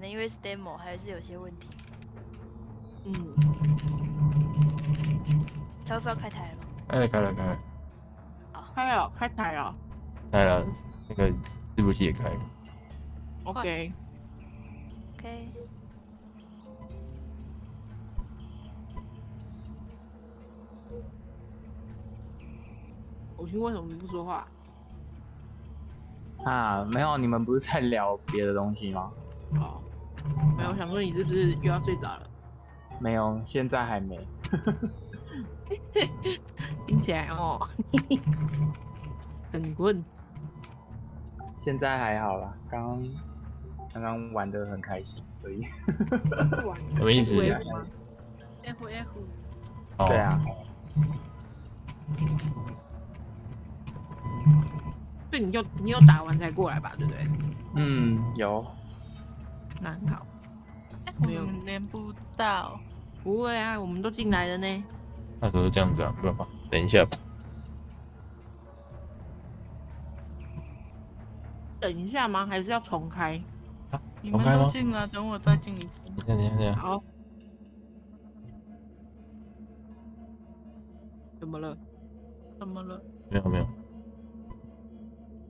可能因为是 demo 还是有些问题。嗯，小夫要开台了吗？开了开了开了开了，开台了。开了，那个伺服器也开了。OK，OK，我听为什么你不说话？啊，没有，你们不是在聊别的东西吗？哦，没有，我想说你是不是又要睡着了？没有，现在还没。听起来哦，很困。现在还好啦，刚刚刚刚玩的很开心，所以 什么意思？F F，哦对，啊，对你又你又打完才过来吧，对不对？嗯，有那很好。哎我没有们连不到，不会啊，我们都进来了呢。那都是这样子啊，没办法，等一下吧。等一下吗？还是要重开？你们重开吗都进了，等我再进一次。等一下等一下等一下，好。怎么了？怎么了？没有没有，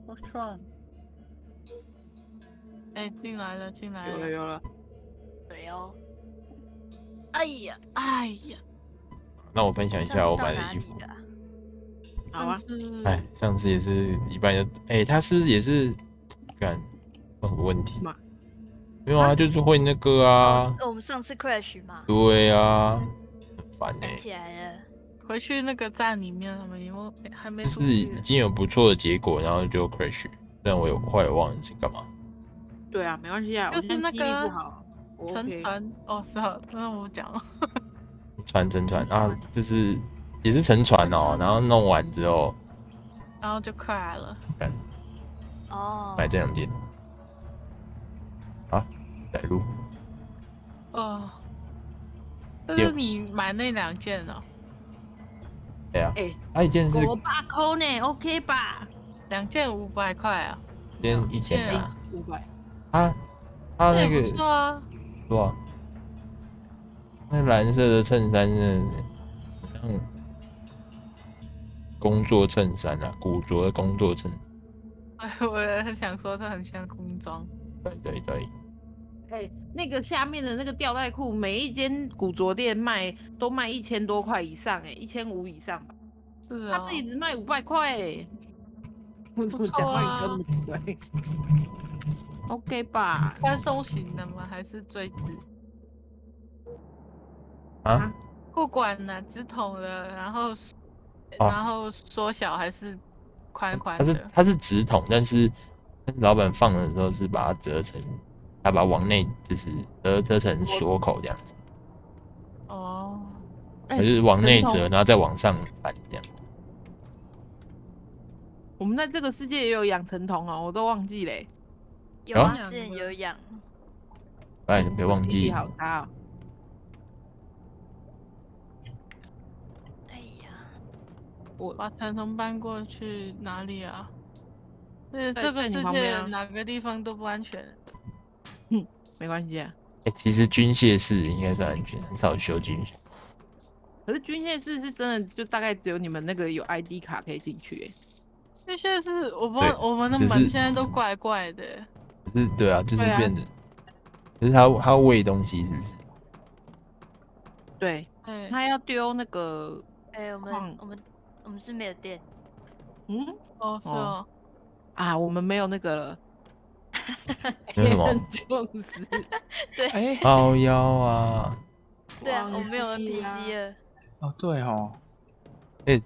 我算。哎，进来了，进来了。有了有了。对哦。哎呀，哎呀，那我分享一下我买的衣服。啊。好啊哎，上次也是一般就，哎，他是不是也是干有什么问题嘛？没有啊，就是会那个啊，哦，我们上次 crash 嘛，对啊，很烦呢、想起来了。回去那个站里面，他们因为还没就是已经有不错的结果，然后就 crash，但我有后来忘了是干嘛。对啊，没关系啊，就是那个沉 OK 船哦，是啊，那我讲了，船沉船啊，就是也是沉船哦，然后弄完之后然后就快了。哦。买这两件。啊，带路哦，就有是你买那两件哦，对啊，哎，还有一件是我八扣呢，OK 吧？两件五百块啊，一件一千啊五百。他他那个也不错啊。是吧？那蓝色的衬衫是好像工作衬衫啊，古着的工作衬。哎，我也很想说，这很像工装。对对对，哎，那个下面的那个吊带裤，每一间古着店卖都卖一千多块以上，哎，一千五以上吧。是啊、他自己只卖五百块，哎，我怎么错讲话啊？OK 吧？宽松型的吗？还是锥子？啊，不管了，直筒的，然后、哦然后缩小还是宽宽它是？它是直筒，但是老板放的时候是把它折成，他把它往内就是折折成锁口这样子，哦，哎还是往内折，然后再往上翻这样。我们在这个世界也有养成桶哦，我都忘记嘞，有有啊，啊之前有养。哎，别忘记，好差哦。哎呀，我把蚕虫搬过去哪里啊？这这个世界哪个地方都不安全。没关系啊。哎，其实军械室应该算安全，很少修军械。可是军械室是真的，就大概只有你们那个有 ID 卡可以进去、欸。那现在是我不对我们的门现在都怪怪的。可是对啊，就是变得，可是他他喂东西是不是？对，嗯，他要丢那个，哎，我们我们我们是没有电，嗯？哦是哦哦，啊，我们没有那个了。没有什么 就是。对。哎、猫腰啊，对啊，我们没有记 NPC 啦了，哦对哦，没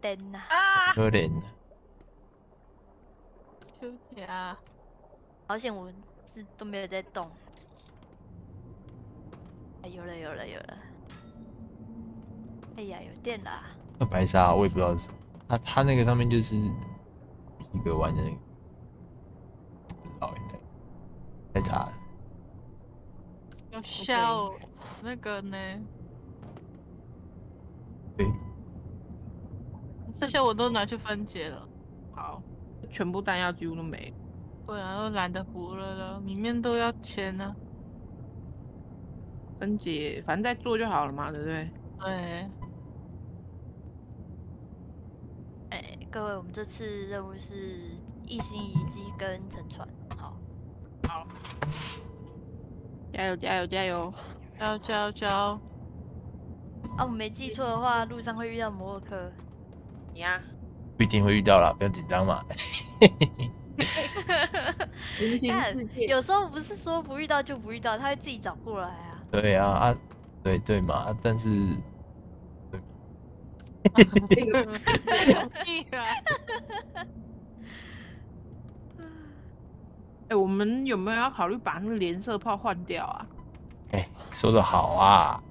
电呐。啊，可怜。秋姐啊，好险，我是都没有在动。哎，有了有了有了。哎呀，有电啦！那白鲨我也不知道是什么，它它那个上面就是一个玩的那个，不知道应该太差了。有笑那个呢？对，这些我都拿去分解了。好，全部弹药几乎都没。对啊，都懒得补了了，里面都要钱呢、分解，反正再做就好了嘛，对不对？对，哎，各位，我们这次任务是一心一机跟沉船，好，好加油加油加油！交交交，啊，我没记错的话，路上会遇到摩洛克。你呀、不一定会遇到啦，不要紧张嘛。平行干世界，有时候不是说不遇到就不遇到，他会自己找过来啊。对啊啊，对对嘛，啊但是屁啦！哎、我们有没有要考虑把那个连射炮换掉啊？哎、说的好啊，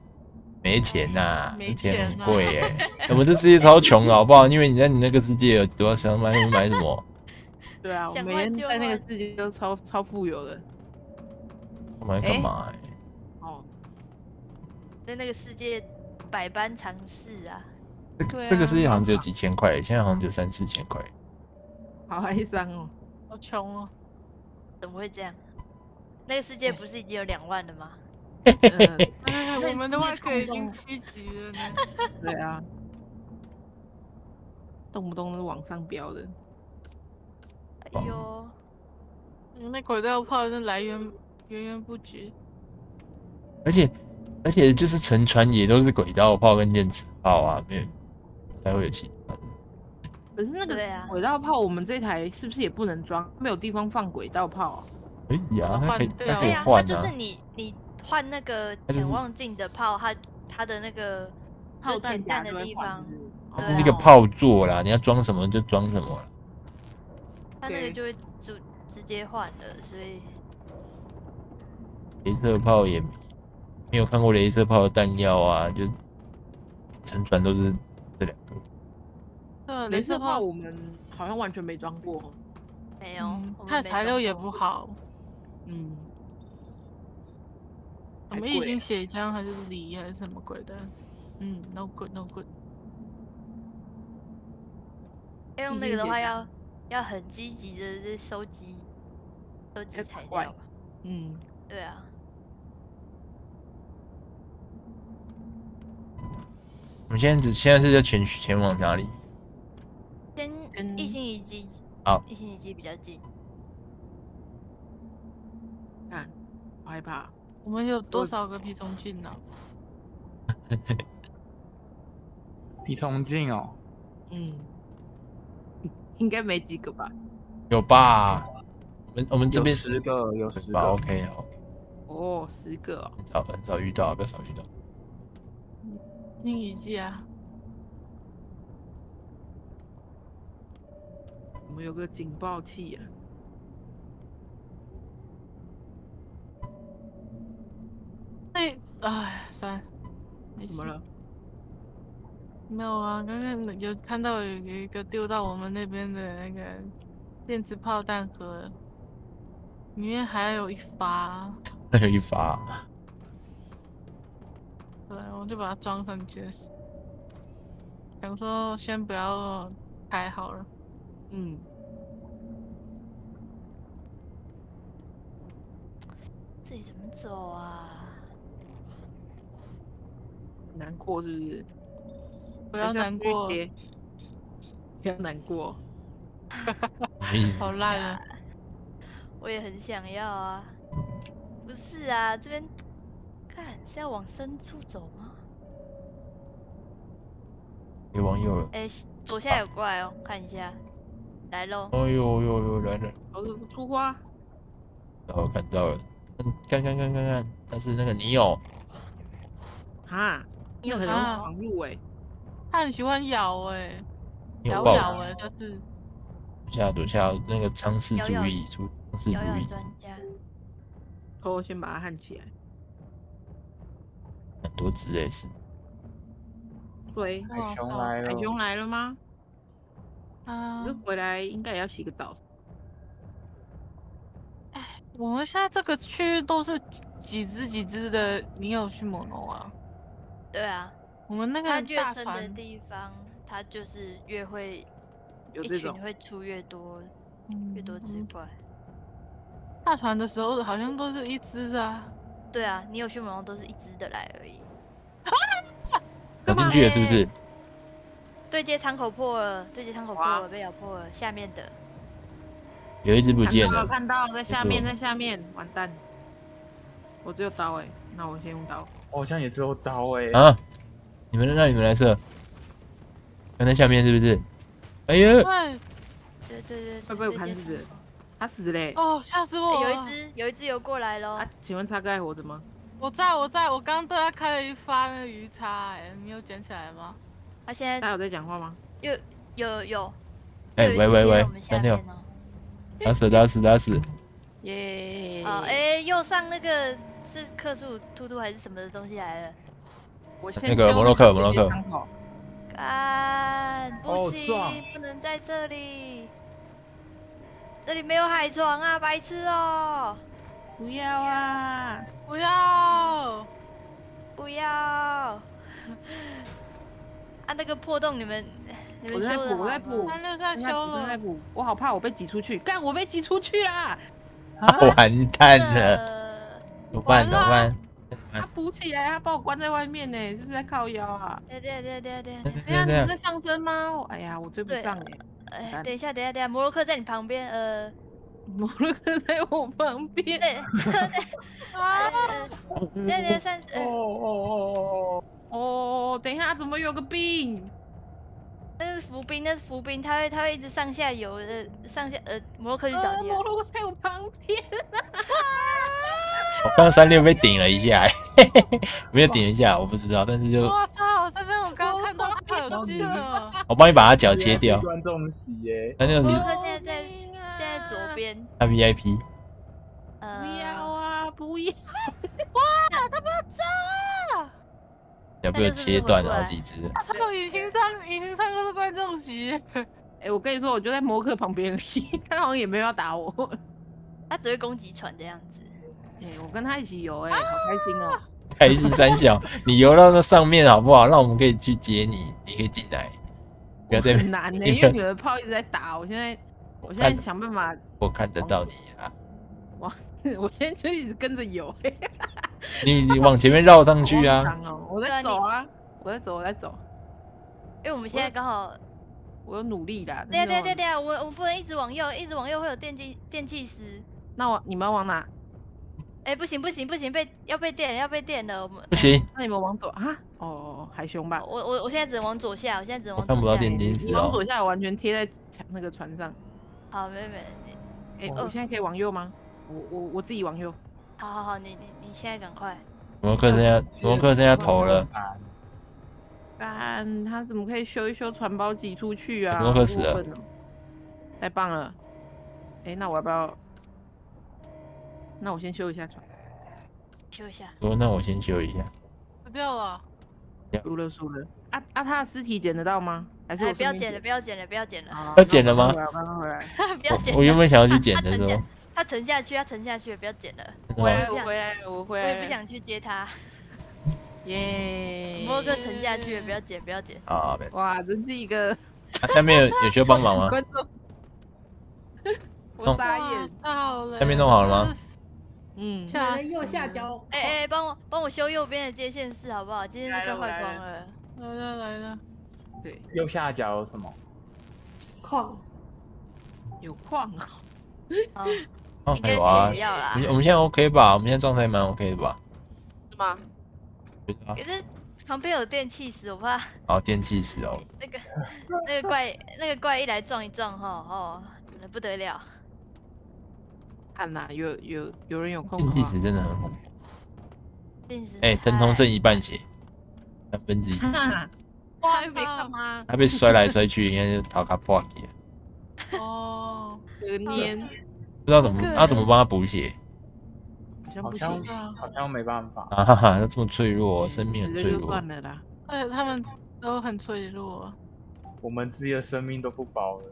没钱呐、没那钱很贵哎、我们这世界超穷的好不好？因为你在你那个世界有多少想买买什么，对啊，我天在那个世界都超超富有的。干嘛干嘛、欸？哦，在那个世界百般尝试啊，这个这个世界好像只有几千块，现在好像只有三四千块。好哀伤哦。好穷哦，怎么会这样？那个世界不是已经有两万了吗？我们的世界外壳已动动经七级了呢。对啊，动不动都是往上飙的。哎呦，那轨道炮是来源源源不绝。而且而且就是沉船也都是轨道炮跟电磁炮啊，没有才会有其他的。可是那对啊个轨道炮，我们这台是不是也不能装？没有地方放轨道炮啊？可以啊，它可以换掉它可以对啊，它换啊。就是你你换那个潜望镜的炮，它它的那个就炮弹填弹的地方，换是不是它对啊就是一个炮座啦，你要装什么就装什么啦。它那个就会就直接换了，所以镭射炮也没有看过镭射炮的弹药啊，就沉船都是这两个。对啊，镭射炮炮我们好像完全没装过。没有它的材料也不好。嗯，我们一星太贵了血浆还是锂还是什么鬼的？嗯，no good no good。要用那个的话要要很积极的在收集收集材料，嗯，对啊，我们现在只现在是在前前往哪里？先跟一心一机，好。一心一机比较近，看，好害怕。我们有多少个皮虫菌呢？皮虫镜哦，嗯，应该没几个吧？有吧？我们我们这有边十个，有十吧个。？OK 好，哦，十个哦。很少很少遇到，不要少遇到。另一季啊，我们有个警报器啊。哎，哎，算了，没事怎么了？没有啊，刚刚有看到有有一个丢到我们那边的那个电子炮弹盒，里面还有一发，还有一发，对，我就把它装上去，想说先不要开好了。嗯，这里怎么走啊？难过是不是？不要难过，不要难过。好烂啊！我也很想要啊，不是啊，这边看是要往深处走吗？给网友了。哎、左下有怪哦，看一下，来喽。哎呦呦呦，来了，哦，这个出花，然后看到了，嗯，看看看看看，他是那个你有，哈，你有很看啊容易闯入哎。它很喜欢咬哎、咬咬哎，就是左下左下那个仓室摇摇主义，出仓室摇摇主义，专家？我先把它焊起来。很多只诶是，对，哇海熊来了海，熊来了吗？啊可是，回来应该也要洗个澡。我们现在这个区域都是几几只几只的你有去猛龙啊。对啊，我们那它个越深的，地方，它就是越会有这种，一群会出越多嗯越多只嗯怪。大船的时候好像都是一只啊。对啊，你有迅猛龙都是一只的来而已。跑进去了是不是？对接舱口破了，对接舱口破了，被咬破了，下面的。有一只不见了，看到在下面，在下面，完蛋！我只有刀哎、那我先用刀。我好像也只有刀哎、啊！你们让你们来射，看在下面是不是？哎呀，对，对对对，会不会有对接砍死人？他死嘞、哦，吓死哎我了！有一只有一只游过来喽啊，，请问叉哥还活着吗？我在我在我刚刚对他开了一发那个鱼叉，哎，你有捡起来吗？他现在他有在讲话吗？有有有。哎，有一喂喂喂我们，下三六。打死打死打死！耶、哦，哎，右上那个是克数突突还是什么的东西来了？我先那个摩洛克摩洛克干，不哦行，撞不能在这里，这里没有海床啊，白痴哦、不要啊！不要！不要！啊，那个破洞你们你们我在修补，我在补，他那在修补，正在。补。我好怕我被挤出去，干我被挤出去啦！完蛋，了。怎么办？怎么办？他补起来，他把我关在外面呢，这是在靠腰啊！对对对对对。等一下，对对你们在上升吗？哎呀，我追不上哎。哎，等一下，等一下，等一下，摩洛克在你旁边，呃，摩洛克在我旁边。对，啊！呃，对对三，哦哦，哦哦哦哦，等一下，怎么有个病？那是浮冰，那是浮冰，它会它会一直上下游，的，上下，呃，摩洛克去找呃，你了摩。洛克在我旁边。我刚刚三六被顶了一下，嘿嘿嘿没有顶一下，我不知道，但是就我操！这边我刚刚看到他有进了。我帮你把他脚哦，切掉。观众席耶，三六是摩洛克现在在现在左边，他 VIP，呃，不要啊！不要！脚被我切断了好几只。他说引擎上引擎上都是观众席。哎，我跟你说，我就在摩洛克旁边而已，他好像也没有要打我。他只会攻击船这样子。哎，我跟他一起游，哎，好开心哦。开心三小，你游到那上面好不好？让我们可以去接你，你可以进来。不要在那边，很难 呢，你因为你们的炮一直在打，我现在 我现在想办法，我看得到你啊！我现在就一直跟着游。哎 你你往前面绕上去啊！我在走啊，我在走，我在走，因为我们现在刚好，我有努力啦。对对呀对呀对呀，我我不能一直往右，一直往右会有电击电气师。那我你们要往哪？哎，不行不行不行，被要被电了要被电了，我们不行，那你们往左啊？哦，海熊吧。我我我现在只能往左下，我现在只能我看不到往左下。电金石哦。往左下，完全贴在墙那个船上。好，没没，你哎，哦我现在可以往右吗？我我我自己往右。好好好，你你你现在赶快。摩洛克剩下摩洛克剩下头了，干，他怎么可以修一修船包挤出去啊？太棒了！哎，那我要不要？那我先修一下船。修一下。说那我先修一下。不掉了。输了输了。啊啊，他的尸体捡得到吗？还是不要捡了，不要捡了，不要捡了，好要捡了吗我刚刚回来，不要捡我我原。本想要去捡的时候，，他沉下去，他沉下去，不要剪了。回来，真的吗不想我回来，我我回来。也不。想去接他。耶！摩哥沉下去，不要剪，不要剪。啊，没哇，真是一个啊下面有有需要帮忙吗？观众。我弄傻眼。到了。下面弄好了吗？嗯，吓在右下角。哎哎，帮我帮我修右边的接线室好不好？接线室快坏光了。来了来了。对，右下角有什么？矿，有矿啊。好，哦应，该有啊是。要啦我。们我们现在 OK 吧？我们现在状态蛮 OK 的吧？是吗？可是旁边有电气石，我怕哦，电气石哦，那个那个怪那个怪一来撞一撞哈哦，不得了。看啦，有有有人有空电。气石真的很恐怖。哎，疼痛剩一半血，三分之一，哇没看吗？他被摔来摔去，应该是逃卡破去，哦，可怜，不知道怎么好可他怎么帮他补血好像好像不行，啊，好像没办法。啊？哈哈，他这么脆弱，生命很脆弱。算了啦。而且他们都很脆弱。我们自己的生命都不保了。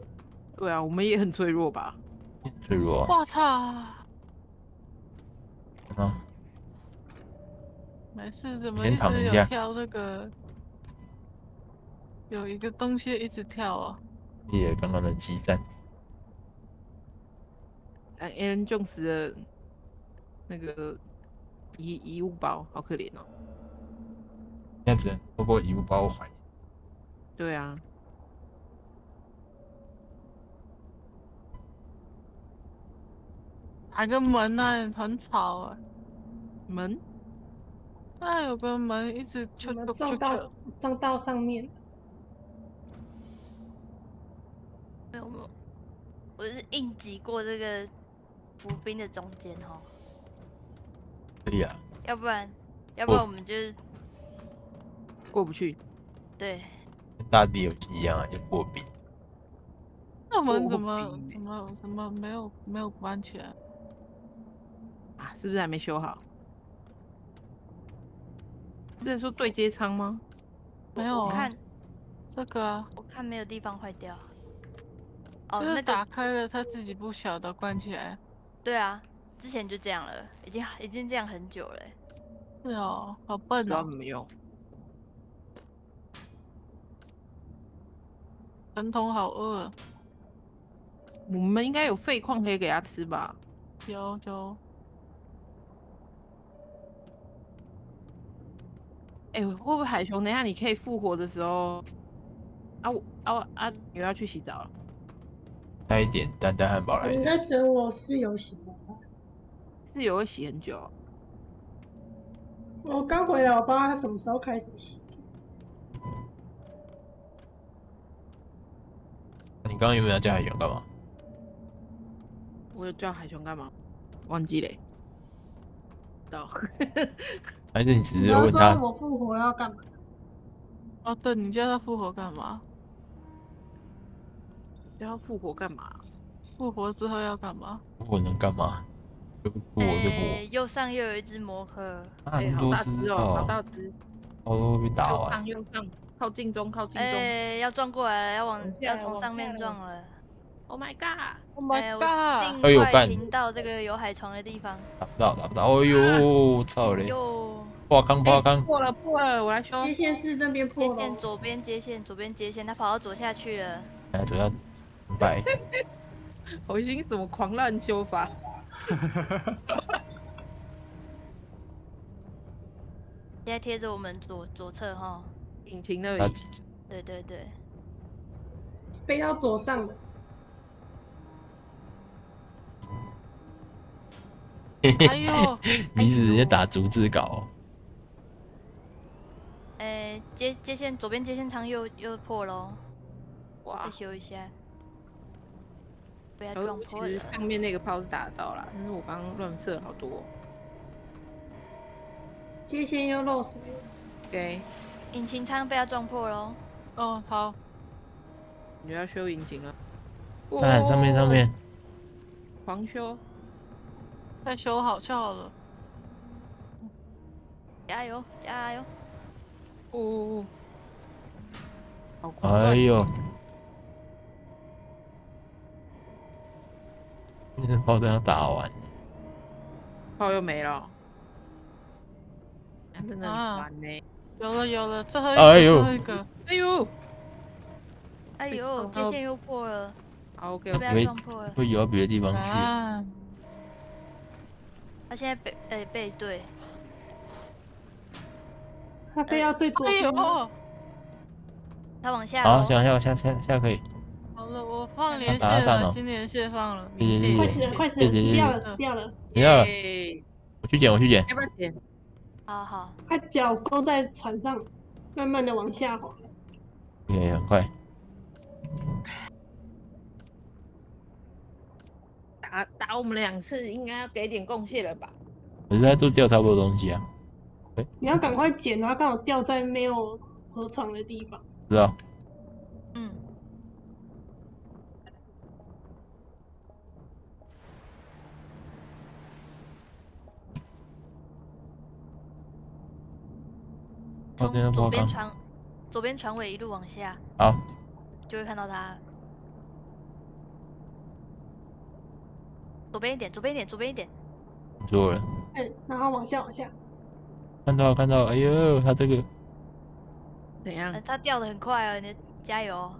对啊，我们也很脆弱吧？很脆弱啊！我操！啊没事，怎么先一直有躺一下跳那个？有一个东西一直跳啊！也刚刚的激战，呃 Aaron Jones 的那个遗遗物包，好可怜哦。现在只能透过遗物包还。对啊，还个门呢、很吵啊。门那有个门一直就撞到撞到上面，没有没有，我是应急过这个浮冰的中间哈，可以啊，要不然要不然我我们就是过不去。对，跟大地游戏一样啊，就过壁。那门破怎么怎么怎么没有没有关起来？啊，是不是还没修好？是在说对接仓吗？没有啊我看这个啊，我看没有地方坏掉。哦，就是那个打开了，它自己不晓得关起来。对啊，之前就这样了，已经已经这样很久了欸。是哦，好笨不知道哦，怎么用。人头好饿。我们应该有废矿可以给他吃吧？有有，哎、会不会海熊？等一下你可以复活的时候，啊我啊啊，你又要去洗澡了？带一点蛋蛋汉堡来你在等我室友洗吗？室友会洗很久哦、我刚回来，我不知道他什么时候开始洗。你刚刚有没有叫海熊干嘛？我有叫海熊干嘛？忘记嘞。到，还是你只你要说是问他？我复活要干嘛？哦，对，你叫他复活干嘛？要复活干嘛？复活之后要干嘛？复活能干嘛？就不我就诶右上又有一只魔盒，不。啊，哎、好那么多只大只哦，好哦，大只！哦，会被打右完。上右上，靠近中靠近中。哎，要撞过来了，要往要从上面撞了。Oh my god！Oh 哎，my 我 god！哎呦干尽快停到这个有海床的地方。打不到，打不到。哎呦，操嘞！哟，破康破康，破了破了，我来修。接线是那边接破了，接线左边接线，左边接线，他跑到左下去了。哎，主要明白。我已经怎么狂乱修法？现在贴着我们左左侧哈。引擎那里？对对对，飞到左上 哎呦，你是直接打竹子稿哦。哎，接接线左边接线舱又又破喽，哇再！修一下。其实撞破了。上面那个炮是打得到啦，但是我刚刚乱射了好多。接线又漏水，OK，引擎舱被他撞破喽。哦好，你就要修引擎了。看上面上面，狂修，再修好就好了。加油加油！哦哦哦，好快！哎呦，那炮弹要打完，炮又没了，真的啊。很烦呢。有了有了，最后一个，哎呦。最后一个，哎呦，哎呦，接线又破了，好 OK 被 OK，他喂撞破了。会游到别的地方去。啊，他现在背哎背对，他非要最左哎边他往下好，喽。下下下下下可以。好了，我放连打线了，新连线放了，快线死了，快死了，掉了，死掉了！等一下，耶我去捡，我去捡。要不要捡？好好，他脚勾在船上，慢慢的往下滑。也很快。打打我们两次，应该要给点贡献了吧？可是他都掉差不多东西啊，你要赶快捡，他刚好掉在没有河床的地方。是啊？嗯，从左边船左边船尾一路往下，好，就会看到他。左边一点，左边一点，左边一点。做了，哎，然后往下往下，看到看到，哎呦，他这个怎样呃，？他掉的很快哦，你加油哦。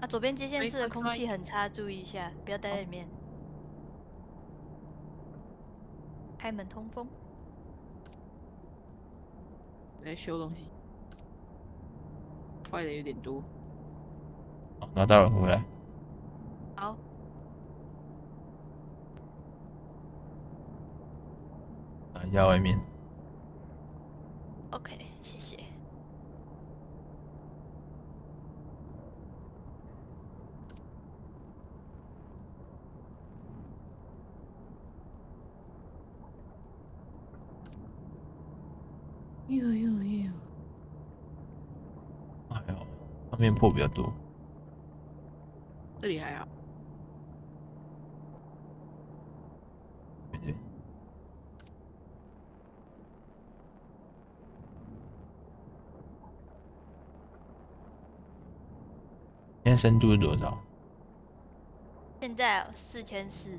啊，左边接线室的空气很差，注意一下，不要待在里面。开门通风。来修东西，坏的有点多。好拿到了，回来。好，等一下外面。OK，谢谢。哟哟哟，还好，上面破比较多。这里还好。现在深度是多少？现在四千四，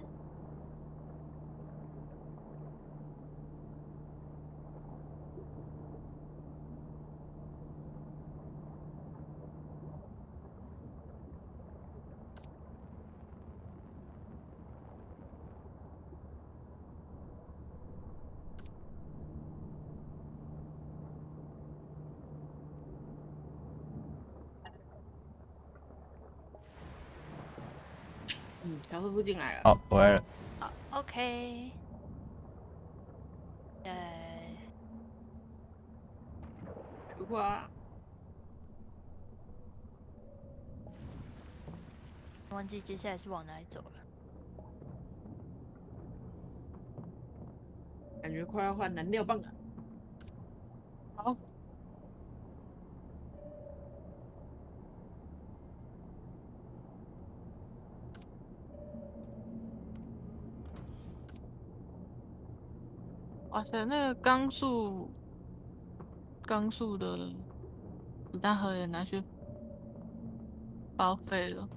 嗯，小师傅进来了。好，回来了。好，OK。呃，不过啊，忘记接下来是往哪里走了。感觉快要换燃料棒了。好，哇塞，那个钢束，钢束的子弹盒也拿去报废了。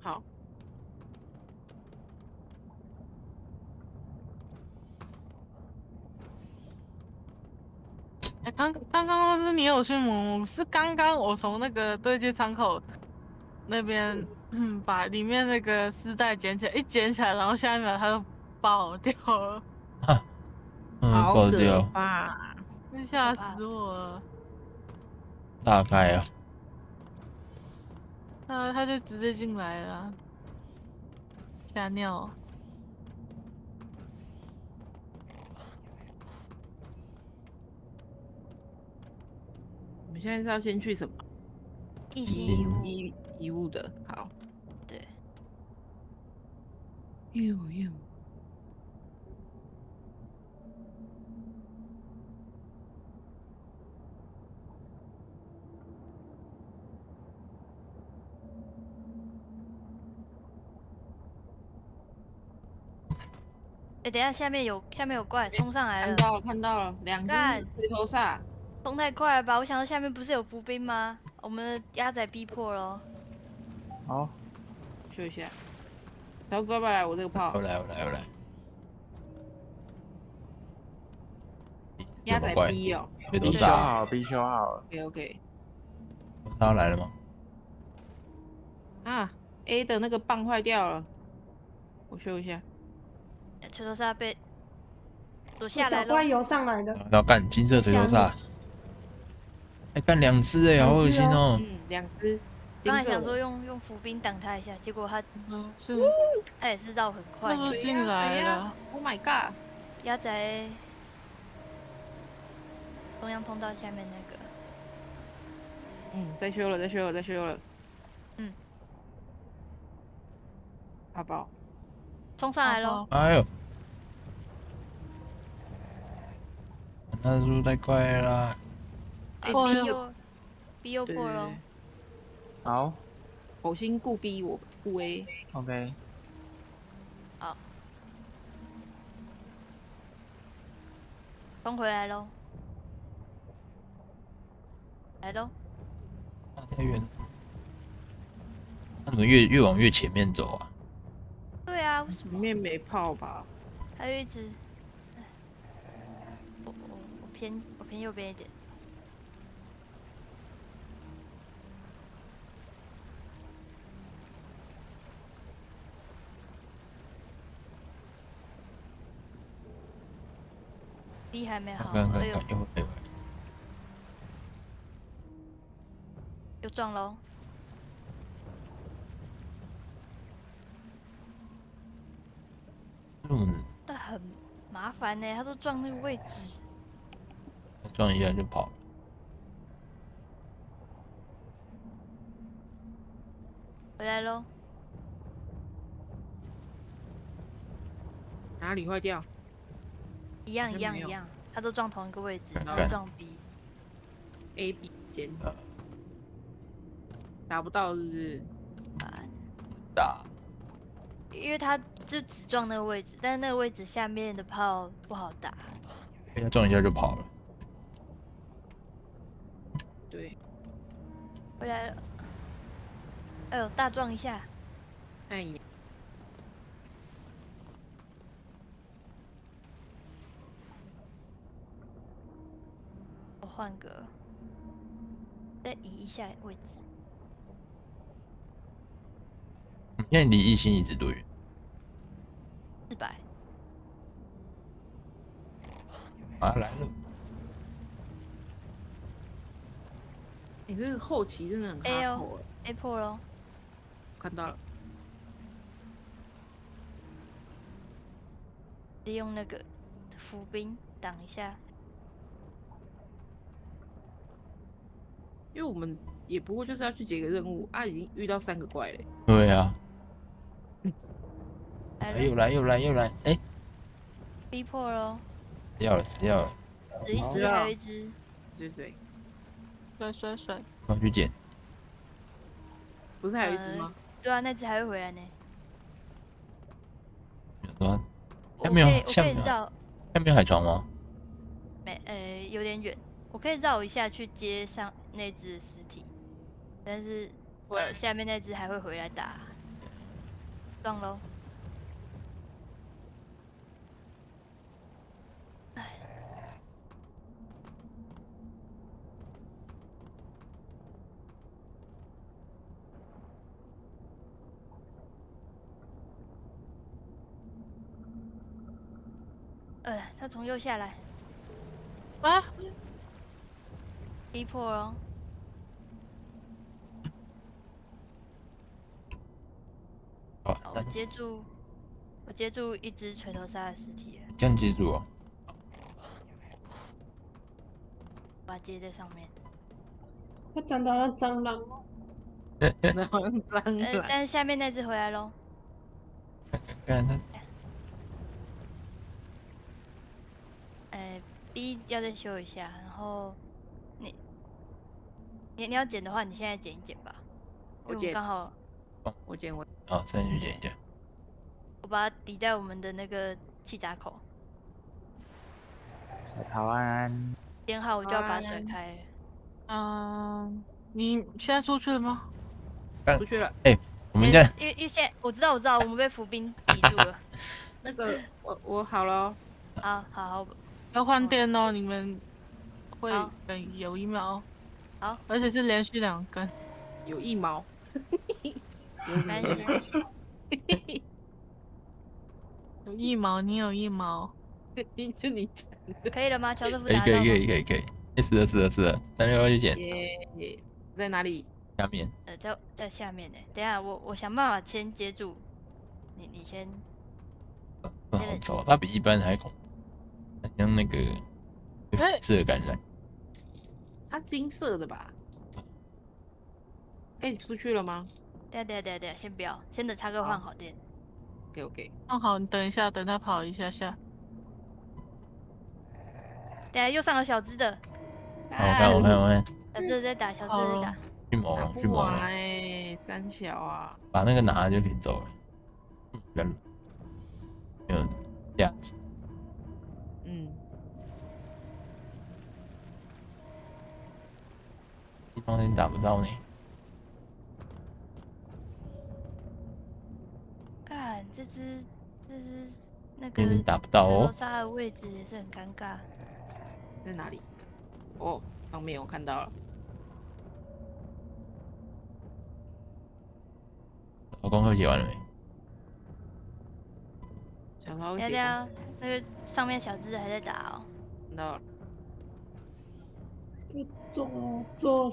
好，哎、刚刚刚是你有去摸，是刚刚我从那个对接窗口那边，嗯，把里面那个丝带捡起来，一捡起来，然后下一秒它就爆掉了，嗯，好可爆掉，怕。吓死我了。炸开啊！那他就直接进来了，吓尿。我们现在是要先去什么？一嗯起衣衣物的，好。对，哟哟，哎、等一下下面有下面有怪冲上来了，看到了看到了，两干只回头煞。冲太快了吧？我想到下面不是有伏兵吗？我们的鸭仔逼迫喽。好，修一下。小哥，要不要来我这个炮我？来，我来，我来。鸭仔？逼哦。必修回头杀，好，必修好。OK OK。他要来了吗？啊，A 的那个棒坏掉了，我修一下。锤头鲨被躲下小来了，怪游上来的，要干金色锤头鲨，哎，干两只哎，好恶心哦！嗯，两只。刚才想说用用浮冰挡他一下，结果他嗯，是他也是绕很快那。都谁进来了。Oh my god！鸭仔中央通道下面那个，嗯，在修了，在修了，在修了。嗯，好不好？冲上来喽！哎呦，那速度太快了啦！哎破了逼又逼又对破喽！好火星固 B，我顾 A。，OK，好冲回来喽！来喽！啊，太远了。他怎么越越往越前面走啊？对啊，为什么？里面没炮吧？还有一只，偏我偏右边一点。B 还没好，哎呦。又撞喽！嗯，但很麻烦呢，他都撞那个位置。撞一下就跑了。回来喽，哪里坏掉？一样一样一样，他都撞同一个位置，然后撞 B。A B 间呃打不到，是不是？啊，打，因为他就只撞那个位置，但是那个位置下面的炮不好打。被他撞一下就跑了。对，回来了，哎呦，大撞一下，哎呀，我换个，再移一下位置。你现在离一星一直多远？四百，啊，来了。你这个后期真的很哎呦，A 破喽，看到了，利用那个伏兵挡一下。因为我们也不过就是要去解个任务啊，已经遇到三个怪嘞。对啊，哎又来又来又来，哎，逼迫喽，死掉了死掉了，死一只，还有一只。对对，甩甩甩，我去捡。不是还有一只吗？对啊，那只还会回来呢。说我下面有下面有可以绕，下面有海床吗？没呃有点远，我可以绕一下去接上那只尸体，但是呃下面那只还会回来打，撞喽。呃，他从右下来，啊，逼迫了。我接住，我接住一只锤头鲨的尸体，这样接住哦。把它接在上面。它长得好像蟑螂哦。那好像蟑呃，螂。但是下面那只回来喽。看他呃，B 要再修一下，然后你你你要剪的话，你现在剪一剪吧。我剪刚好我剪我好，再去剪一剪。我把它抵在我们的那个气闸口，小桃安，剪好我就要把它甩开。嗯，你现在出去了吗？出去了。哎我们这样为因为因为现在我知道我知道我们被伏兵抵住了。那个我我好了哦，好好好，要换电哦，你们会好等有一秒，好，而且是连续两根。有一毛。有没关系。有一毛，你有一毛，你就你可以了吗？乔瑟夫可以可以可？以可以可以。哎，是的是的是的，三六幺去捡耶，在哪里？下面。呃，在在下面呢。等一下我我想办法先接住。你你先，不好找，他比一般还恐怖，很像那个被哎辐射感染。它金色的吧？哎，你出去了吗等一下等一下等一下等下，先不要，先等插哥换好好电。？OK OK，换好，你等一下，等他跑一下下。等一下又上了小只的，好，我看我看我看，小只的在打，小只的在打。去猛打了去猛了，哎，三小啊，把那个拿了就领走了。嗯，人没有价值。一方人打不到呢。看这只这只那个那人打不到哦。杀的位置也是很尴尬。在哪里？哦，上面我看到了。我功课写完了没？小桃等一下等一写下，那个上面小只还在打哦。看到了，就左左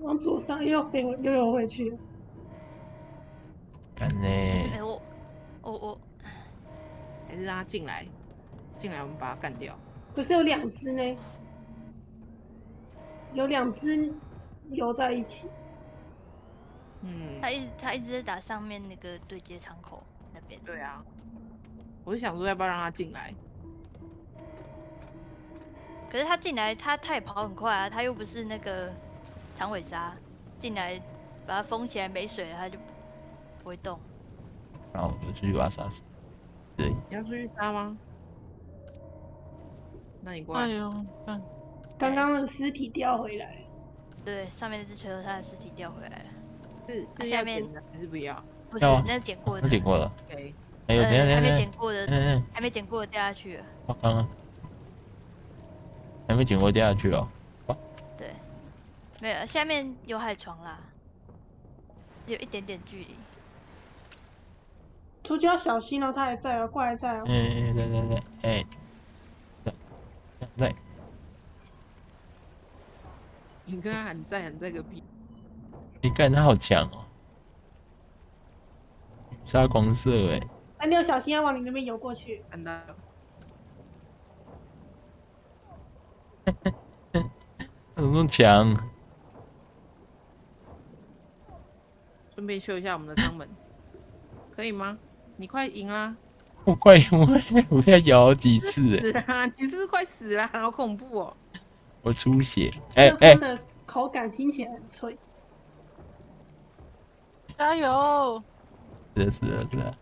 往左上又飞回又游回去了。干呢？哎、我我我还是让他进来，进来我们把他干掉。可是有两只呢，有两只游在一起。嗯，他一直他一直在打上面那个对接窗口那边。对啊，我就想说要不要让他进来？可是他进来，他他也跑很快啊，他又不是那个长尾鲨，进来把它封起来没水了，他就不会动。然后我就去把它杀死。对，你要出去杀吗？那你过来。哎呦，看刚刚的尸体掉回来，对，上面那只锤头鲨的尸体掉回来了，是是下面还是不要不是那是捡过的，他捡过了。？OK，哎呦，等一下呃还没捡过的，嗯嗯，还没捡过的掉下去了。好刚刚还没捡过掉下去哦。对，没有，下面有海床啦，有一点点距离。出去要小心哦，他还在哦，怪还在哦。哎哎，对对对，哎，在在，你跟他喊在喊在个屁！你干他好强哦，杀光射哎，哎，你要小心，要往你那边游过去。看到了他怎么那么强？顺便修一下我们的舱门，可以吗？你快赢啦！我快赢我我被他咬好几次哎，死啦！你是不是快死了？好恐怖哦！我出血。哎哎口感听起来很脆。加油！是的是的是的。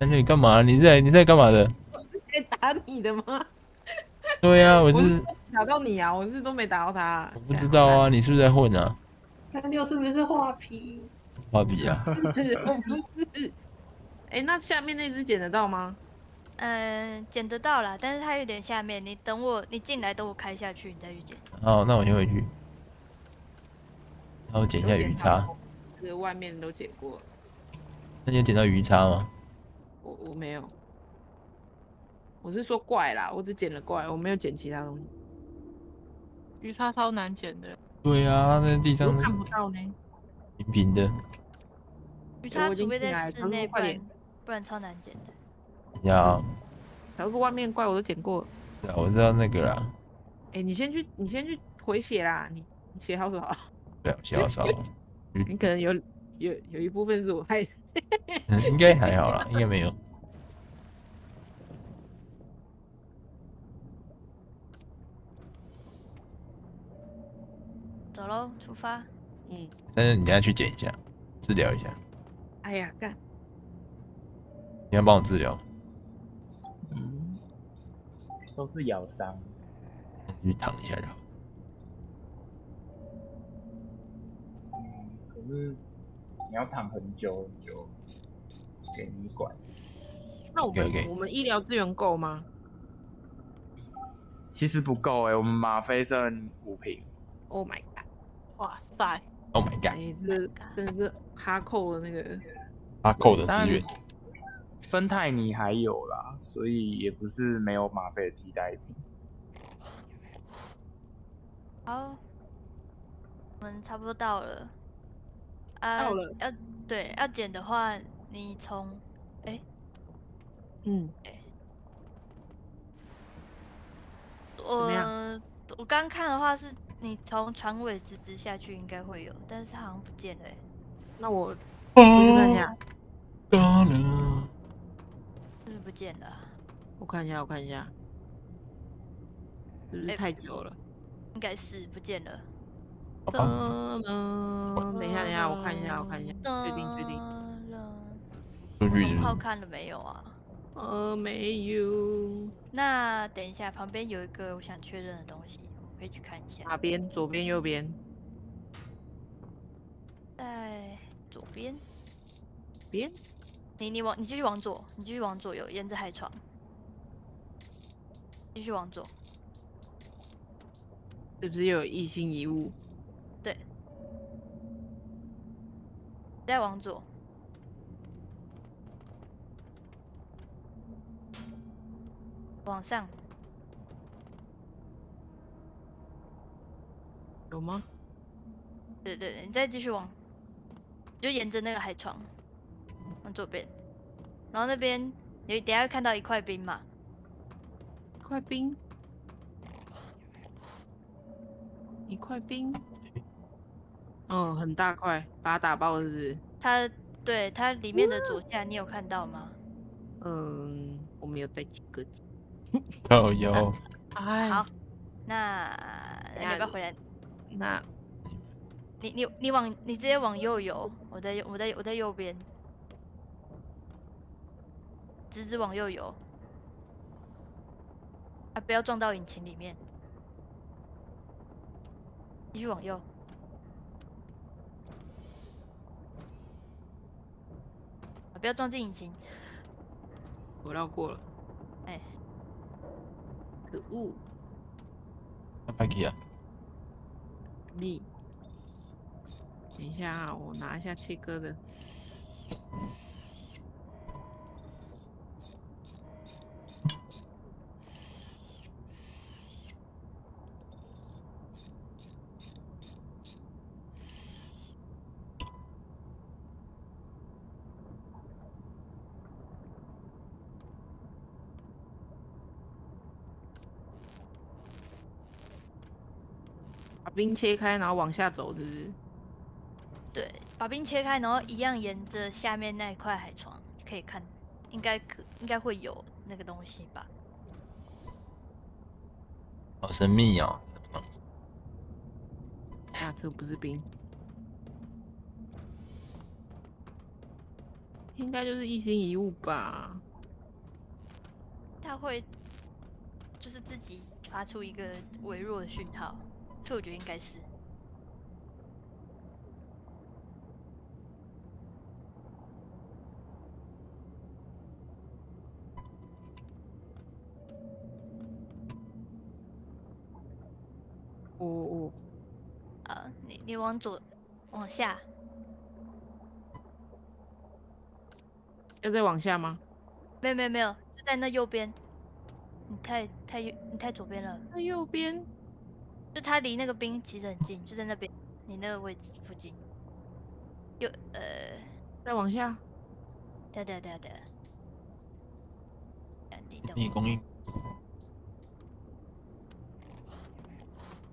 三舅你干嘛？你在你在干嘛的？我在打你的吗？对呀、我我是打到你啊！我是都没打到他。我不知道啊，你是不是在混啊？三六是不是画皮？画笔啊？是我不是。哎、那下面那只捡得到吗？嗯，捡得到啦，但是它有点下面，你等我，你进来等我开下去，你再去捡。哦，那我先回去。然后捡一下鱼叉。这个外面都捡过了，那你有捡到鱼叉吗？我我没有。我是说怪啦，我只捡了怪，我没有捡其他东西。鱼叉超难捡的，对啊，那地上看不到呢。平平的。鱼叉除非在室内，不然叔快点不然超难捡的。要，小不外面怪我都捡过了。对啊，我知道那个啦。哎、你先去，你先去回血啦。你你血好少，对啊，小少，你可能有有有一部分是我害 应该还好啦，应该没有。走喽，出发。嗯，但是你等下去捡一下，治疗一下。哎呀，干，你要帮我治疗，嗯，都是咬伤。你去躺一下就好。嗯，可是你要躺很久很久，给你管。那我们我们医疗资源够吗其实不够哎、我们吗啡剩五瓶。？Oh my！哇塞！Oh my god，哎、这真的是哈扣的那个，阿扣的资源。芬太尼还有啦，所以也不是没有吗啡的替代品。好，我们差不多到了。啊，到了要对要捡的话，你从哎嗯，么样我我刚看的话是你从船尾直直下去应该会有，但是好像不见了欸。那我我去看一下，哦是不是不见了啊？我看一下，我看一下，是不是哎太久了？应该是不见了。等一下，等一下，我看一下，我看一下，确定，确定。中炮看了没有啊？呃，没有，那等一下，旁边有一个我想确认的东西，我可以去看一下。哪边？左边、右边？在左边，边？你你往你继续往左，你继续往左右沿着海床，继续往左，是不是又有异性遗物？对再往左，往上，有吗？对对对，你再继续往，就沿着那个海床往左边，然后那边你等下会看到一块冰嘛，一块冰，一块冰，嗯，很大块，把它打爆了是不是？它对它里面的左下你有看到吗？嗯，我没有带几个字。有有，哎，好，那那你要不要回来？那你你你往你直接往右游，我在右我在我在右边，直直往右游，啊不要撞到引擎里面，继续往右，啊不要撞进引擎，我绕过了，哎，可恶！那派去啊，力。等一下啊，我拿一下切割的。冰切开，然后往下走，是不是？对，把冰切开，然后一样沿着下面那一块海床可以看，应该可应该会有那个东西吧。好神秘哦？啊，这个不是冰，应该就是一心一物吧？它会就是自己发出一个微弱的讯号，所以我觉得应该是。哦哦，呃，你你往左往下，要再往下吗？没有没有没有，就在那右边。你太太右，你太左边了。那右边就它离那个冰其实很近，就在那边，你那个位置附近。右呃，再往下，对对对对。呃你等我你供应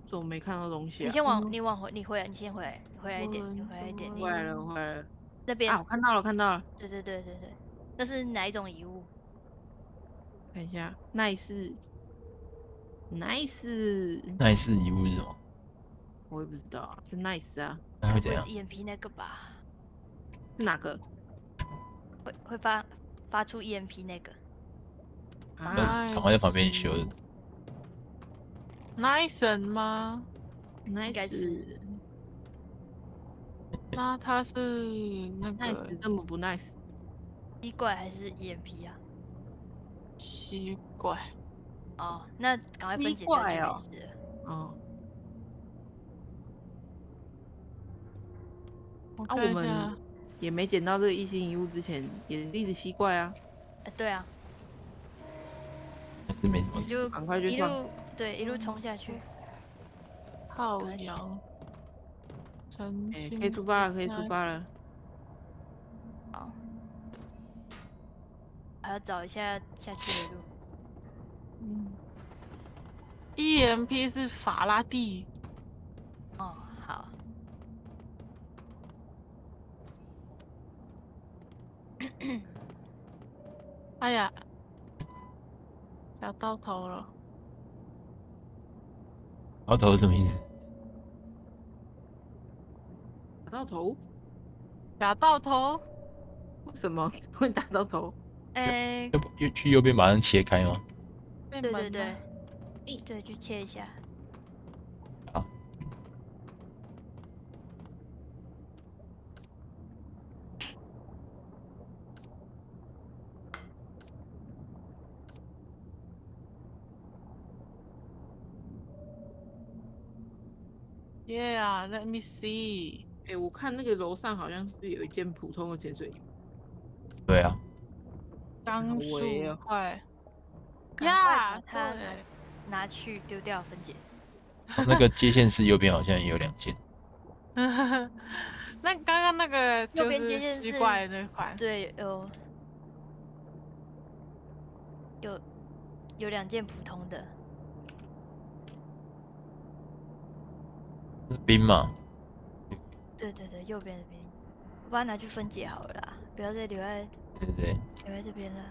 怎么没看到东西啊？你先往，你往回，你回来，你先回来，你回来一点，你回来一点，你回来了，我回来了。那边啊，我看到了，看到了。对对对对对，那是哪一种遗物？看一下，奈斯，nice，那一世遗物是什么？我也不知道啊，就 nice 啊，那会怎样？眼皮那个吧？是哪个？会会发发出 EMP 那个？啊，那赶快在旁边修。Nice 吗？该 nice，那他是那 nice 个这么不 nice？奇怪还是眼皮啊？奇怪，哦，那赶快分奇解掉就怪哦没事了。哦，我啊，我们也没捡到这个一心一物之前，也一直吸怪啊，呃，对啊，还是没什么你。就赶快去放。一路对一路冲下去。浩赶快洋，陈哎、可以出发了，可以出发了。好，还要找一下下去的路。嗯，EMP 是法拉第，哦，好，哎呀，找到头了，到头是什么意思？打到头？打到头，为什么 会打到头？哎、要不又去右边马上切开吗？对对对对，对，去切一下。好。耶啊，Let me see，哎、我看那个楼上好像是有一件普通的潜水衣。对啊，钢微哦树块，赶快呀把它对拿去丢掉分解。那个接线室右边好像也有两件，那刚刚那个右边接线是奇怪的那款，对，有有有两件普通的，是冰嘛？对对对，右边的冰，我把它拿去分解好了啦，不要再留在对对对，留在这边了。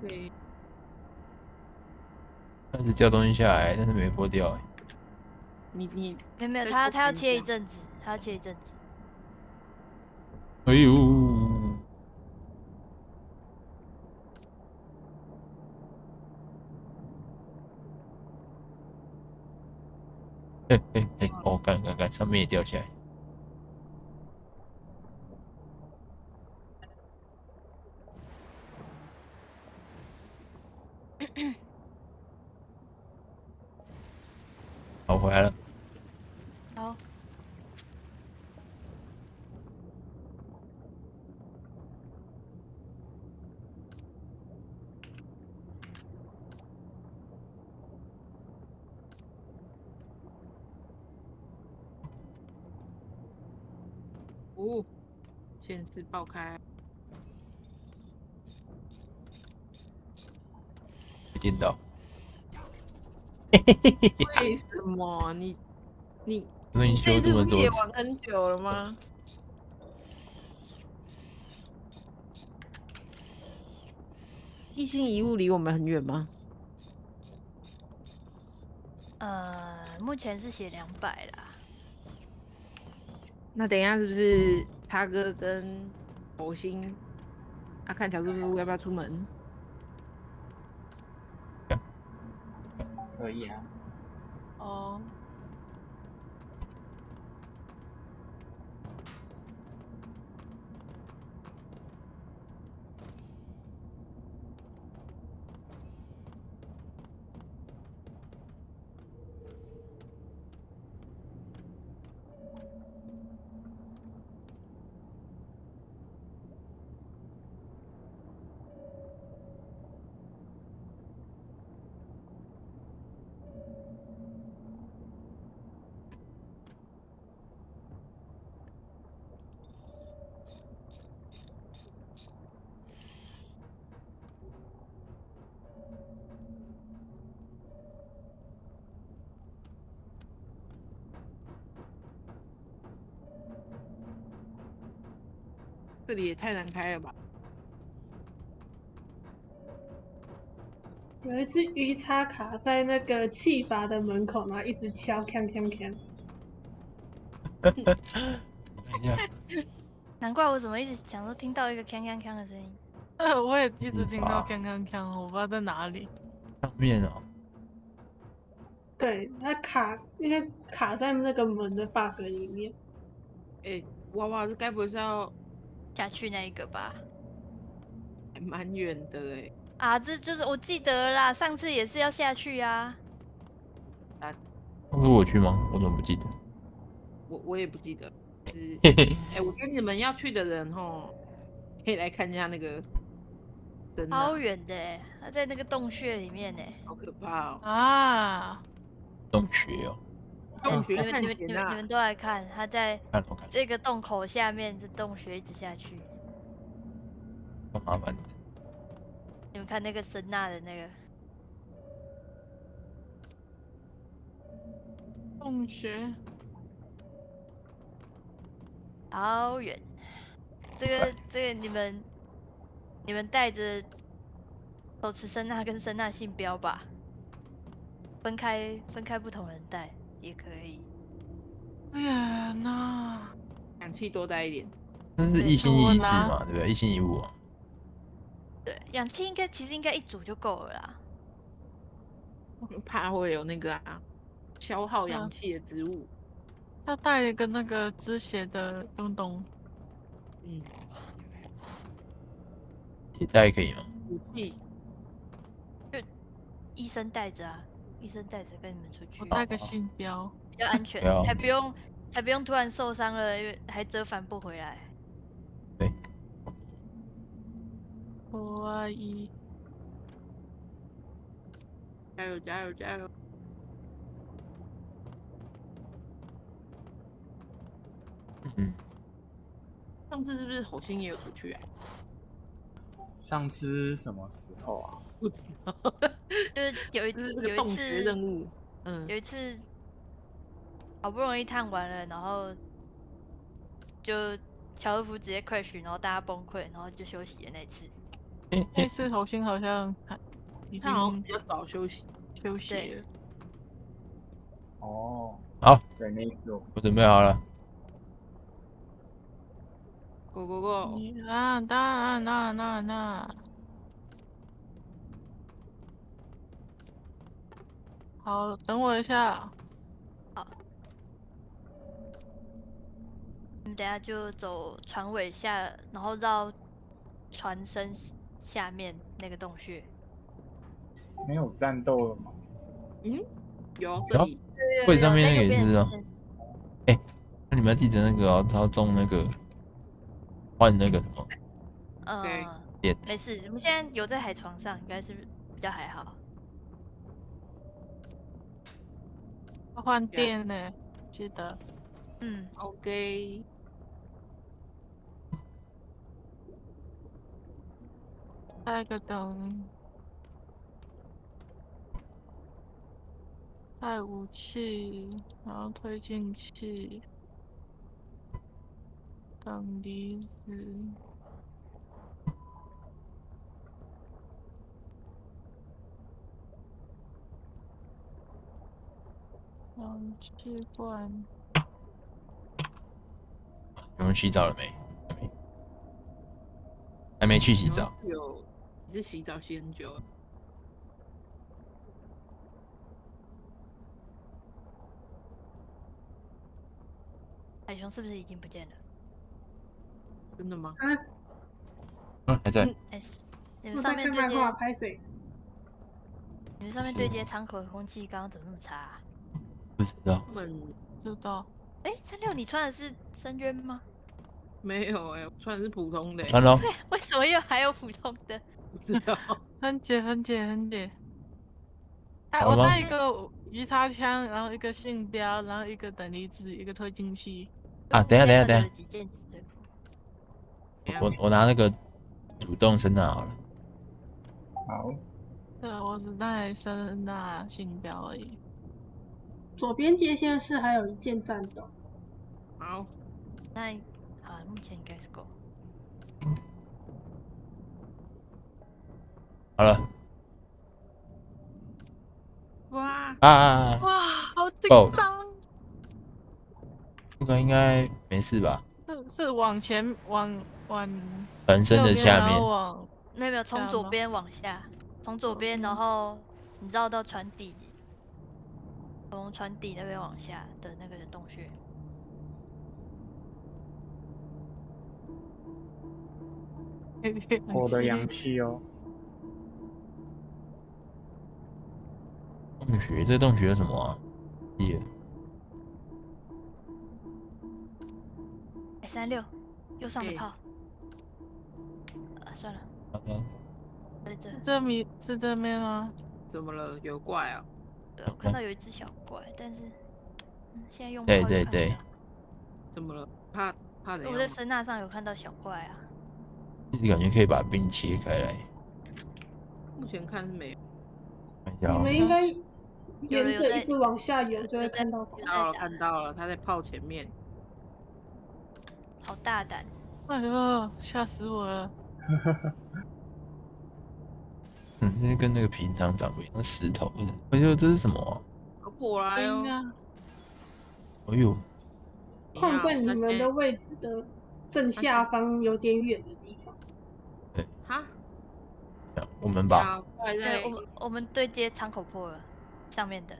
对，但是掉东西下来，但是没破掉、欸，你你没有没有，再他他要切一阵子，他要切一阵子。哎呦，嘿嘿嘿，哦，干干干，上面也掉下来。回来了。好，哦，先是爆开，没见到，为什么你你那你修这次不是这么多，也玩很久了吗？一心一物离我们很远吗？呃，目前是写两百啦。那等一下是不是他哥跟火星？啊，看小猪猪要不要出门？可以啊。哦，这里也太难开了吧！有一次鱼叉卡在那个气阀的门口，然后一直敲，锵锵锵。难怪我怎么一直想说听到一个锵锵锵的声音。呃，我也一直无听到法锵锵锵，我不知道在哪里。上面哦，对，它卡应该卡在那个门的 bug 里面。哎、娃娃，这该不会是要下去那一个吧？还蛮远的哎、啊，这就是我记得了啦，上次也是要下去啊。上次我去吗？我怎么不记得？我我也不记得。是 哎、我觉得你们要去的人吼，可以来看一下那个真的超远的欸，它在那个洞穴里面呢。好可怕哦！啊，洞穴哦，洞穴你们探险啊你们你们你们！都来看，他在这个洞口下面，这洞穴一直下去。好麻烦。你们看那个声呐的那个，洞穴，好远。这个这个你们你们带着手持声呐跟声呐信标吧，分开分开不同人带也可以。哎呀，那，氧气多带一点。那是一心一意嘛，对不对？一心一物啊。对，氧气应该其实应该一组就够了啦。我怕会有那个啊消耗氧嗯气的植物。要带一个那个止血的东东。嗯，你带可以吗？武器医生带着啊，医生带着跟你们出去我带个信标。比较安全不要，才不用还不用突然受伤了，因为还折返不回来。对，我阿姨，加油加油加油！嗯，上次是不是火星也有出去啊？上次什么时候啊？不知道，就是有一就是有一次任务。嗯有，一次好不容易探完了，然后就乔尔夫直接 crash，然后大家崩溃，然后就休息的那次。那次头星好像还已他好像经比较早休息。休息了。哦，好，对，那一次我我准备好了。Go go go！啊，那那那那，好，等我一下。好你等下就走船尾下，然后绕船身下面那个洞穴。没有战斗了吗？嗯，有这里会上面那个也是啊在右边的线那你们要记得那个哦，操纵那个换那个什么，嗯点，没事，我们现在游在海床上，应该是比较还好。要换电呢，记得。嗯，OK。带个灯，带武器，然后推进器，等离子。氧气罐，有人洗澡了没？还没，还没去洗澡。有，你是洗澡洗很久了。海熊是不是已经不见了？真的吗？啊，嗯，还在。哎、你们上面对接，拍谁？你们上面对接舱口的空气刚刚怎么那么差、啊？不知道。他们知道。哎、三六，你穿的是深渊吗？没有哎、我穿的是普通的、欸，穿喽。对，为什么又还有普通的？不知道。很解很解很解。哎，我带一个鱼叉枪，然后一个信标，然后一个等离子，一个推进器。啊等一下等一下等一下几件我我拿那个主动声呐好了。好，对，我只带声呐信标而已。左边界限是还有一件战斗，好，那好，目前应该是够。好了。哇，啊，哇，好紧张！这个应该没事吧？是是往前往往本身的下面。后往没有没有，从左边往下，从左边，然后你绕到船底，从船底那边往下的那个洞穴。我的氧气哦，洞穴，这洞穴有什么啊？耶，哎，三六，右上的对炮。呃，算了，好的，在这。这米是这边吗？怎么了？有怪啊？看到有一只小怪，但是、嗯、现在用对炮对对对怎么了？怕怕的我？在声纳上有看到小怪啊。就是感觉可以把冰切开来。目前看是没有。你们应该有沿有在着一直往下游就会看到看到了，看到了，他在炮前面。好大胆！哎呦，吓死我了！嗯，这跟那个平常长不一样，那石头。嗯哎呦，这是什么啊？快过来哦！哎呦，放在你们的的位置的正下方有点远的地方。哈，这样我们把小怪在对，我们我们对接舱口破了，上面的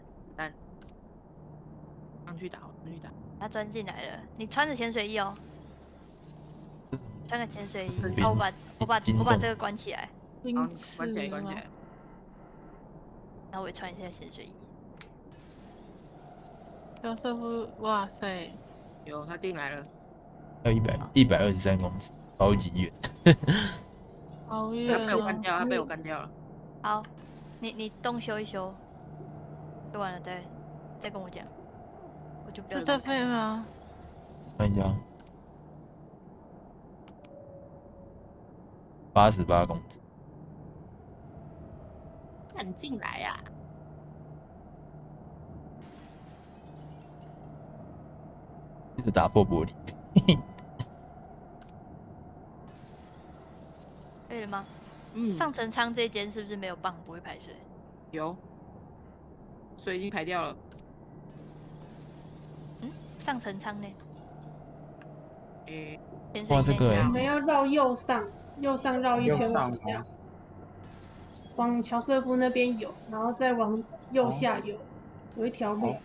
上去打，上去打。他钻进来了。你穿着潜水衣哦，穿个潜水衣。冰好，我把我把我把这个关起来，冰好，刺关起来，关起吗来。然后我也穿一下潜水衣。乔瑟夫，哇塞！有，他进来了。还有一百一百二十三公尺，超级远。好远他被我干哦。掉，他被我干掉了。好，你你洞修一修，修完了再再跟我讲，我就不要再看边吗？看一下，八十八公尺，进来呀、一直打破玻璃。可以了吗？嗯，上层舱这间是不是没有棒不会排水？有，水已经排掉了。嗯上层舱呢？哇这个我们要绕右上，右上绕一圈往下上吗，往乔瑟夫那边游，然后再往右哦下游，有一条路哦。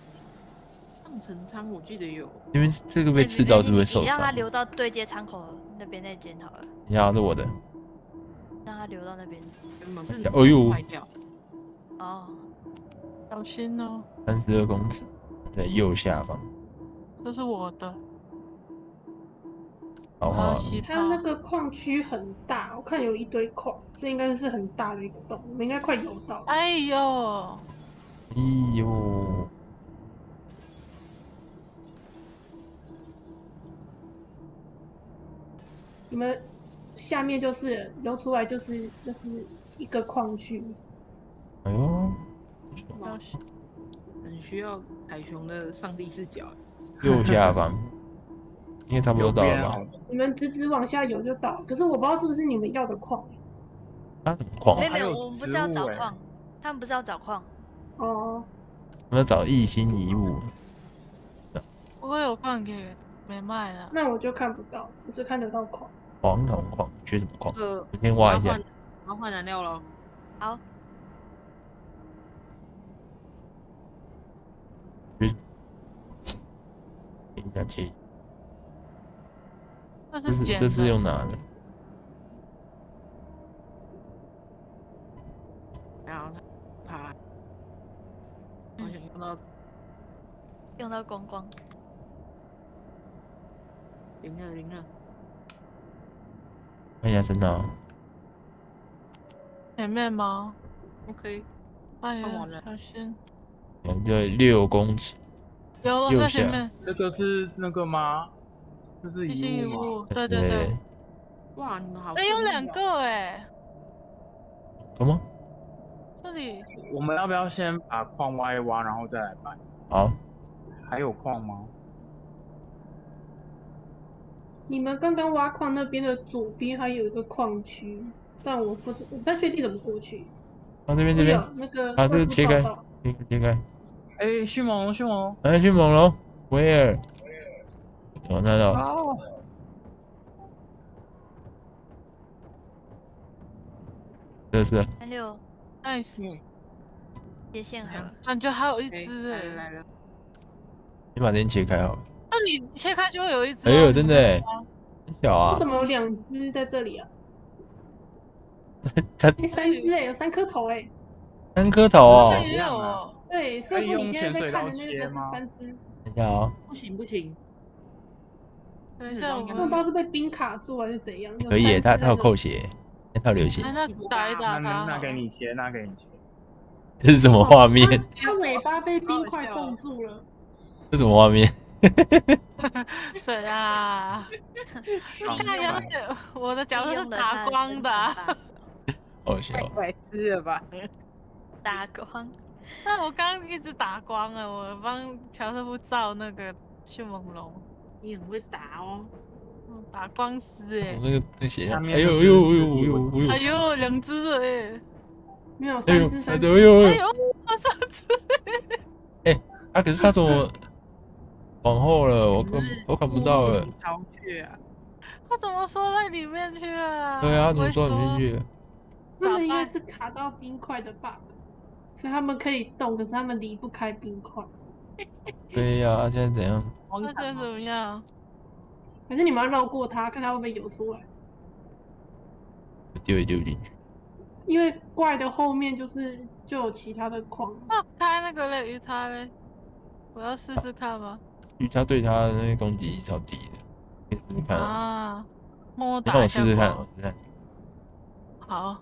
上层仓我记得有，因为这个被刺到是不是会受你让他伤？流到对接舱口那边那间好了，你好，是我的。让他流到那边。哎呦坏掉。哦，小心哦，三十二公尺，在右下方。这是我的。好好它那。个矿区很大，我看有一堆矿，这应该是很大的一个洞，我们应该快游到。哎呦，哎呦，你们下面就是游出来就是就是一个矿区，哎呦。很需要海熊的上帝视角。右下方，应该差不多到了吧？你们直直往下游就到。可是我不知道是不是你们要的矿啊？什么矿啊？没有没有，我们不是要找矿，他们不是要找矿，哦。我们要找一心一物。不过有放给没卖了。那我就看不到，我只看得到矿。黄铜矿，缺什么矿呃？我先挖一下我要换。燃料了。好，等一下切，那这是这是用哪的？然后他爬，我想用到用到光光，零了零了。看一下真的哦，前面吗？OK，哎呀小心。两个六公尺，有了，在前面，这个是那个吗？这是一物。对对对。哇，你们好。哎，有两。个哎，什么？这里我们要不要先把矿挖一挖，然后再来搬？好，还有矿吗？你们刚刚挖矿那边的左边还有一个矿区，但我不知我不太确定怎么过去。啊这边这边有，那个啊这个切开切开切开，哎，迅猛龙，迅猛龙！哎，迅猛龙，威尔，我看到，哦，这是三六 nice，嗯，接线盒，感觉还有一哎只哎。来了来了。你把这边切开好了。那你切开就会有一只啊。哎呦，你真的哎不知道吗，很小啊为什，么有两只在这里啊？它哎，三只哎，有三颗头哎。三颗头哦。对，师傅可以用你现在在看的那个是三只，等一下哦，不行不行，等一下我们不知道是被冰卡住还是怎样。可以耶，它它有扣血，他有流血哎，，那打一打他那那它好了。给你切，那给你切。这是什么画面？他尾巴被冰块冻住了。这什么画面？水啊！爽看呀，那个我的角色是打光的啊。好笑太，白痴了吧？打光，那我刚刚一直打光了，我帮乔师傅照那个迅猛龙，你很会打哦。嗯打光师哎我。那个那血量，下面哎呦哎呦哎呦哎呦哎呦哎呦，两只了哎！没有哎呦三只，哎三只。呦哎呦哎呦，哎呦，我上次啊可是他怎么 往后了？我看我看不到了。逃去啊！他怎么缩在里面去了？对啊，怎么会钻里面去了？他们应该是卡到冰块的 bug，所以他们可以动，可是他们离不开冰块。对呀，啊现在怎样？那现在怎么样？可是你们要绕过它，看它会不会游出来。丢一丢进去。因为怪的后面就是就有其他的矿，那开那个嘞，鱼叉嘞，我要试试看吗？鱼叉对他的那个攻击力超低的，可以试试看啊。啊，默默你让我打一下试试看，我试试看。好。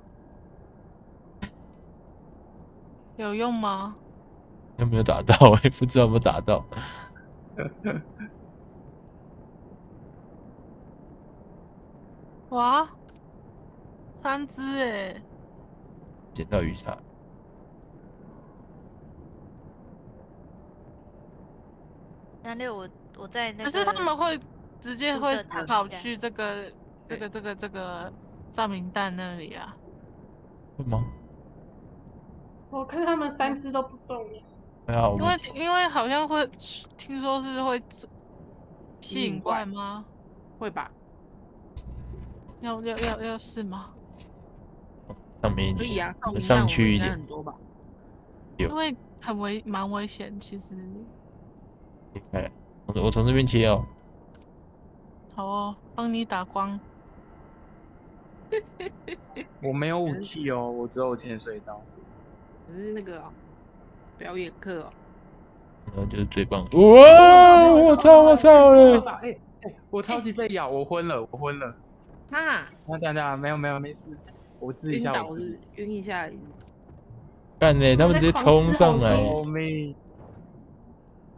有用吗？有没有打到？我也不知道有没有打到。哇，三只哎！捡到鱼叉，三六我我在那个，可是他们会直接会跑去这个这个这个这个照明弹那里啊？会吗？我看他们三只都不动耶。对啊，因为因为好像会听说是会吸引引怪怪吗？会吧？要要要要是吗？上面一点可以啊，上去一点很多吧？有因为很危蛮危险，其实。哎。我我从这边切哦。好哦，帮你打光。我没有武器哦，我只有潜水刀。可是那个哦表演课哦，然后就是最棒。哇！我操！我操了！哎哎，我超级被咬，我昏了，我昏了。哈，那等等，没有没有没事，我治一晕下我晕一下而已，干嘞！他们直接冲上来，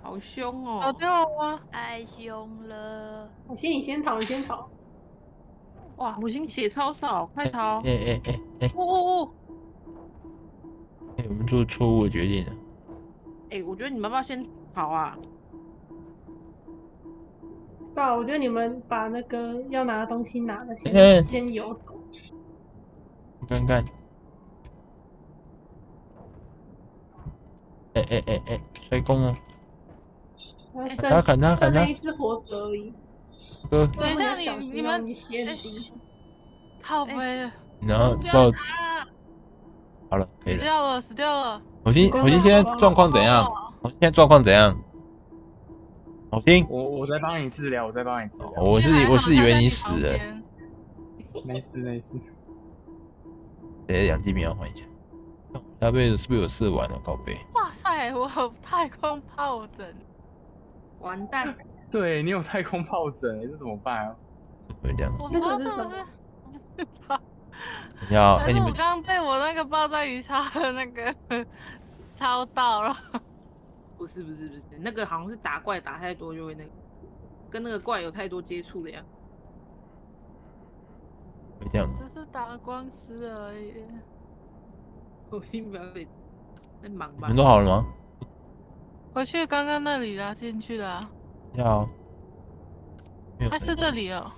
好凶哦！好凶吗？太凶了。我先你先逃，你先逃。哇，我已经血超少，快逃！哎哎哎哎哦哦哦！哎！我们做错误的决定了。哎，我觉得你们要不要先跑啊？对啊，我觉得你们把那个要拿的东西拿了，先、嗯先游走。我看看。哎哎哎哎！衰公哦，然后砍他砍他砍他一只活着而已。哥，等一下你你们你血很低。靠背，然后不要报打！好了，可以了。死掉了，死掉了。火星，火星现在状况怎样？火星现在状况怎样？火星，我我在帮你治疗，我在帮你治疗。我是我是以为你死了。没事没事。等下两剂苗换一下。他被是不是有射完了？靠背。哇塞，我有太空疱疹。完蛋！对你有太空疱疹，这怎么办啊？会这样。我不知道是不是，我不知道。等一下哦，哎，还是我你们刚刚被我那个爆炸鱼叉的那个抄到了。不是不是不是，那个好像是打怪打太多就会那个，跟那个怪有太多接触的样子。会这样。只是打光师而已。我并不要被在忙吧你们？都好了吗？回去刚刚那里啦，进去啦。你好。没有还是这里哦。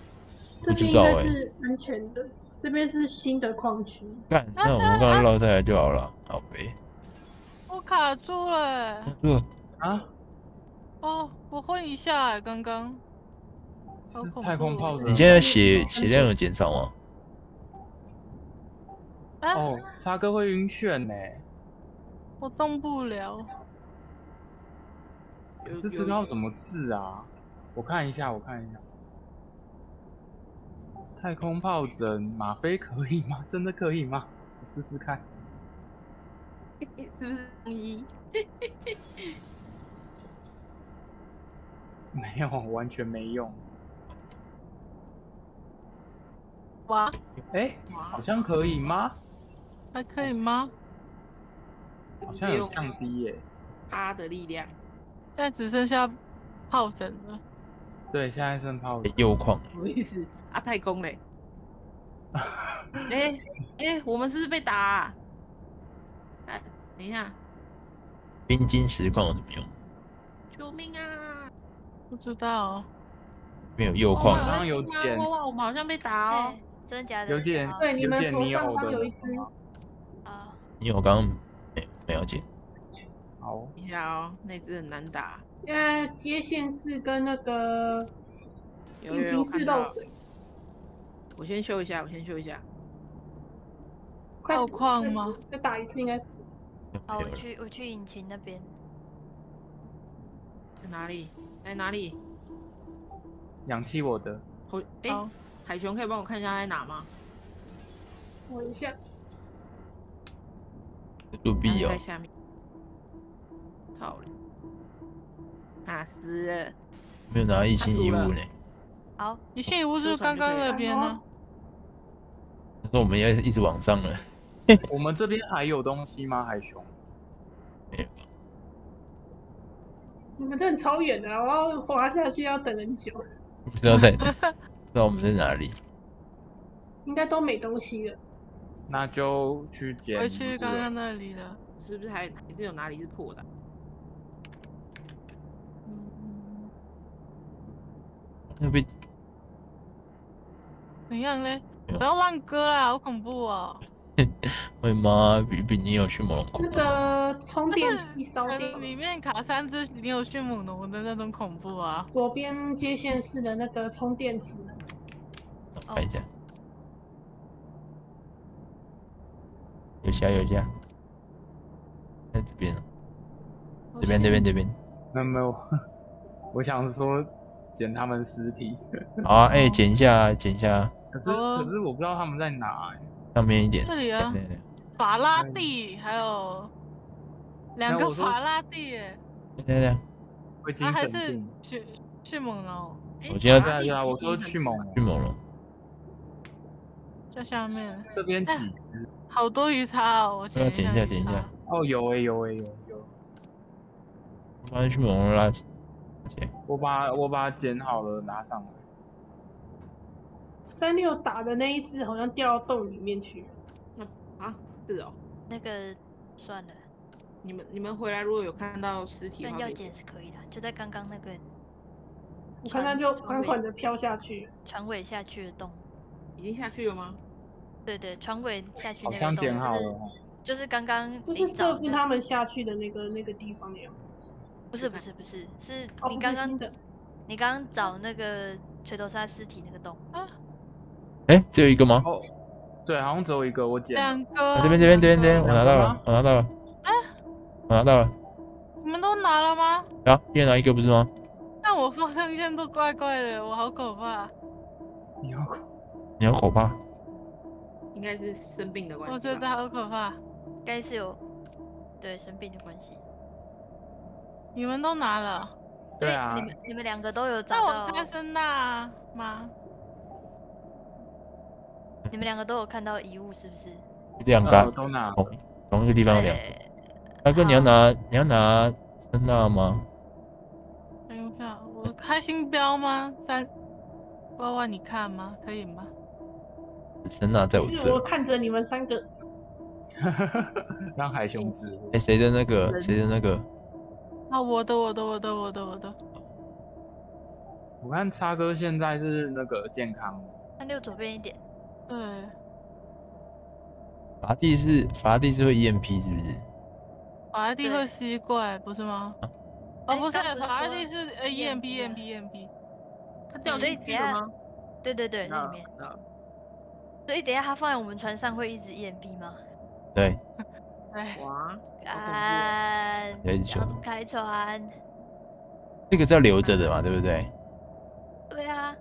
这边应知道欸该是安全的，这边是新的矿区。干，那我们刚刚绕下来就好了。好呗。我卡住了欸。这啊，哦，我昏一下哎，刚刚。太空怖疱疹。你现在血血量有减少吗？啊，哦，沙哥会晕眩呢。我动不了。有这这个要怎么治啊？我看一下，我看一下。太空疱疹吗啡可以吗？真的可以吗？我试试看。是不是中医？没有，完全没用。哇，哎、好像可以吗？还可以吗？好像有降低耶。他的力量，现在只剩下炮神了。对，现在剩疱疹。右矿，什么意思？啊，太空嘞！哎哎，我们是不是被打、啊？哎，等一下，冰晶石矿有什么用？救命啊！不知道。没有右哇矿刚刚有哇捡哇哇，我们好像被打哦真的假的？有点好对，你们左上方有一只，啊，因为我刚刚没没有捡。好，等一下哦，那只很难打。现在接线是跟那个有有有引擎室看到了漏水，我先修一下，我先修一下。矿吗再打一次应该死。好，没有了。我去我去引擎那边。在哪里？在哪里？氧气我的。好海熊可以帮我看一下在哪吗？我一下，作弊哦在！下面。好了，卡死。没有拿到一星遗物呢。好，你信物是刚刚那边呢？他说我们要一直往上了，我们这边还有东西吗？海熊？你们真的超远的啊，我要滑下去要等很久，不知道在，不知道我们在哪里。应该都没东西了。那就去捡。回去刚刚那里了。是不是还还是有哪里是破的啊？那被怎样嘞？没有不要乱割啦，好恐怖哦！为妈比比你有迅猛龙恐那。个充电器烧可掉里面卡三只你有迅猛龙的那种恐怖啊！左边接线式的那个充电池，我看一下，有下有下，在这边，这边这边这边。没有没有，我想说捡他们尸体，好啊，哎、捡一下，捡一下，可是哦。可是我不知道他们在哪、欸。上面一点。这里啊法拉第还有两个法拉第耶，对对对，会精啊还是神病。迅迅猛龙我今天对啊对啊，我说迅猛龙，迅猛龙，在下面，这边几只？好多鱼叉哦！我对啊捡捡一下捡一下哦，有诶、有诶、有有。我把迅猛龙拉起。我把我把它捡好了拿上来。三六打的那一只好像掉到洞里面去了。啊，是哦。那个算了，你们你们回来如果有看到尸体的话，但要捡是可以的，就在刚刚那个我看它就缓缓的飘下去，船尾下去的洞。已经下去了吗？对对，船尾下去那个洞，就是捡好了哦。就是刚刚就是你找的设置他们下去的那个那个地方的样子。不是不是不是，是你刚刚你刚刚找那个锤头鲨尸体那个洞，哎、只有一个吗？哦，对，好像只有一个我捡。两个啊、这边这边这边这边，我拿到了我拿到了。哎我拿到了。你们都拿了吗？啊，一人拿一个不是吗？但我方向键都怪怪的，我好可怕。你好，你好可怕。应该是生病的关系。我觉得好可怕。应该是有对生病的关系。你们都拿了，对啊你们你们两个都有找那到我，开声呐吗？你们两个都有看到遗物是不是？两个都拿。同同一个地方有两个。对大哥，你要拿你要拿声呐吗？等一下，我开心标吗？三，娃娃你看吗？可以吗？声呐在我是我。看着你们三个，让海熊指挥。哎、谁的那个？谁的那个？啊，我的，我的，我的，我的，我的。我看叉哥现在是那个健康，那六左边一点，对，法拉第是法拉第是会 EMP 是不是？法拉第会吸怪，不是吗？哦，哎不是，法拉说第是呃 EMP EMP 啊 EMP。他掉进去了吗？对对对，那啊里面。啊所以等一下他放在我们船上会一直 EMP 吗？对，哎，哇，干，要开船？这个是要留着的嘛，对不对？对啊，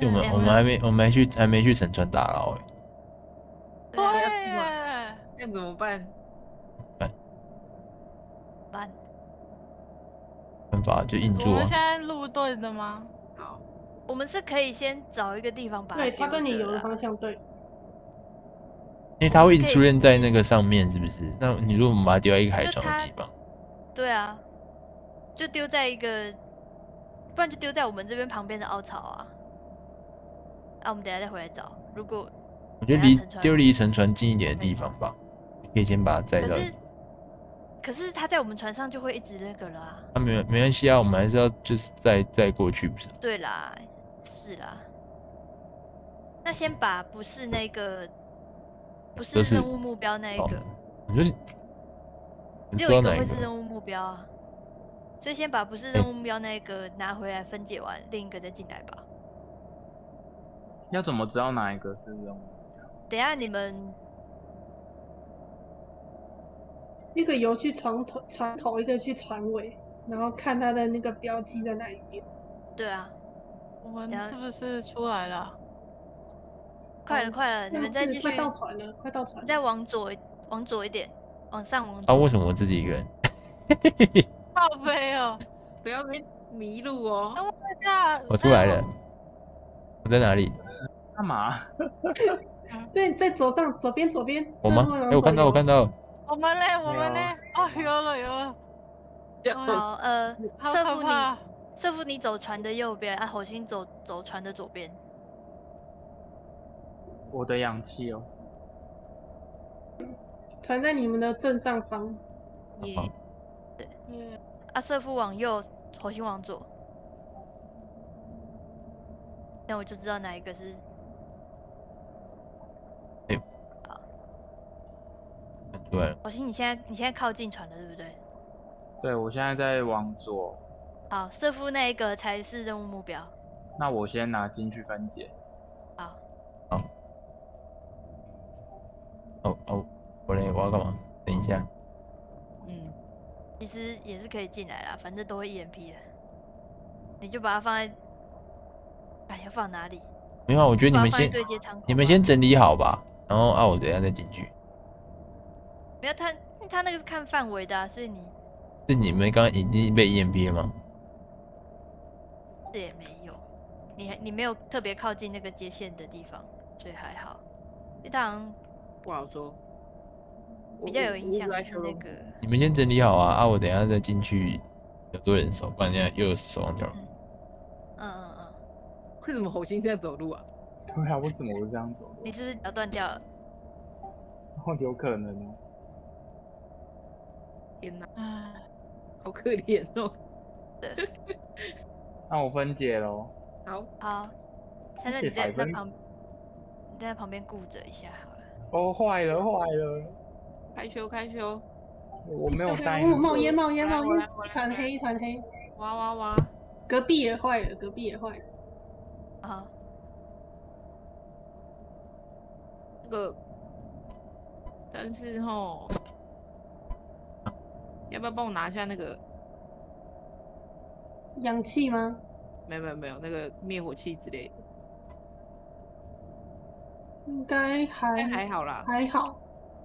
我们我们还没我们还去还没去沉船打捞哎、对那怎么办？办。办法就硬我做啊。们现。在路对的吗？好，我们是可以先找一个地方把它对他跟你游的丢着啦方向对，因为它会一直出现在那个上面，是不是？那你如果我们把它丢在一个海床的地方，对啊，就丢在一个，不然就丢在我们这边旁边的凹槽啊。啊，我们等下再回来找。如果我觉得离丢离沉船近一点的地方吧，可以先把它载到。可是他在我们船上就会一直那个了啊。啊，没没关系啊，我们还是要就是再再过去，不是？对啦，是啦。那先把不是那个，不是任务目标那一哦个，我觉得你只有一个不知道哪一个？会是任务目标啊。所以先把不是任务目标那一个拿回来分解完，另一个再进来吧。要怎么知道哪一个是任务？等下你们一个游去船头船头，一个去船尾，然后看它的那个标记在哪一边。对啊，我们是不是出来了？快了哦快了，你们再继续是快，到船了，快到船了。再往左往左一点，往上往左啊，为什么我自己一个人？好飞哦！不要被迷路哦。等一下，我出来了，我在哪里？干嘛？在在左上左边左边。我吗？哎、我看到，我看到。我们嘞，我们嘞，哦，有了有了，好，呃，好社父可怕你，瑟夫你走船的右边，啊，火星走走船的左边。我的氧气哦，船在你们的正上方。耶对嗯，啊，瑟夫往右，火星往左。那我就知道哪一个是看出来了，火星。你现在你现在靠近船了，对不对？对我现在在往左，好，社父那一个才是任务目标。那我先拿进去分解。好，好哦哦，我嘞，我要干嘛？等一下，嗯，其实也是可以进来啦，反正都会 EMP 的。你就把它放在，哎，要放哪里？没有啊，我觉得你们先对接仓库。你们先整理好吧，然后啊，我等一下再进去。没有他，他那个是看范围的、啊，所以你是你们刚刚已经被 EMP 了吗？这也没有，你还你没有特别靠近那个接线的地方，所以还好。因为他好像不好说。比较有影响是那个，你们先整理好啊，啊，我等一下再进去，有多人手，不然现在又有手上条。嗯嗯嗯，为什么猴星这样走路啊？对啊，为什么我是这样走？你是不是脚断掉了？哦，有可能哦。天哪，好可怜哦。对，那我分解喽。好，好，现在且你在旁，你在旁边顾着一下好了。哦，坏了坏了，开修开修，我没有带。哦，冒烟冒烟冒烟我来我来，一团黑一团黑，哇哇哇！隔壁也坏了，隔壁也坏了。啊，那个，但是吼，要不要帮我拿一下那个？氧气吗？没有没有没有，那个灭火器之类的，应该还还好啦。还好。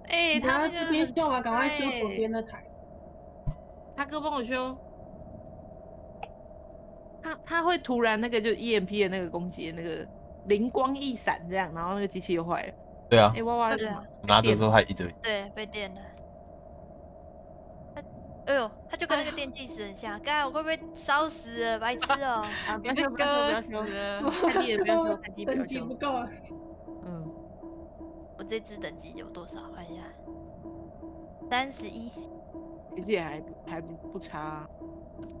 哎、他这边个修完，赶快修左哎边的台。他哥帮我修。他他会突然那个就 EMP 的那个攻击那个灵光一闪这样，然后那个机器又坏了。对啊哎、，哇哇，对啊拿着的时候还一直对，被电了。他，哎呦，他就跟那个电锯石很像。刚才我会不会烧死了？白痴哦 啊，不要说不要修，死了。太低了不要说，太低不要等级不。够啊！嗯，我这只等级有多少？看一下，三十一。其实也还不还不不差、啊。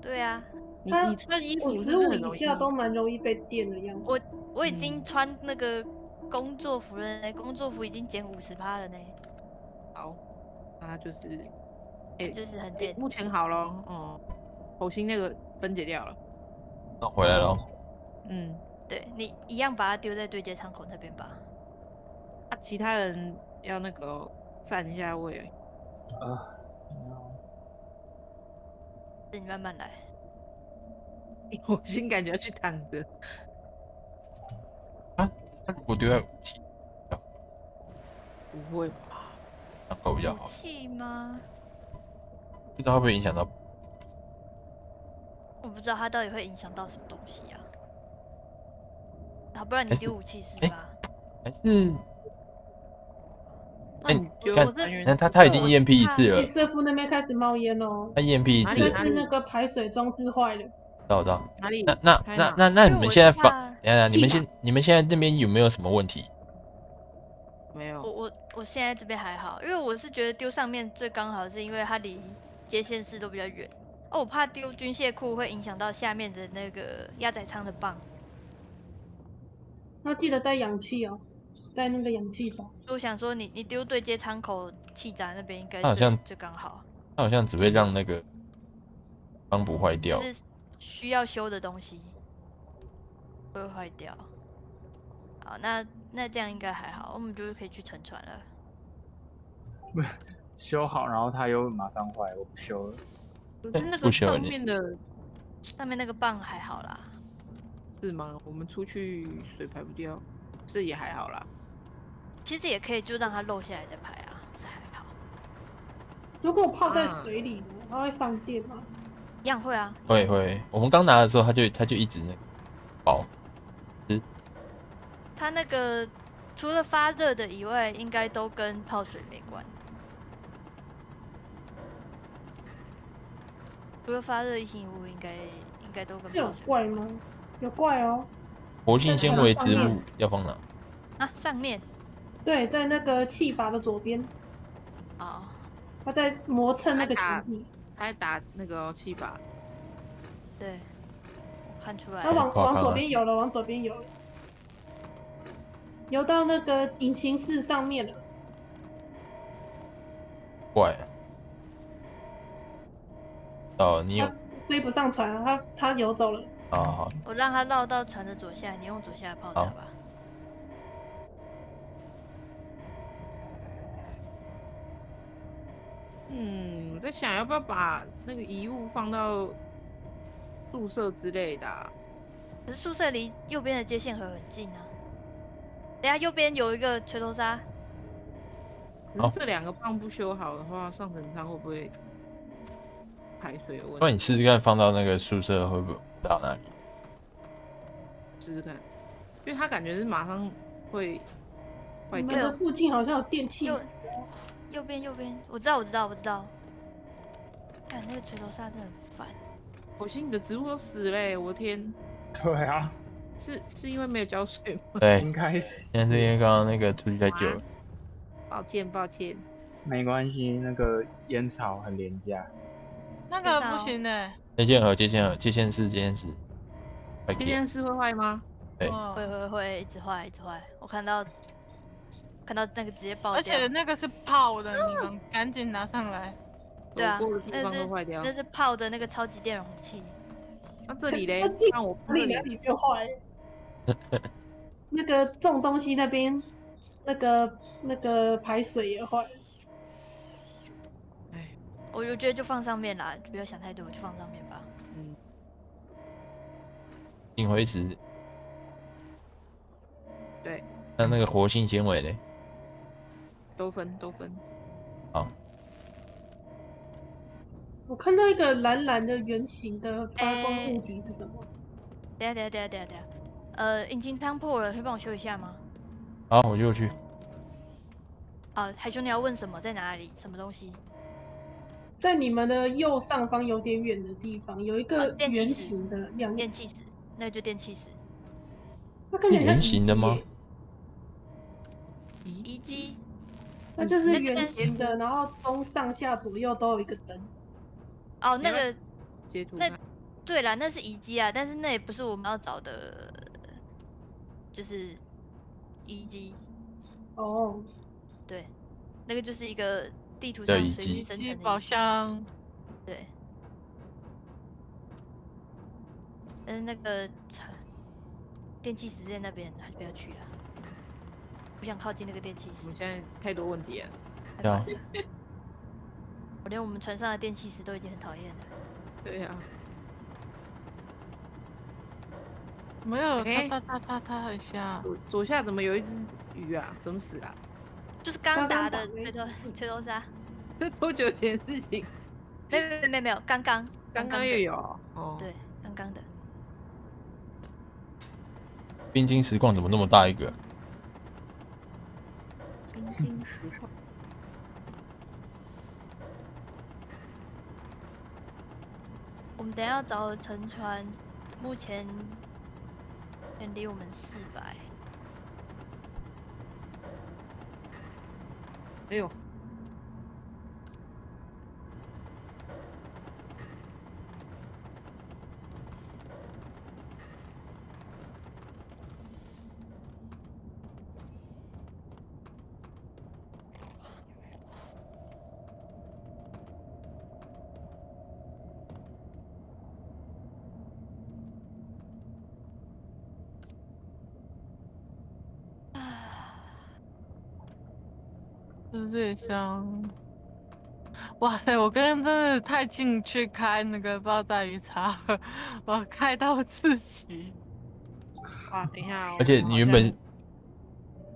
对啊，你你穿衣服是五十？以下都蛮容易被电的样子。我我已嗯经穿那个工作服了呢，工作服已经减五十趴了呢，好，那就是，哎、就是很哎电。目前好了，哦、火星那个分解掉了。那回来了。嗯，对你一样把它丢在对接窗口那边吧。啊，其他人要那个哦站一下位。啊，是你慢慢来。火星感觉要去躺着。他如果丢在武器，不会吧？那狗比较武好，器吗？不知道会不会影响到。我不知道它到底会影响到什么东西啊。好，不然你丢武器是哎吧？还是哎那你我是那他他已经我 EMP 一次其了，社夫那边开始冒烟哦，他 EMP 一次是那个排水装置坏了。知道知道。哪里？那那那那那你们现在防，怕等一下等你们气现你们现在这边有没有什么问题？没有我。我我现在这边还好，因为我是觉得丢上面最刚好，是因为它离接线室都比较远。哦，我怕丢军械库会影响到下面的那个压载舱的棒，那记得带氧气哦，带那个氧气罩。我想说你你丢对接舱口气闸那边应该好像就刚好，那好像只会让那个帮不坏掉就。是需要修的东西会坏掉。好，那那这样应该还好，我们就可以去沉船了。修好，然后它又马上坏，我不修了。可是那个上面的上面那个棒还好啦，是吗？我们出去水排不掉，这也还好啦。其实也可以就让它漏下来再排啊，这还好，如果泡在啊水里呢，它会放电吗？一样会啊。会会，我们刚拿的时候它就它就一直那个爆，它那个除了发热的以外，应该都跟泡水没关。除了发热异形物，应该应该都跟这有怪吗？有怪哦。活性纤维植物要放哪？啊，上面对，在那个气阀的左边，哦，他在磨蹭那个墙壁。他在打那个哦气阀，对，看出来他往。往左边有了，往左边游了，游到那个引擎室上面了。怪啊。哦，你有追不上船了，它它游走了。好好好，我让他绕到船的左下，你用左下的炮打吧。嗯，我在想要不要把那个遗物放到宿舍之类的啊、可是宿舍离右边的接线盒很近啊。等下右边有一个锤头鲨，好可是这两个棒不修好的话，上层舱会不会排水有问不然？你试试看放到那个宿舍会不会到那里？试试看，因为他感觉是马上会坏你掉们的附近好像有电器右边右边，我知道我知道我知道。看那个垂头鲨真的很烦。可惜你的植物都死嘞、我的天，对啊，是是因为没有浇水吗？对，应该是。现在是因为刚刚那个出去太久了。抱歉抱歉，没关系，那个烟草很廉价。那个不行呢、接线盒，接线盒，接线室，接线室。快这点！件事会坏吗？对会会会一直坏一直坏，我看到看到那个直接爆而。且那个是泡的，你们赶紧拿上来。对啊那是。那是泡的那个超级电容器。那这里嘞它进，让我这里哪里就坏。那个种东西那边，那个那个排水也坏。哎，我就觉得就放上面啦，不要想太多，就放上面吧。嗯，引回石，对，那那个活性纤维嘞？都分都分。好我看到一个蓝蓝的圆形的发光哎物体是什么？等下等下等下等下等下，呃，引擎舱破了，可以帮我修一下吗？好，我就去。啊，海兄你要问什么？在哪里？什么东西？在你们的右上方有点远的地方，有一呃个圆电气室形的亮电气室，那就电气室。它看起来像圆形的吗遗迹耶？遗迹，它就是圆形的，然后中上下左右都有一个灯。哦，那个那截图那对啦，那是遗迹啊，但是那也不是我们要找的，就是遗迹。哦，对，那个就是一个地图上随机迹生成的遗迹。箱，对。但是那个场电气石在那边，还是不要去了。不想靠近那个电气石我们，现在太多问题了。对啊，我连我们船上的电气石都已经很讨厌了。对啊，没有哎哒哒哒哒哒一下，左左下怎么有一只鱼啊？怎么死啊？就是刚刚打的的锤头锤头鲨，这多久前的事情？没有没有没有没有，刚刚刚刚的又有哦。哦，对，刚刚的。冰晶石矿怎么那么大一个？冰晶石矿。我们等一下要找的沉船，目前远离我们四百。哎呦，是也像，哇塞！我刚刚真的太近去开那个爆炸鱼叉，我开到自己。哇，等一下哦。而且你原好本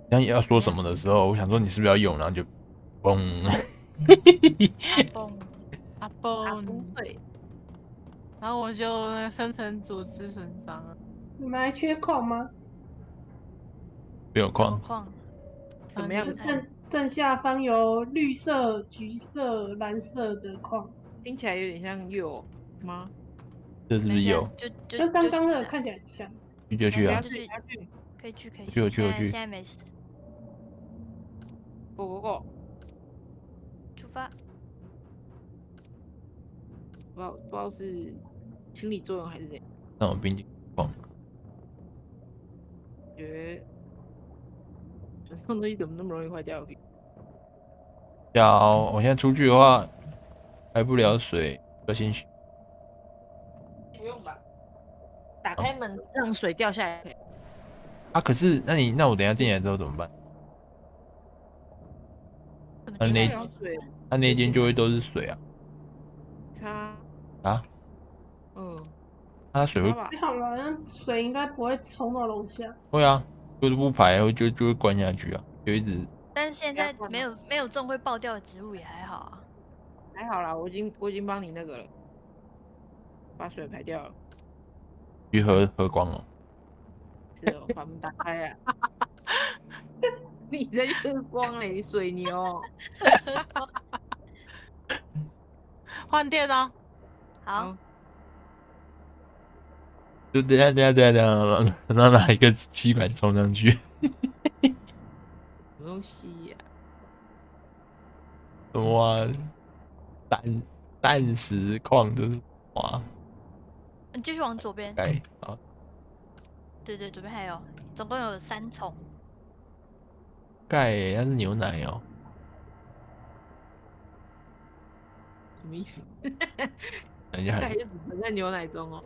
刚要说什么的时候，我想说你是不是要用，然后就嘣，阿蹦，阿像蹦，不会，然后我就那个生成组织损伤了。你们还缺矿吗？没有矿，矿什么样的正下方有绿色、橘色、蓝色的框，听起来有点像有吗？这是不是有？就就跟刚刚就的看起来很像。你就去啊就！是下去，可以去可以去去我去去现在没事 go go！出发。不知道不知道是心理作用还是怎样，那我冰晶矿，觉得 这种东西怎么那么容易坏掉？要我现在出去的话，开不了水，要先学不用吧？打开门让水掉下来可以。啊。可是，那你那我等下进来之后怎么办？他那那进来的有水那那间就会都是水啊，擦啊？嗯，那它水会好了，那水应该不会冲到楼下。会啊，就是不排会就就会关下去啊，就一直但是现在没有没有种会爆掉的植物也还好啊。还好啦，我已经我已经帮你那个了，把水排掉了。鱼喝喝光了。是哦，把门打开啊！你在喝光嘞，水牛。换电哦。好，就等一下等下等下等一下，让让拿一个吸管冲上去。什么东西呀、什么啊？氮氮石矿就是哇，你继续往左边。该啊，对对，左边还有，总共有三重。钙欸它是牛奶哦。什么意思？人家还钙就只存在牛奶中哦。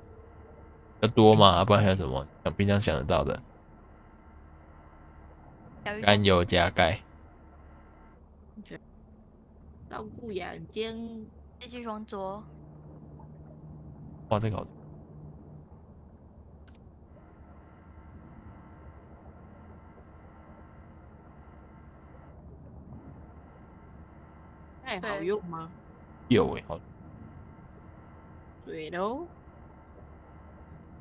要多嘛，不然还有什么？想平常想得到的，甘油加钙。照顾眼睛，继续往左。哇，这个好，钙好用吗？有哎，好，对喽，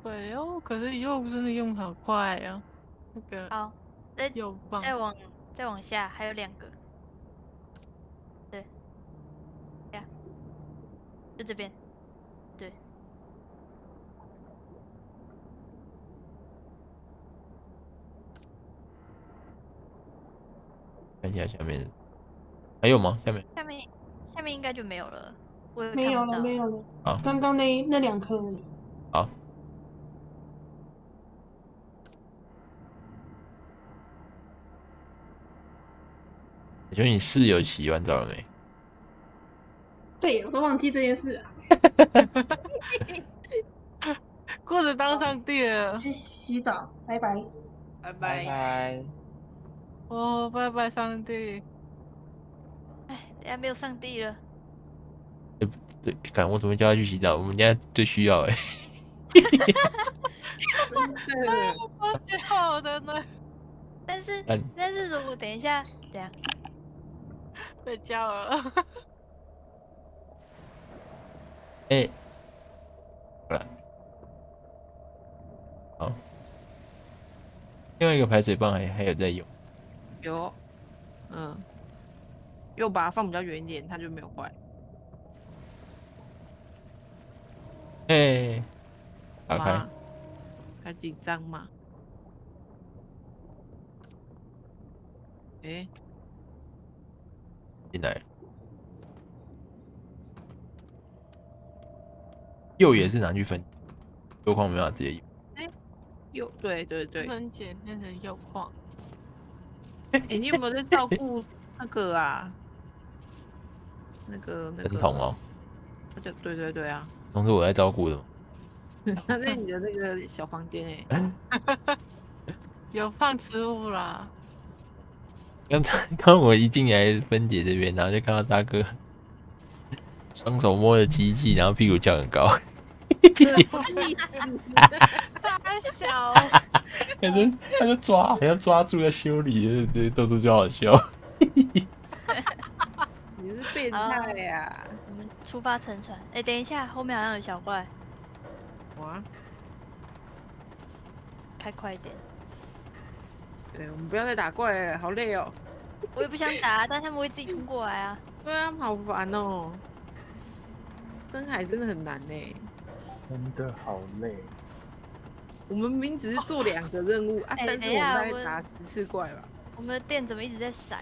对哦，可是又真的用好快啊，那个好，再又棒。再往再往下还有两个。对，呀，就这边。对，看一下下面还有吗？下面下面下面应该就没有了。我没有了，没有了。好刚刚那那两颗而已。好，请问你室友洗完澡了没？对，我都忘记这件事了。顾着当上帝了，去洗澡，拜拜。拜拜拜。拜。哦，拜拜上帝。哎，等下没有上帝了。对，敢我怎么叫他去洗澡？我们家最需要哎、好的呢，但是嗯但是如果等一下这样，被叫了。哎、好了，好，另外一个排水棒还还有在用，有，嗯，又把它放比较远一点，它就没有坏。哎、打开妈，还紧张嘛？诶、进来了。釉也是拿去分，右矿没办法直接用。又对对对，分解变成右矿，哎、你有没有在照顾那个啊？那个那个人桶哦，那就对对对啊，都是我在照顾的嘛。他在你的那个小房间哎 有放植物啦。刚才 刚我一进来芬姐这边，然后就看到大哥 双手摸着机器，然后屁股翘很高，大小，他就他就抓，好像抓住要修理，对对，豆豆就好笑。你是变态呀、我们出发乘船。哎，等一下，后面好像有小怪，哇，开快一点。对，我们不要再打怪了，好累哦。我也不想打，但他们会自己冲过来啊。对啊，好烦哦。深海真的很难呢。真的好累。我们明明只是做两个任务啊，哎但是我等一下我们在打十次怪吧。我们的电怎么一直在闪？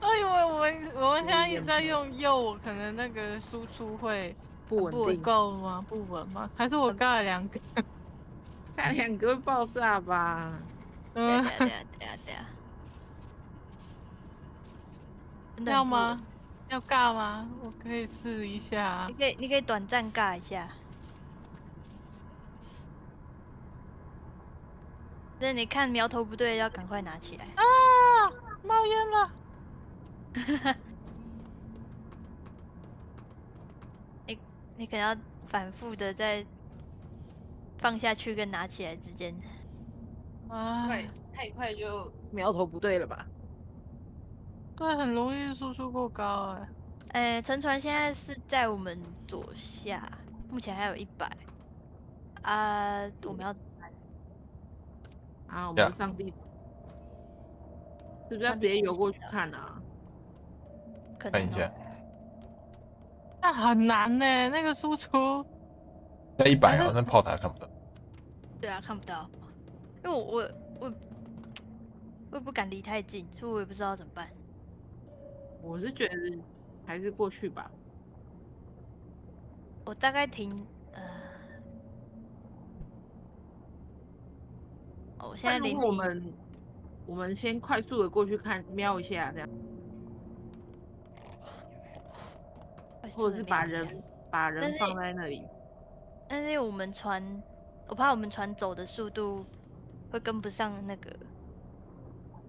我以为我们我们现在一直在用右，可能那个输出会不不稳定，够吗？不稳吗？还是我盖了两个？看两个会爆炸吧？嗯对啊，对啊，对啊，要吗？要尬吗？我可以试一下啊你。可以，你可以短暂尬一下。那你看苗头不对，要赶快拿起来。啊！冒烟了！你可能要反复的在放下去跟拿起来之间。啊，快太快就苗头不对了吧？对，很容易输出过高哎、哎，沉船现在是在我们左下，目前还有一百。啊，我们要怎么办？啊，我们上地图是不是要直接游过去看啊？看一下，那很难呢、那个输出。在一百可是哦，那炮台看不到。对啊，看不到，因为我我我我也不敢离太近，所以我也不知道怎么办。我是觉得还是过去吧。我大概停，呃，哦，我现在离如果我们我们先快速的过去看瞄一下，这样，或者是把人把人放在那里。但是因为我们船，我怕我们船走的速度会跟不上那个，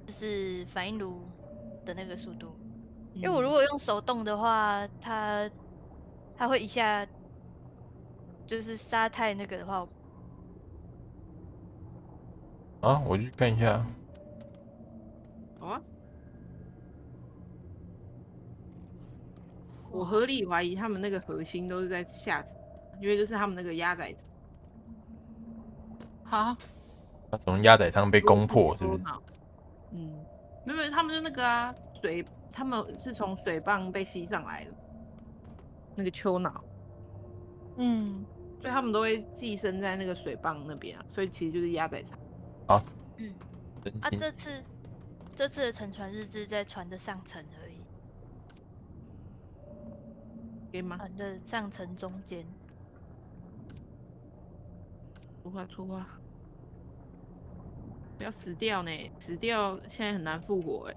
就是反应炉的那个速度。因为我如嗯果用手动的话，它它会一下就是杀太那个的话，啊，我去看一下。好啊，我合理怀疑他们那个核心都是在下层，因为就是他们那个鸭仔层好，他从鸭仔上被攻破，是不是？嗯，没有没有，他们就那个啊，水，他们是从水蚌被吸上来的，那个丘脑，嗯，所以他们都会寄生在那个水蚌那边啊，所以其实就是鸭仔场。嗯，啊，真心这次这次的沉船日志在船的上层而已，可以吗？船的上层中间。出发出发，不要死掉呢！死掉现在很难复活哎。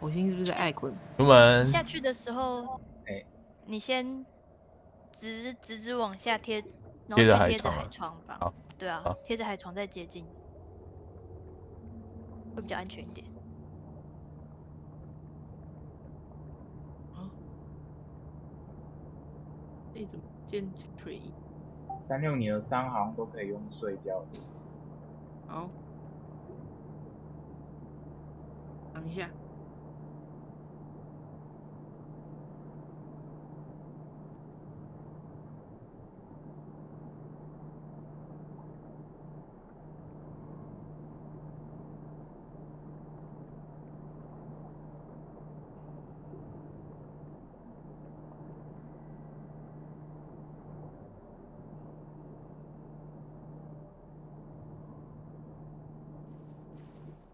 火星是不是在爱滚？出门下去的时候，哎你先直直直往下贴，然后贴着再贴着海海床吧。好对啊，贴着海床再接近，会比较安全一点。啊？这怎么见水翼？三六你的三好像都可以用睡觉的。好，等一下。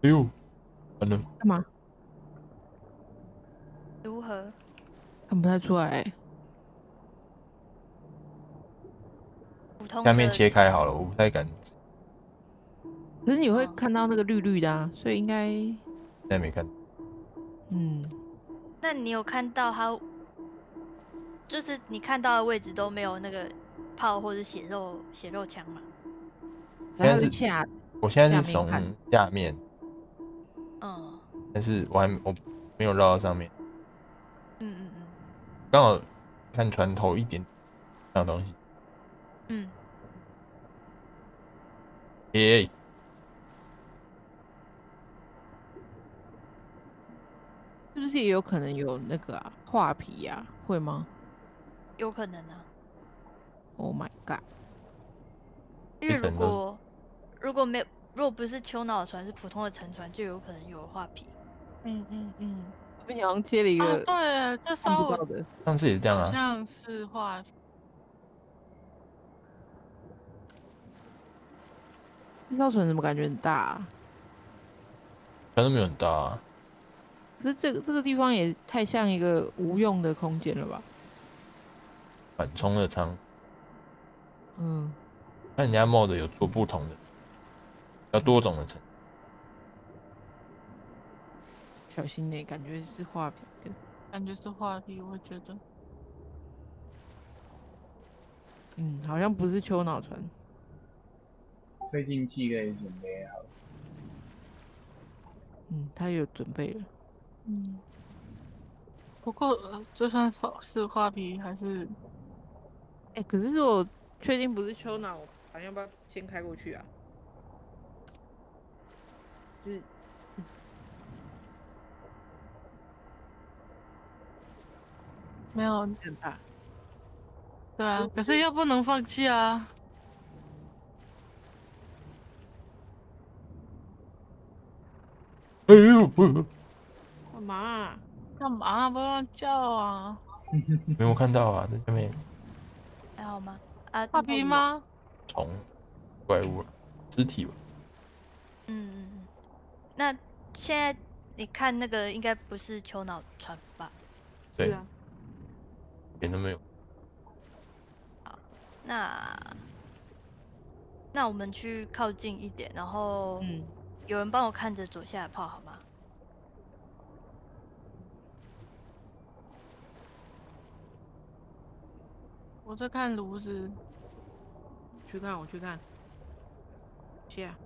哎呦，完了，干嘛？如何？看不太出来、普通下面切开好了，我不太敢，可是你会哦看到那个绿绿的啊，所以应该，在没看。嗯，那你有看到它，就是你看到的位置都没有那个炮或者血肉血肉枪吗？现在是是下，我现在是从下面下面，嗯但是我还我没有绕到上面，嗯嗯嗯刚好看船头一点那东西。嗯，耶、是不是也有可能有那个啊画皮呀、会吗有可能啊。？Oh my god！因为如果如果没有如果不是丘脑船，是普通的沉船，就有可能有画皮。嗯嗯嗯。这边好像切了一啊，个对，这看稍微的，上次也是这样啊，好像是画皮。这艘船怎么感觉很大、啊？反正没有很大啊。可是这个这个地方也太像一个无用的空间了吧？缓冲的舱，嗯，那人家 mod 有做不同的，要多种的层，小心点，感觉是画皮的。感觉是画皮，我觉得。嗯，好像不是丘脑船。推进器可以准备好。嗯，他有准备了。嗯。不过，呃这算是是画皮还是？哎、可是我确定不是丘脑，好像要不要先开过去啊？是，没有，很大。对啊，可是又不能放弃啊。哎呦，不，干嘛啊、干嘛不要叫啊？没有看到啊，在下面还好吗？啊，画皮？吗？虫怪物肢体吧，嗯嗯嗯。那现在你看那个应该不是丘脑船吧？对，啊，一点都没有。好那那我们去靠近一点，然后嗯，有人帮我看着左下的炮好吗？我在看炉子。去看，我去看。谢啊，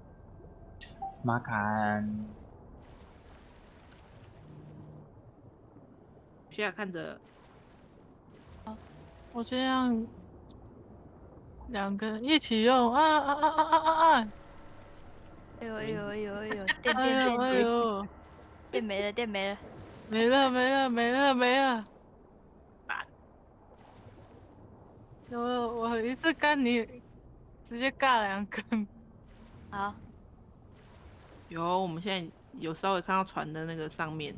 马卡安，是啊，看着。我这样两个一起用啊啊啊啊啊啊啊！哎呦哎呦哎呦 哎呦，电哎呦哎电电电呦，电没了电没了，没了没了没了没了！有 我一次干你直接尬两根，好，有，我们现在有稍微看到船的那个上面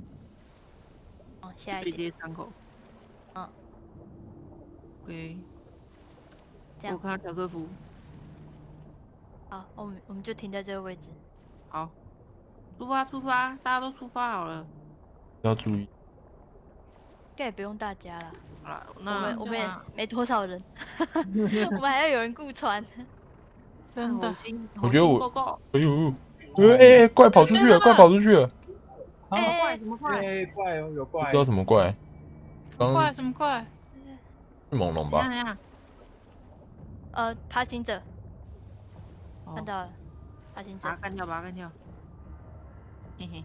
往下一接伤口。嗯。OK，这样我看到乔瑟夫。好，我们我们就停在这个位置。好，出发出发，大家都出发好了。要注意，应该也不用大家了，好了，我那们我们也没多少人，我们还要有人顾船。真的我觉得我。哎呦，呃，哎哎，怪跑出去了，怪跑出去了，啊，哎怪什么怪？对，怪哦，有怪不知。道什么怪，刚怪什么怪？是猛龙吧？呃，爬行者哦看到了，爬行者把它。干掉，把它干掉。嘿嘿。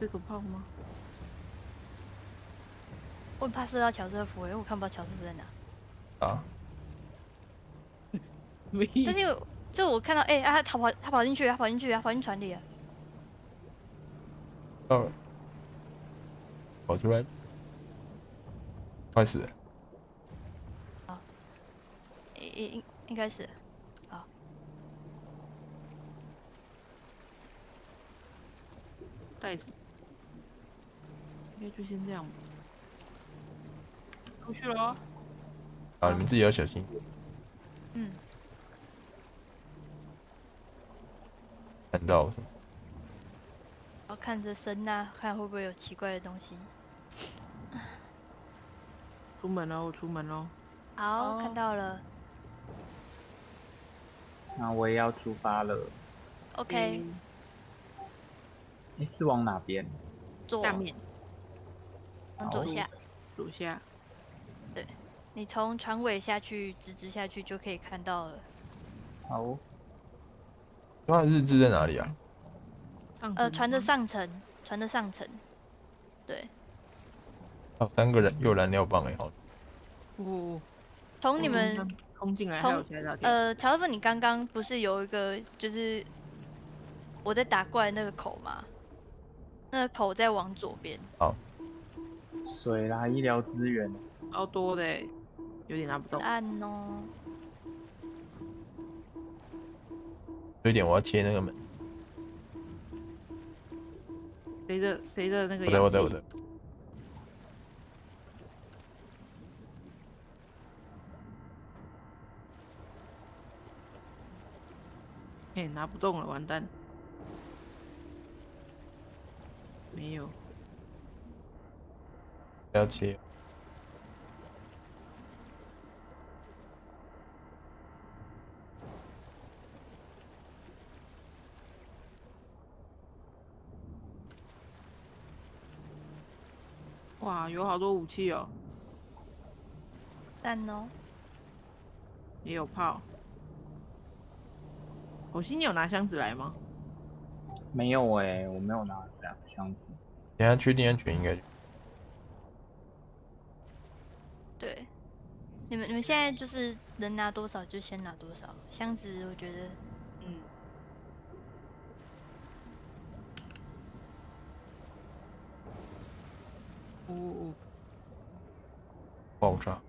这个炮吗？我怕射到乔瑟夫，因为我看不到乔瑟夫在哪。啊，没但是就我看到，哎、啊，他跑他跑进去，他跑进去，他跑进船里了。到了，跑出来，快死了！应应应应该是。好袋子。应该就先这样吧。出去了哦。啊，你们自己要小心。嗯，看到什么？我看着声呐，看会不会有奇怪的东西。出门喽，出门喽。好，看哦到了。那我也要出发了。OK，嗯诶，是往哪边？左下面往左下，左下。对你从船尾下去，直直下去就可以看到了。好哦，它的日志在哪里啊？呃，船的。上层，船的上层。对，哦，三个人又有燃料棒哎，好，哦。从你们冲冲进来，从还有其他。呃，乔师傅，你刚刚不是有一个就是我在打怪那个口吗？那个口在往左边。好水啦，医疗资源。超多的欸，有点拿不动。按哦。有一点我要切那个门，谁的谁的那个？我的我的我的。，哎、拿不动了，完蛋。没有，不要切。哇，有好多武器哦，弹哦。也有炮。火星，你有拿箱子来吗？没有哎、我没有拿箱箱子。等一下确定安全应该对，你们你们现在就是能拿多少就先拿多少，箱子我觉得嗯，哦哦，爆炸。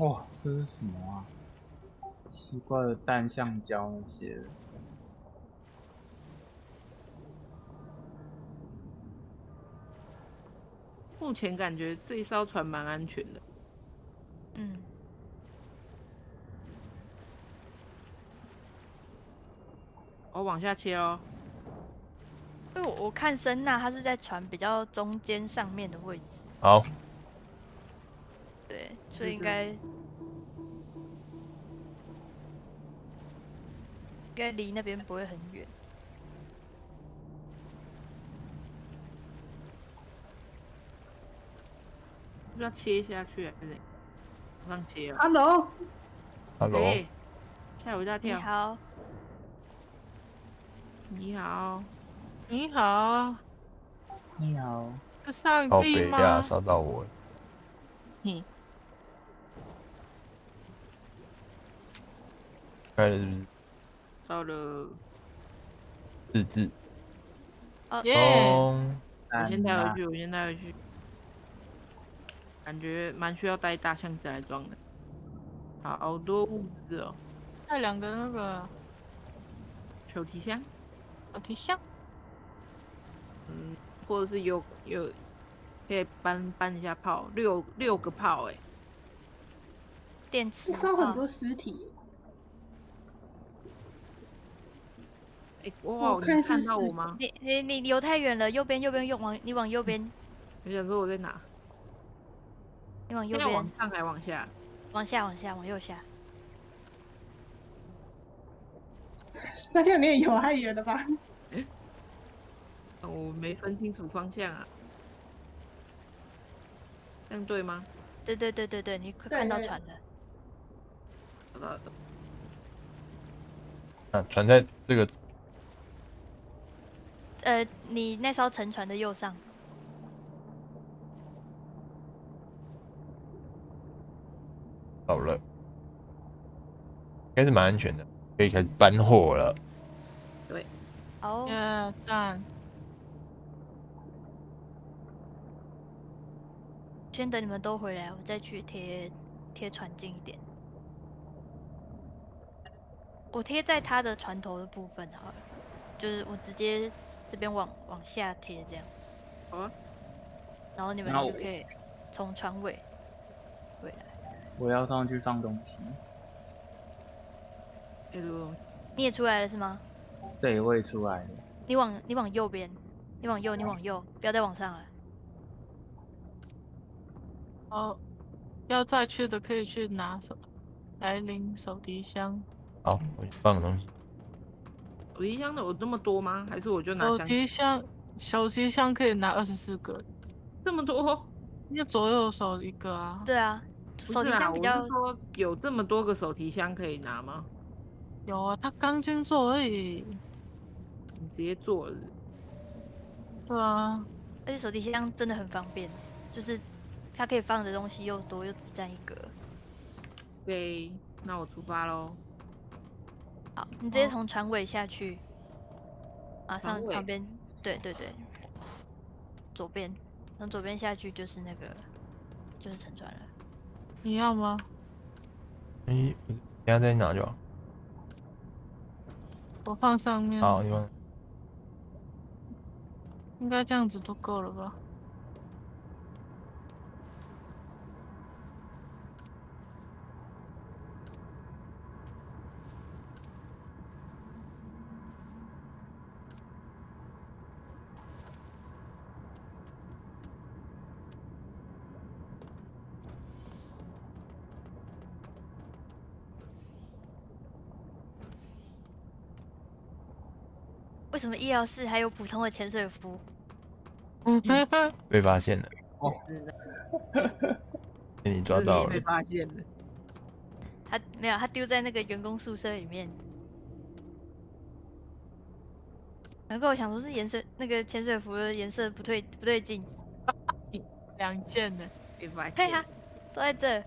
哇，这是什么啊？奇怪的蛋橡胶那些。目前感觉这一艘船蛮安全的。嗯，我往下切哦。因为我我看声呐，它是在船比较中间上面的位置，好，对，所以应该该离那边不会很远。要切下去还是怎样往上切啊？Hello，Hello，、哎吓我一大你跳。好，你好，你好，你好，是上靠帝吗？北呀，烧到我了。嘿，开了是不是？到了，日志。耶、哦，我先带回去，我先带回去。感觉蛮需要带大箱子来装的。好好多物资哦，带两个那个手提箱，手提箱，嗯，或者是有有可以搬搬一下炮，六六个炮哎、电池我看到很多尸体，哎、哇，我看你看到我吗？你你你离我太远了，右边右边右往你往右边，我想说我在哪？你往右边，要往上还往下？往下往下往右下，三六你也有太远了吧？呃我没分清楚方向啊，这样对吗？对对对对对，你看到船了，找到了，啊，船在这个呃，你那艘沉船的右上，好了，应该是蛮安全的，可以开始搬货了。哦，耶、赞，先等你们都回来，我再去贴贴船近一点。我贴在他的船头的部分好了，就是我直接这边往往下贴这样，好啊，然后你们就可以从船尾回来。我要上去放东西。哎呦，你也出来了是吗？对，我也出来了。你往你往右边，你往右，你往右，不要再往上了。哦，要再去的可以去拿手来领手提箱，好，我去放东西。手提箱的有这么多吗？还是我就拿手箱提箱手提箱可以拿二十四个，这么多？因为左右手一个啊。对啊，手提不是啦，我箱比较是说有这么多个手提箱可以拿吗？有啊，他钢筋做而已。你直接做了。对啊，而且手提箱真的很方便，就是它可以放的东西又多，又只占一格。对，那我出发喽。好，你直接哦从船尾下去，马上旁边，对对对，左边，从左边下去就是那个，就是沉船了。你要吗？哎、我等一下再拿就好。我放上面，好，你们应该这样子都够了吧？为什么医疗室还有普通的潜水服？嗯，被发现了，是的被你抓到了被。发现了。他没有，他丢在那个员工宿舍里面。难怪我想说是颜色那个潜水服的颜色不对不对劲。两件呢。被发嘿哈现。，都在这。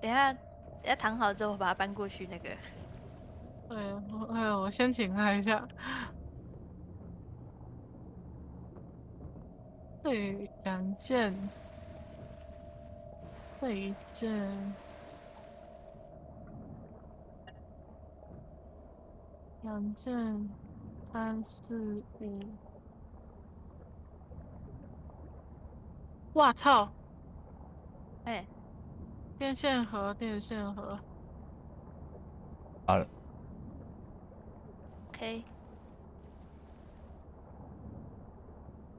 等一下，等一下躺好之后，我把它搬过去那个。哎呀，哎呀，我先请他一下。这里两件，这一件，两件，三四五。哇操！哎，电线盒，电线盒。好了，OK。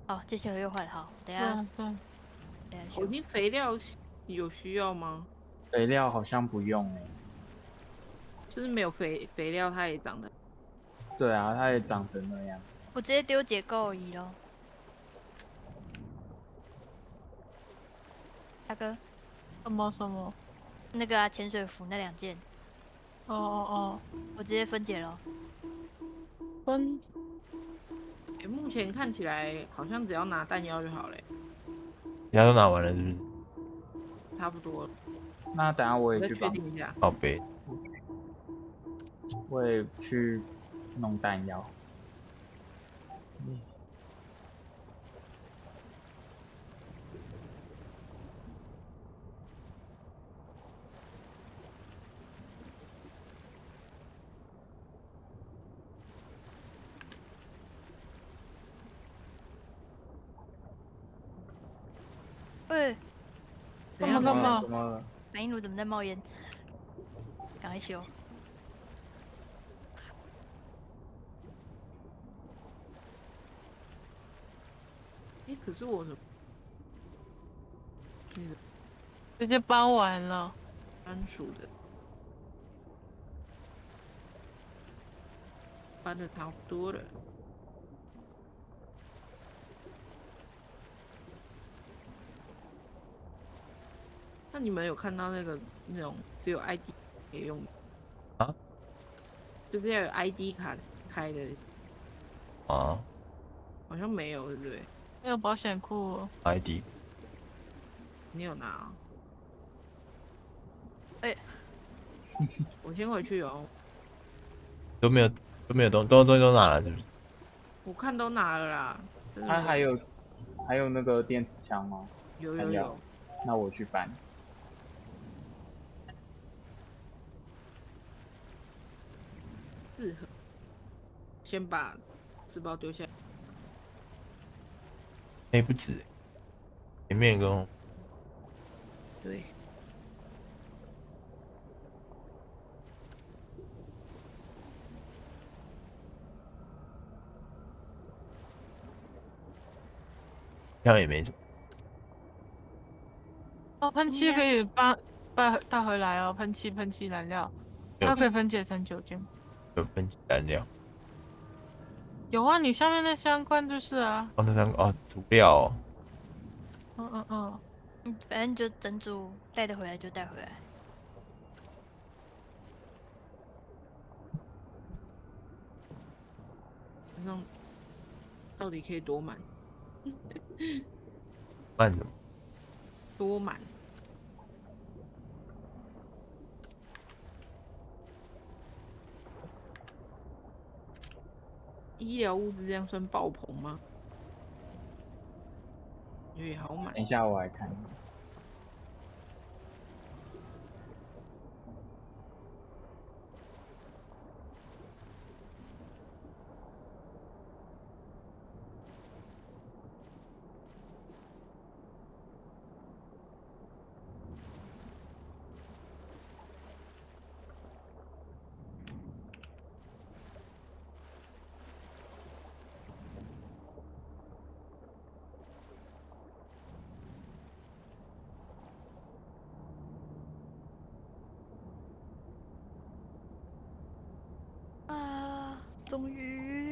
哦，这些又坏了，好，等一下，对对，等一下修。我听肥料有需要吗？肥料好像不用哎、就是没有肥肥料，它也长得对啊，它也长成那样。我直接丢结构仪咯。大哥，什么什么？那个啊，潜水服那两件，哦哦哦我直接分解了。哦，分诶目前看起来好像只要拿弹药就好嘞，其他都拿完了是不是？差不多了。那等下我也去帮，确定一下。好呗，我也去弄弹药。喂，怎么了？干嘛怎么了？反应炉怎么在冒烟？赶快修。诶，可是我怎么？那个直接搬完了。专属的，搬的差不多了。那你们有看到那个那种只有 ID 可以用的啊？就是要有 ID 卡开的，啊好像没有，对不对？没有保险库哦，，ID 你有拿、哦？哎 我先回去哦。都没有都没有东都东西都拿了是不是？我看都拿了啦。真的没它还有还有那个电子枪吗？有有有，那我去搬。四盒。先把纸包丢下来。哎、不止，前面跟后对，枪也没什么。哦，喷漆可以搬带带回来哦，喷漆喷漆燃料，它可以分解成酒精。有分级燃料，有啊，你下面那三关就是啊，哦，那三个哦，涂料、哦，嗯嗯嗯，嗯，反正就整组带得回来就带回来。反正到底可以多满？慢什么？多满？医疗物资这样算爆棚吗？因为好满等。一下我来看。终于。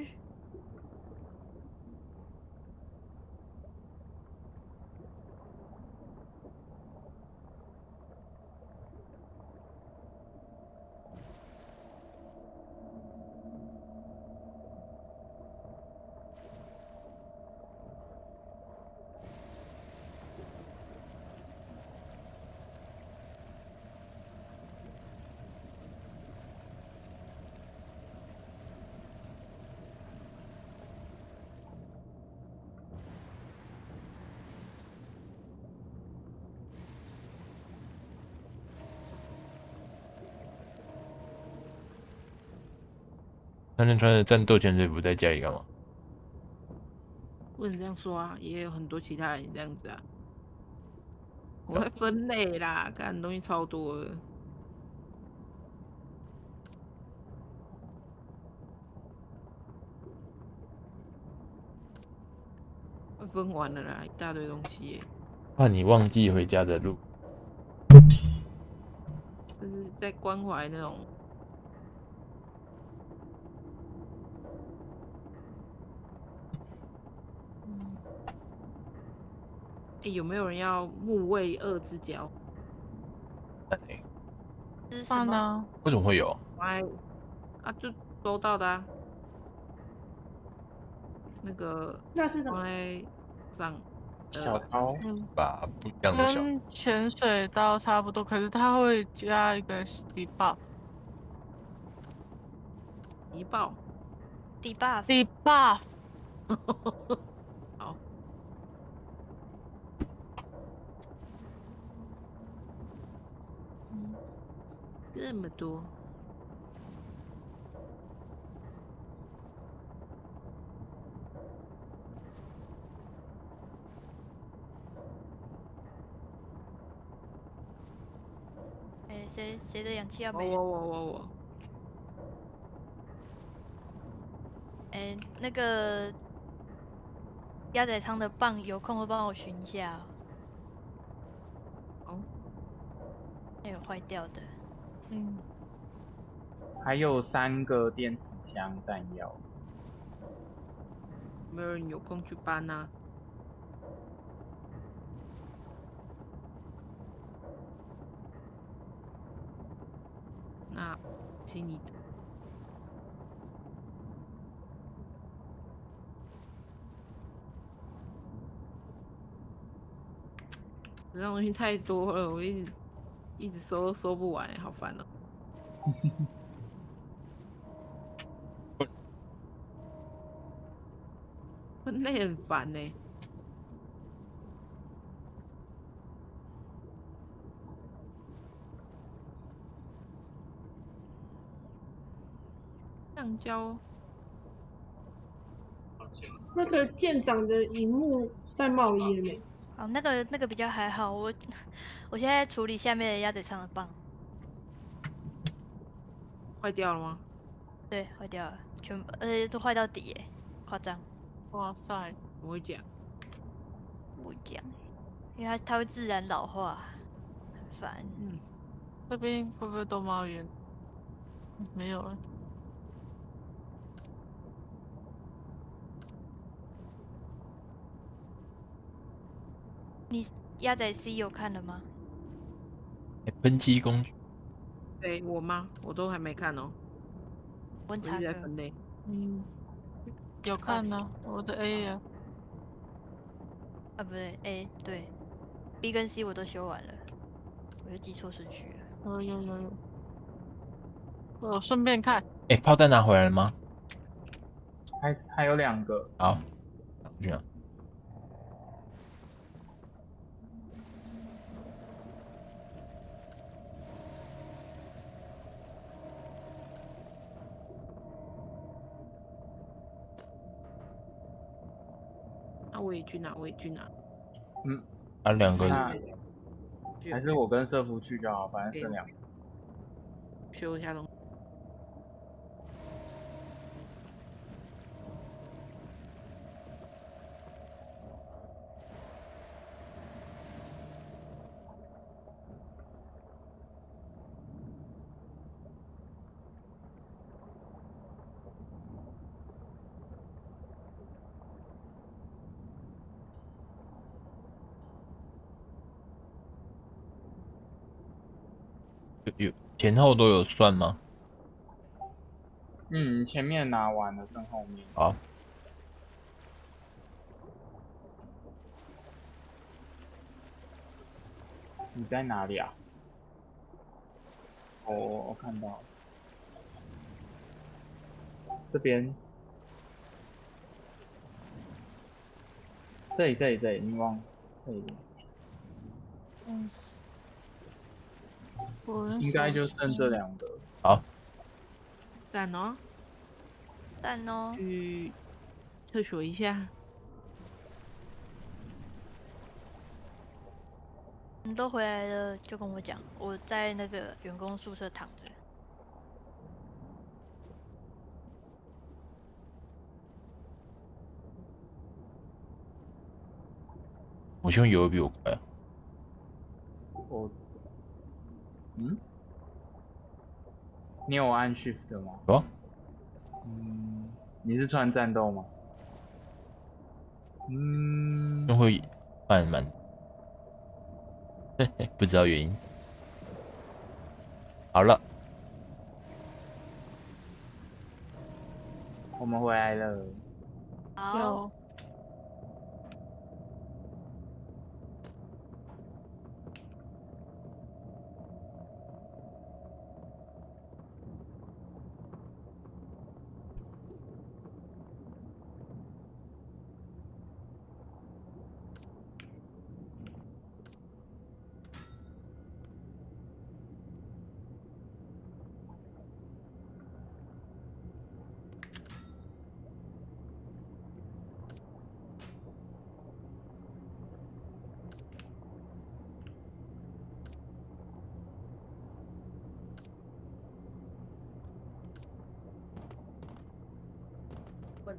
穿着战斗潜水服在家里干嘛？不能这样说啊，也有很多其他人这样子啊。我会分类啦，干东西超多的。快分完了啦，一大堆东西耶，怕你忘记回家的路。就是在关怀那种。哎，有没有人要木卫二之交？哎是什放么？呢？为什么会有？哎，啊，就收到的啊。那个那是什么？上，小刀，嗯，吧，不一样的小。跟潜水刀差不多，可是它会加一个 debuff。一爆。debuff，debuff，好。嗯，这么多。哎，谁谁的氧气要没了？我我我我，哎，那个鸭仔仓的棒有空会帮我寻一下哦。哦，那有坏掉的。嗯，还有三个电磁枪弹药，没有人有空去搬啊？那听你的。这种东西太多了，我一直一直搜都收不完，好烦哦、分类很烦呢、橡胶。那个舰长的荧幕在冒烟呢、哦，那个那个比较还好，我我现在处理下面的鸭仔仓的棒，坏掉了吗？对，坏掉了，全部而且都坏到底耶，夸张，哇塞，不会讲，不讲，因为它它会自然老化，很烦。嗯，这边会不会都猫园？嗯没有了。你鸭仔 C 有看了吗？哎喷漆工具，对我吗？我都还没看哦、我一温查哥，直在分类。嗯，有看呢，我的 A 呀。啊不对，A 对，B 跟 C 我都修完了，我就记错顺序了。有有有有。我顺便看，哎，炮弹拿回来了吗？还还有两个，好，拿回去啊。那我也去拿，我也去拿。嗯，啊，两个那还是我跟社夫去就好，反正剩两个。修一下东西。有有前后都有算吗？嗯，前面拿完了，剩后面。好，你在哪里啊？哦，我看到，这边，这里这里这里，你往这里，嗯，我应该就剩这两个。好，干哦，蛋哦，去厕所一下。你们都回来了就跟我讲，我在那个员工宿舍躺着。我希望游的比我快啊。我，嗯，你有按 Shift 吗？有啊，嗯，你是穿战斗吗？嗯就，会慢慢，嘿嘿，不知道原因。好了，我们回来了。好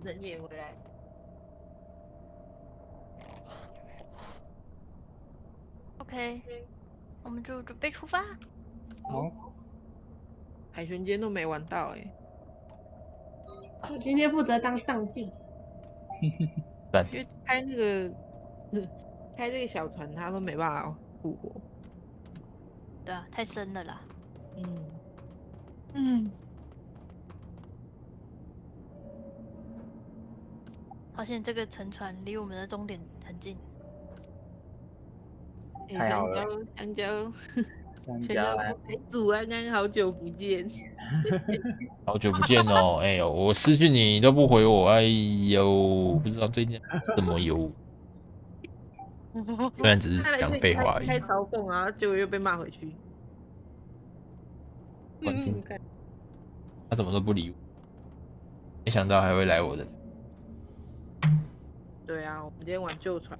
人也回来。OK，我们就准备出发。好，海豚今天都没玩到哎、我今天负责当上镜。因为开那个 开这个小船，他都没办法复活。对啊，太深了啦。嗯，嗯，好险这个沉船离我们的终点很近。欸太好了香蕉，香蕉，香香蕉蕉来，台主安安，好久不见。好久不见哦，哎呦，我失去你你都不回我，哎呦，不知道最近怎么有，虽然只是讲废话而已开。嘲讽啊，结果又被骂回去。关他怎么都不理我，没想到还会来我的。对啊，我们今天玩旧船，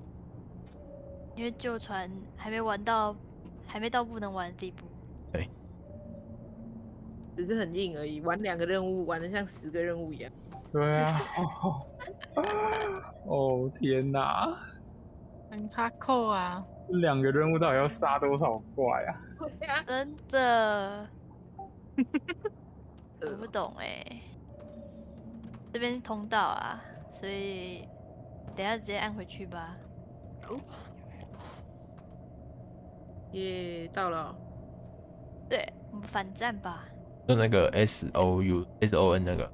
因为旧船还没玩到，还没到不能玩的地步。对只是很硬而已，玩两个任务，玩的像十个任务一样。对啊。哦天哪，很哈扣啊，这两个任务到底要杀多少怪啊？对啊，真的，我不懂哎、这边是通道啊，所以等下直接按回去吧。哦。耶，到了哦，对，我们反战吧。就那个 S O U S O N 那个，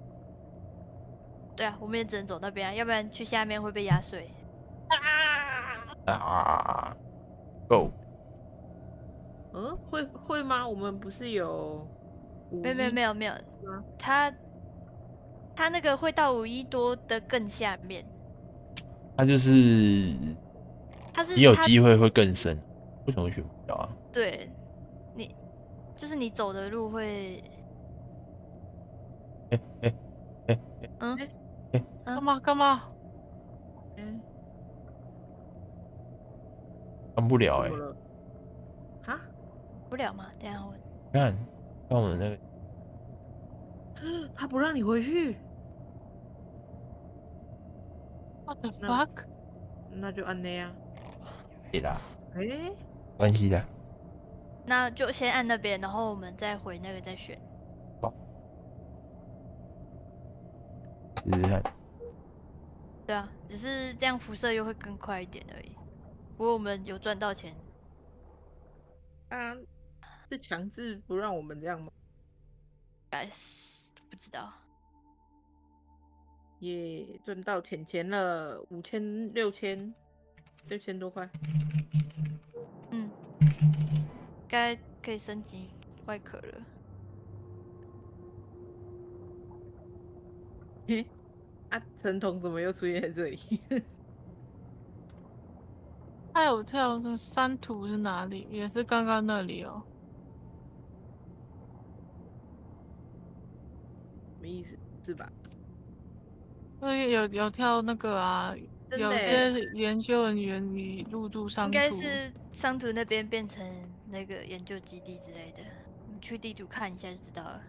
对啊，我们也只能走那边啊，要不然去下面会被压碎。啊啊，Go，嗯，会会吗？我们不是有没有没有没有没有，他他那个会到五一多的更下面，他就是他是你有机会会更深，为什么会选不到啊？对你，就是你走的路会，哎哎哎哎嗯，哎干嘛干嘛？嗯，看不了哎、怎么了？哈，不了吗？等一下我看，看我们那个他不让你回去，What the 那 fuck？那就按那样。对啦，哎、关系的，那就先按那边，然后我们再回那个再选。试试看。对啊，只是这样辐射又会更快一点而已。不过我们有赚到钱，啊，是强制不让我们这样吗？该是不知道。耶、赚到钱钱了，五千六千，六千多块。嗯，该可以升级外壳了。嘿，啊，陈彤怎么又出现在这里？他有跳的山图是哪里？也是刚刚那里哦。什么意思？是吧？对，有有跳那个啊，有些研究人员你入驻商应，该是商图那边变成那个研究基地之类的，你去地图看一下就知道了。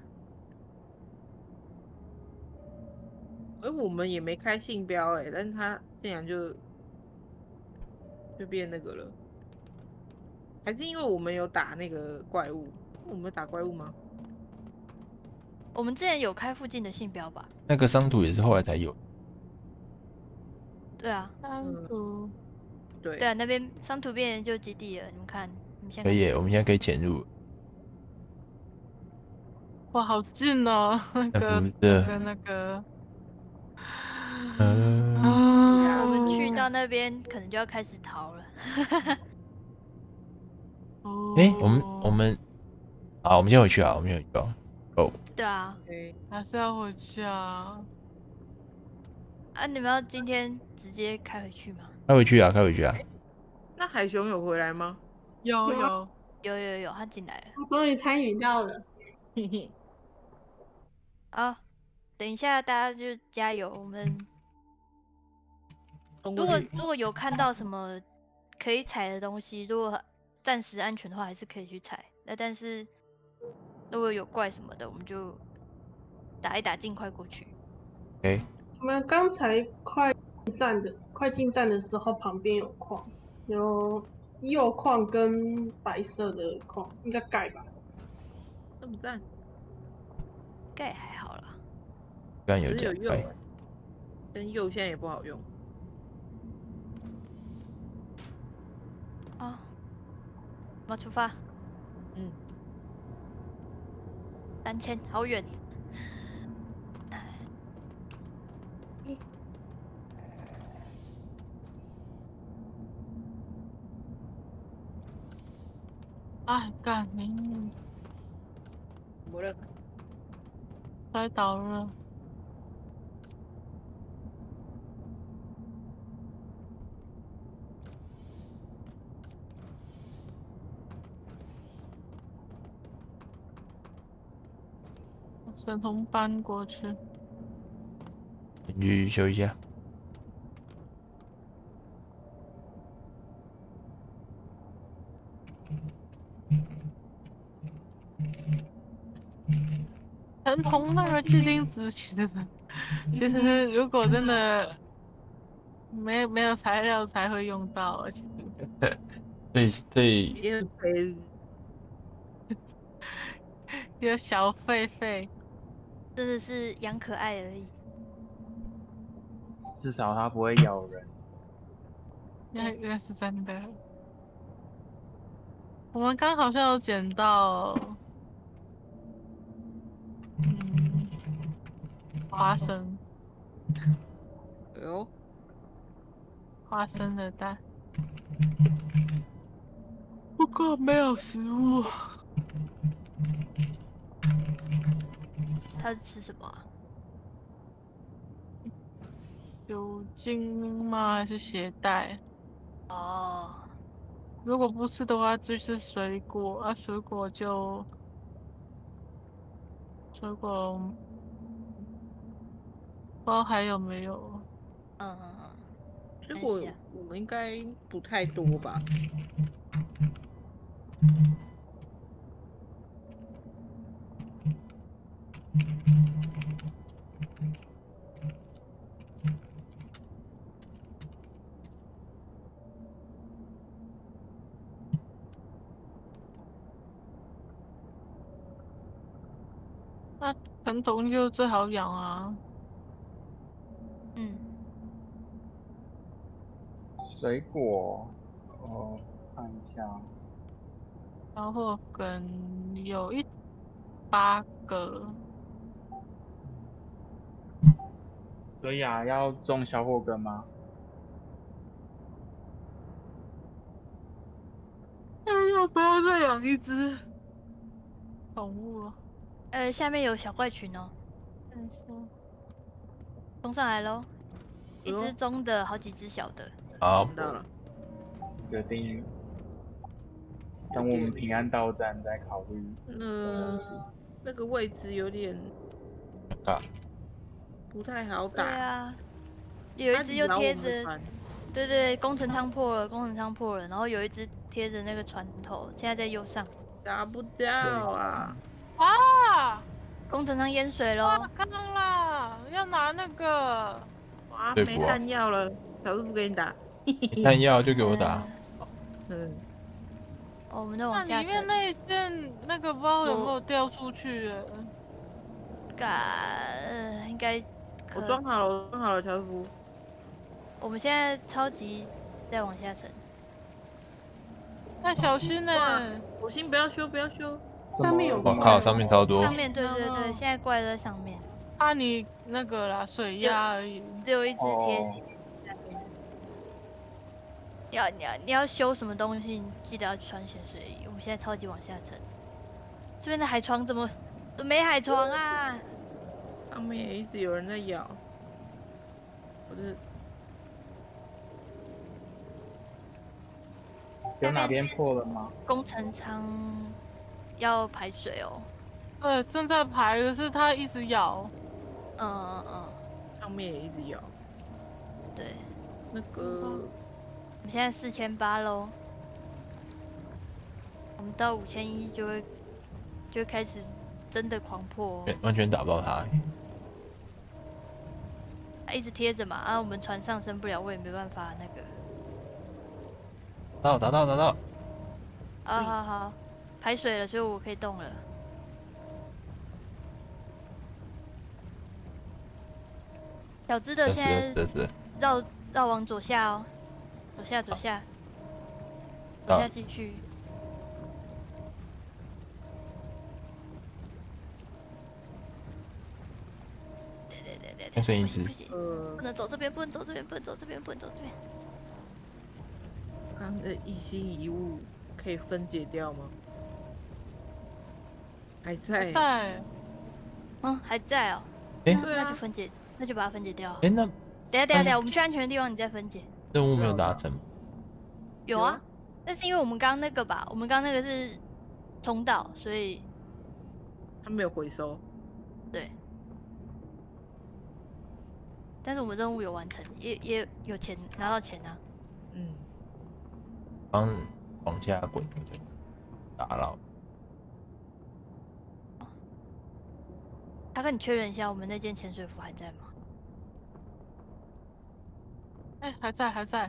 而我们也没开信标哎、但是他竟然就就变那个了，还是因为我们有打那个怪物？我们有打怪物吗？我们之前有开附近的信标吧？那个商图也是后来才有。对啊，商嗯图。对，对啊，那边商图变研究基地了，你们看，你们现在可以我们现在可以潜入。哇，好近哦，那那个跟那个，嗯啊我们去到那边可能就要开始逃了。哎、我们哦我们，好，我们先回去啊，我们先回去啊。哦，对啊，对，还是要回去啊。啊，你们要今天直接开回去吗？开回去啊，开回去啊。那海熊有回来吗？有有啊有，有有有，他进来了。我终于参与到了。嘿嘿，好，等一下大家就加油。我们如果如果有看到什么可以踩的东西，如果暂时安全的话，还是可以去踩。那但是如果有怪什么的，我们就打一打，尽快过去。我们刚才快进站的快进站的时候，旁边有矿，有铀矿跟白色的矿，应该盖吧？那么赞，盖还好啦。刚刚有只是有讲，哎用欸，但右现在也不好用。啊，我们出发。嗯，三千，好远。啊，干你我了，摔倒了。神童搬过去，你去修一下。神童那个基丁子其实，其实如果真的没没有材料才会用到，其实最最因为飞有小狒狒，真的是养可爱而已。至少它不会咬人。那那是真的。我们刚好像有捡到，嗯，花生，哎呦，花生的蛋，不过没有食物。他是吃什么啊？酒精吗？还是鞋带？哦，如果不吃的话，就是水果啊，水果就水果，不知道还有没有。嗯嗯嗯，水果我们应该不太多吧？那传统就最好养啊。嗯，水果，我看一下，然后跟有一八个，可以啊，要种小火根吗？哎，要不要再养一只宠物了？呃，下面有小怪群哦，看一下，冲上来喽！一只中的，好几只小的。好看，到了，决定等我们平安到站再考虑种那。那个位置有点尬，不太好打对。啊，有一只又贴着，对对，工程舱破了，工程舱破了，然后有一只贴着那个船头，现在在右上。打不掉啊！啊！工程舱淹水喽看到啦，要拿那个，哇，没弹药了，小师傅给你打。你看要就给我打呃。嗯，哦，我们再那往下沉。里面那一件那个不知道有没有掉出去耶？嘎，呃，应该可。我装好了，我装好了，乔师傅。我们现在超级在往下沉。要小心呢。哇火星不要修，不要修。上面有我靠，上面超多上，面对对对，哦现在怪在上面，怕你那个啦，水压而已。只有一只贴哦，在下面。要你要你要修什么东西，你记得要穿潜水衣。我们现在超级往下沉，这边的海床怎么怎么没海床啊？上面也一直有人在咬。我的有哪边破了吗？工程舱要排水哦。对，正在排，可是它一直咬。嗯嗯嗯，上面也一直咬。对，那个我们现在四千八喽，我们到五千一就会就会开始真的狂破、哦。完全打不到他。一直贴着嘛，啊，我们船上升不了，我也没办法那个。打到达到达到，啊，嗯好好，排水了，所以我可以动了。小只的这现在是这是绕绕往左下哦，左下左下，左下继续。对对对对，那剩一只不行不行，呃不，能走这边，不能走这边，不能走这边，不能走这边。他们的一心一物可以分解掉吗？还在。在，嗯，还在哦，哎那就分解，那就把它分解掉。哎，那等下等下等下，我们去安全的地方，你再分解。任务没有达成，有啊有啊，但是因为我们刚刚那个吧，我们刚刚那个是通道，所以他没有回收。对。但是我们任务有完成，也也有钱拿到钱啊。嗯，刚往下滚，打扰。他跟你确认一下，我们那件潜水服还在吗？哎，还在还在。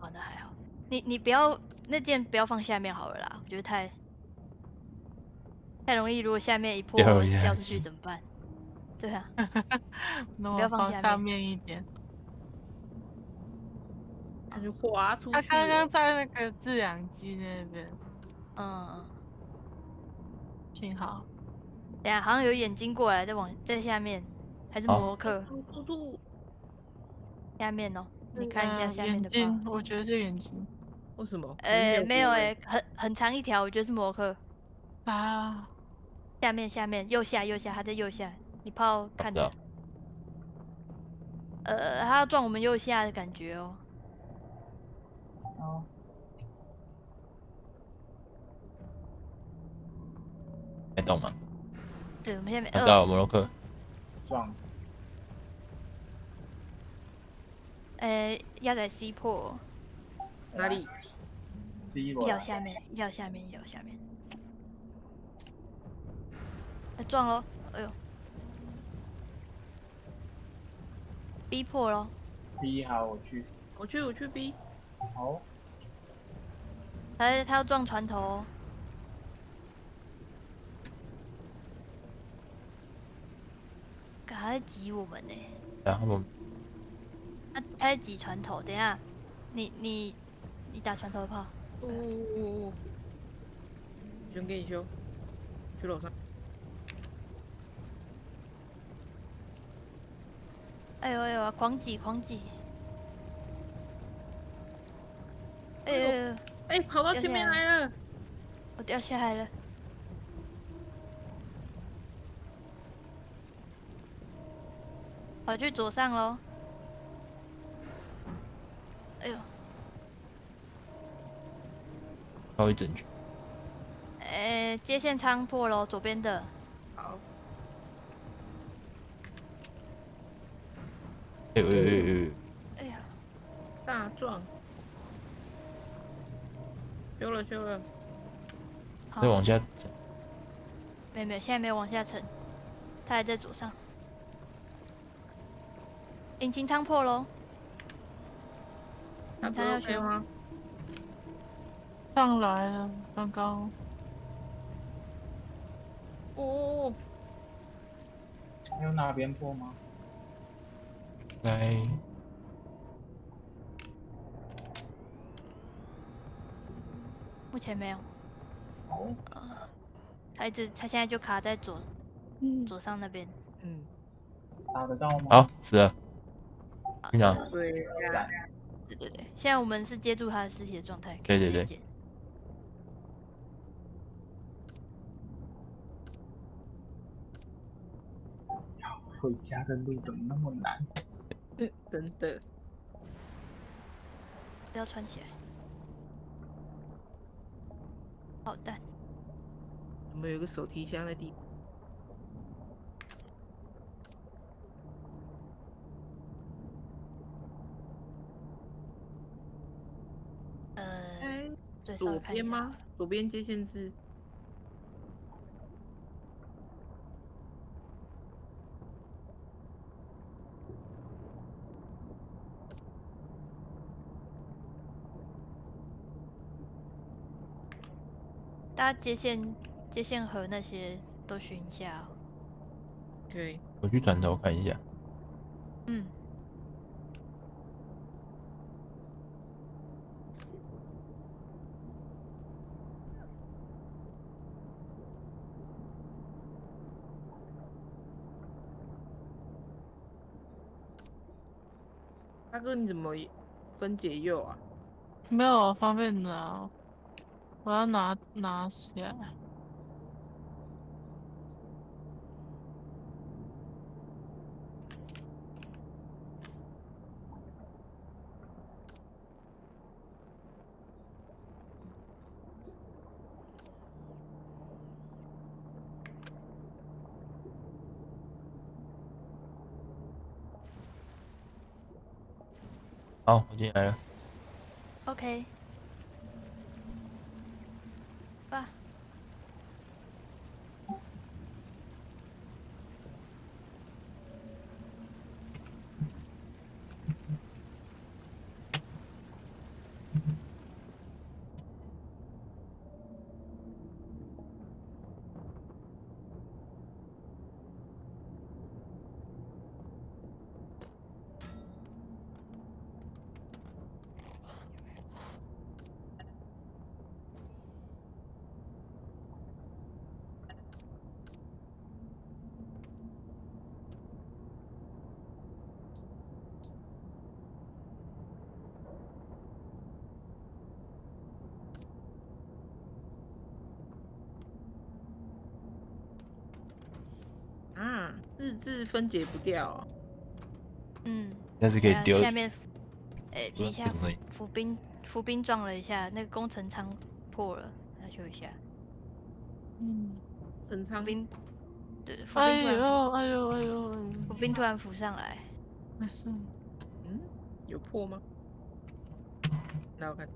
哦，那还好。你你不要那件不要放下面好了啦，我觉得太太容易，如果下面一破掉出去去怎么办？对啊，那不要我放下放下面面一点。他就滑出去。他刚刚在那个制氧机那边，嗯，幸好。等一下好像有眼睛过来，在往在下面，还是好摩克下面哦，你看一下呃下面的眼睛，我觉得是眼睛为什么？呃，没有哎、哎、很很长一条，我觉得是摩克。啊。下面下面右下右下，它在右下，你炮看着。呃，他要撞我们右下的感觉哦。哦，没动吗？对，我们现在没看呃，到摩洛克，撞呃，压在 C 破，哪里？C 一罗脚下面，一脚下面，一脚下面。哎，撞喽，哎呦，B 破咯，B 好，我去。我去，我去 B。好，他他要撞船头哦。干他在挤我们呢，然后我们他他在挤船头。等一下，你你你打船头的炮，呜呜呜呜！先给你修，去楼上。哎呦哎呦，啊狂挤狂挤！哎呦哎呦，哎、跑到前面来了，我掉下来了。跑去左上喽。哎呦，还有一整圈。哎，接线仓破喽，左边的。好，哎呦哎呦哎呦哎呦！哎呀，大壮，修了修了，好。再，往下沉，没有没有，现在没有往下沉，他还在左上。引擎舱破喽，大哥你猜要修吗？上来了，刚刚。哦，还有哪边破吗？来，目前没有。好，呃，他一直他现在就卡在左嗯，左上那边。嗯，打得到吗？好，死了。对呀，对对对，现在我们是接住他的尸体的状态。可对对对回家的路怎么那么难？真的，不要穿起来。好蛋，我们有个手提箱在地，左边吗？左边接线是大家接线接线盒那些都寻一下、哦。对，我去转头看一下。嗯，大哥你怎么分解右啊？没有方便拿，我要拿拿起来。好，我进来了。OK。吧，啊，日志分解不掉啊、嗯，但是可以丢。等下下面，哎、不等一下，浮冰浮冰撞了一下，那个工程舱破了，要修一下。嗯，陈昌浮冰，对，浮哎冰突然浮，呦哎呦哎呦哎呦，浮冰突然浮上来，没事。嗯，有破吗？那我看，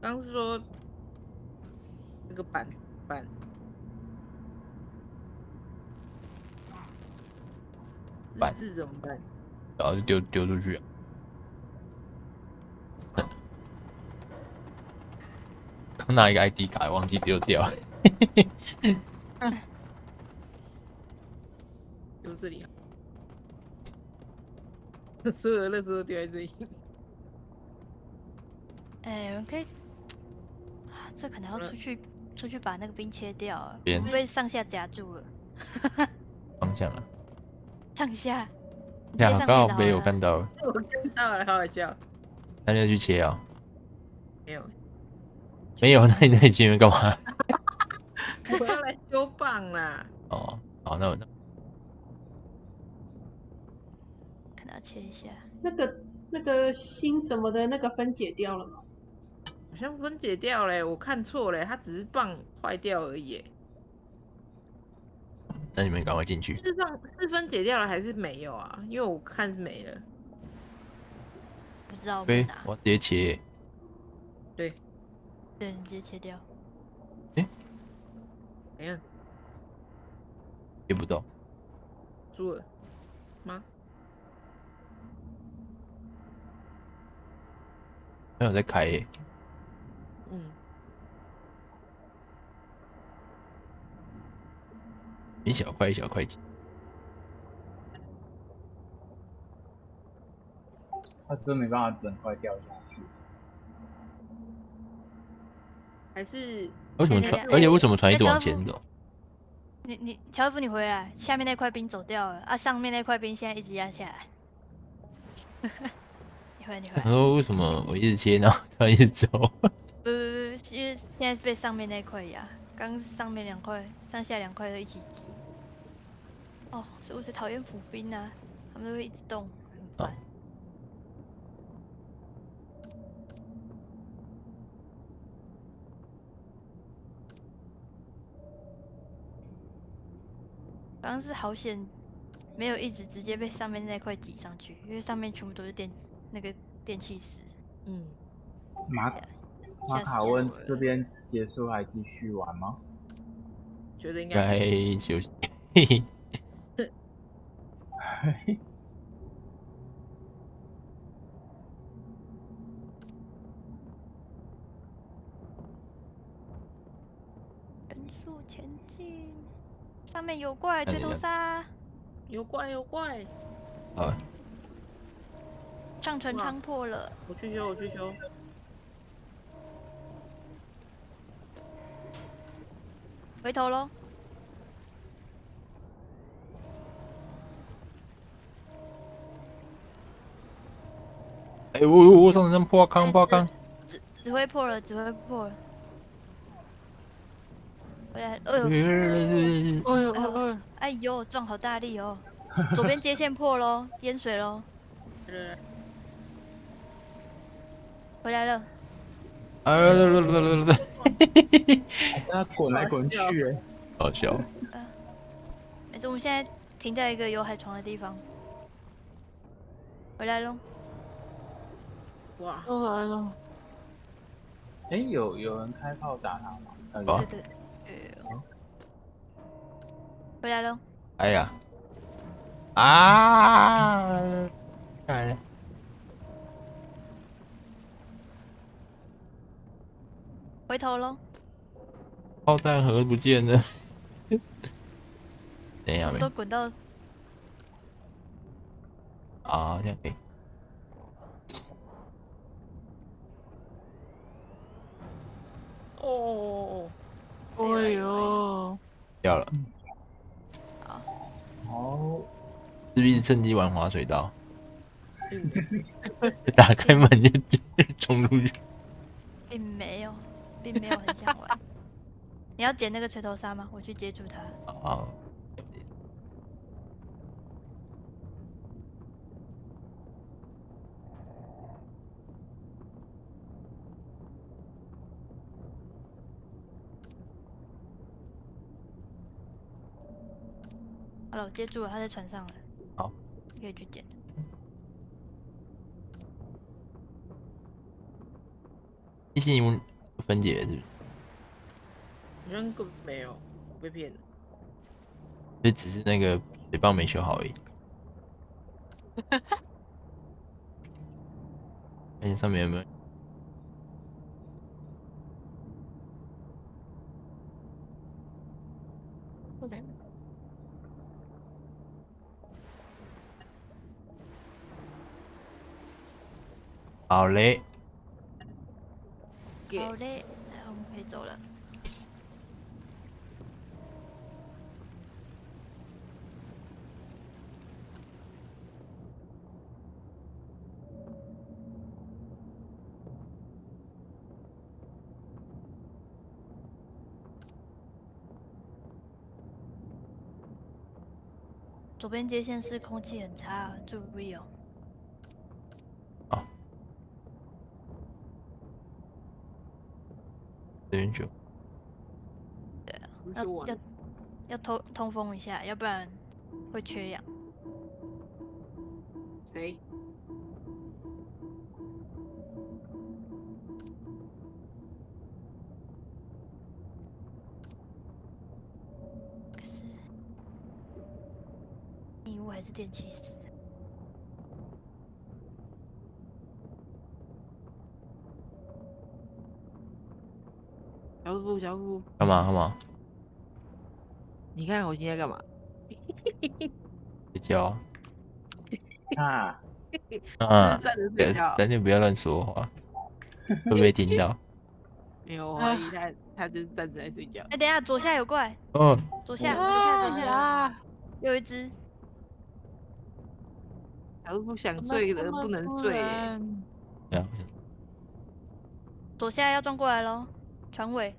刚刚是说那个板板板日志怎么办？然后就丢丢出去啊。刚拿一个 ID 卡，忘记丢掉。丢这里啊！所有的垃圾都丢在这里。哎、我们可以啊这可能要呃出去出去把那个冰切掉被上下夹住了。方向啊，上下，你这样接上刚好被面的好了我看到了，我看到了，好好笑。那就去切啊。没有，没有，那你在前面干嘛？我要来修棒啦。哦，好，那我那可能要切一下。那个那个心什么的那个分解掉了吗？好像分解掉嘞，我看错嘞，它只是棒坏掉而已耶。那你们赶快进去。是棒是分解掉了还是没有啊？因为我看是没了。不知道我对？我直接切。对，对，你直接切掉。哎怎样？切不到。输了吗？没有在开一小块一小块切。它真没办法整块掉下去。还是为什么船？而且为什么船一直往前走？你你乔夫，你回来，下面那块冰走掉了啊，上面那块冰现在一直压下来。你回来，你回来。他说为什么我一直切，然后他一直走？不不不，因为现在是被上面那块压，刚上面两块，上下两块都一起挤。哦，所以我才讨厌浮冰啊，他们都会一直动，很烦。刚刚是好险，没有一直直接被上面那块挤上去，因为上面全部都是电那个电气石。嗯，马吓马死卡问我了这边结束还继续玩吗？觉得应该该休息。嘿嘿，人速前进，上面有怪，追头杀，啊有怪有怪，好，上船哇舱破了，我去修我去修。回头喽。哎、我我我上层破坑破坑，指指挥破了，指挥破了。回来，哎呦，哎呦哎呦，哎呦，撞好大力哦！左边接线破喽，淹水喽，回来了。啊，对对对对对，它 滚来滚去、欸，好笑。哎，我们现在停在一个有海床的地方。回来喽，哇，又来了，哎、有有人开炮打他吗？呃啊对对，呃，回来喽。哎呀，啊！哎，回头喽，炮弹盒不见了。等一下没都滚到啊，这样可以。哦，哎呦，掉了，哦，是不是趁机玩滑水道？嗯 打开门就就冲出去。并没有，并没有很想玩。你要捡那个锤头鲨吗？我去接住它。啊，好了，我接住了，他在船上了。好，可以去捡。一心一物分解是不是？好像根本没有，我被骗了。就只是那个水泵没修好而已。看 上面有没有？好嘞，给好嘞，那我们可以走了。左边接线是空气很差，注意哦。这边就要不是我要要通通风一下，要不然会缺氧。谁？可是，义务还是电气室？小夫，干嘛干嘛？你看我今天干嘛？睡觉啊，嗯！站着对睡觉。咱就不要乱说话，会不会听到？没有，我怀疑他他就是站着在睡觉。哎、等一下，左下有怪，嗯，左下，左下，左下，啊！有一只。小夫想睡的不能睡耶，然这样左下要撞过来喽，船尾。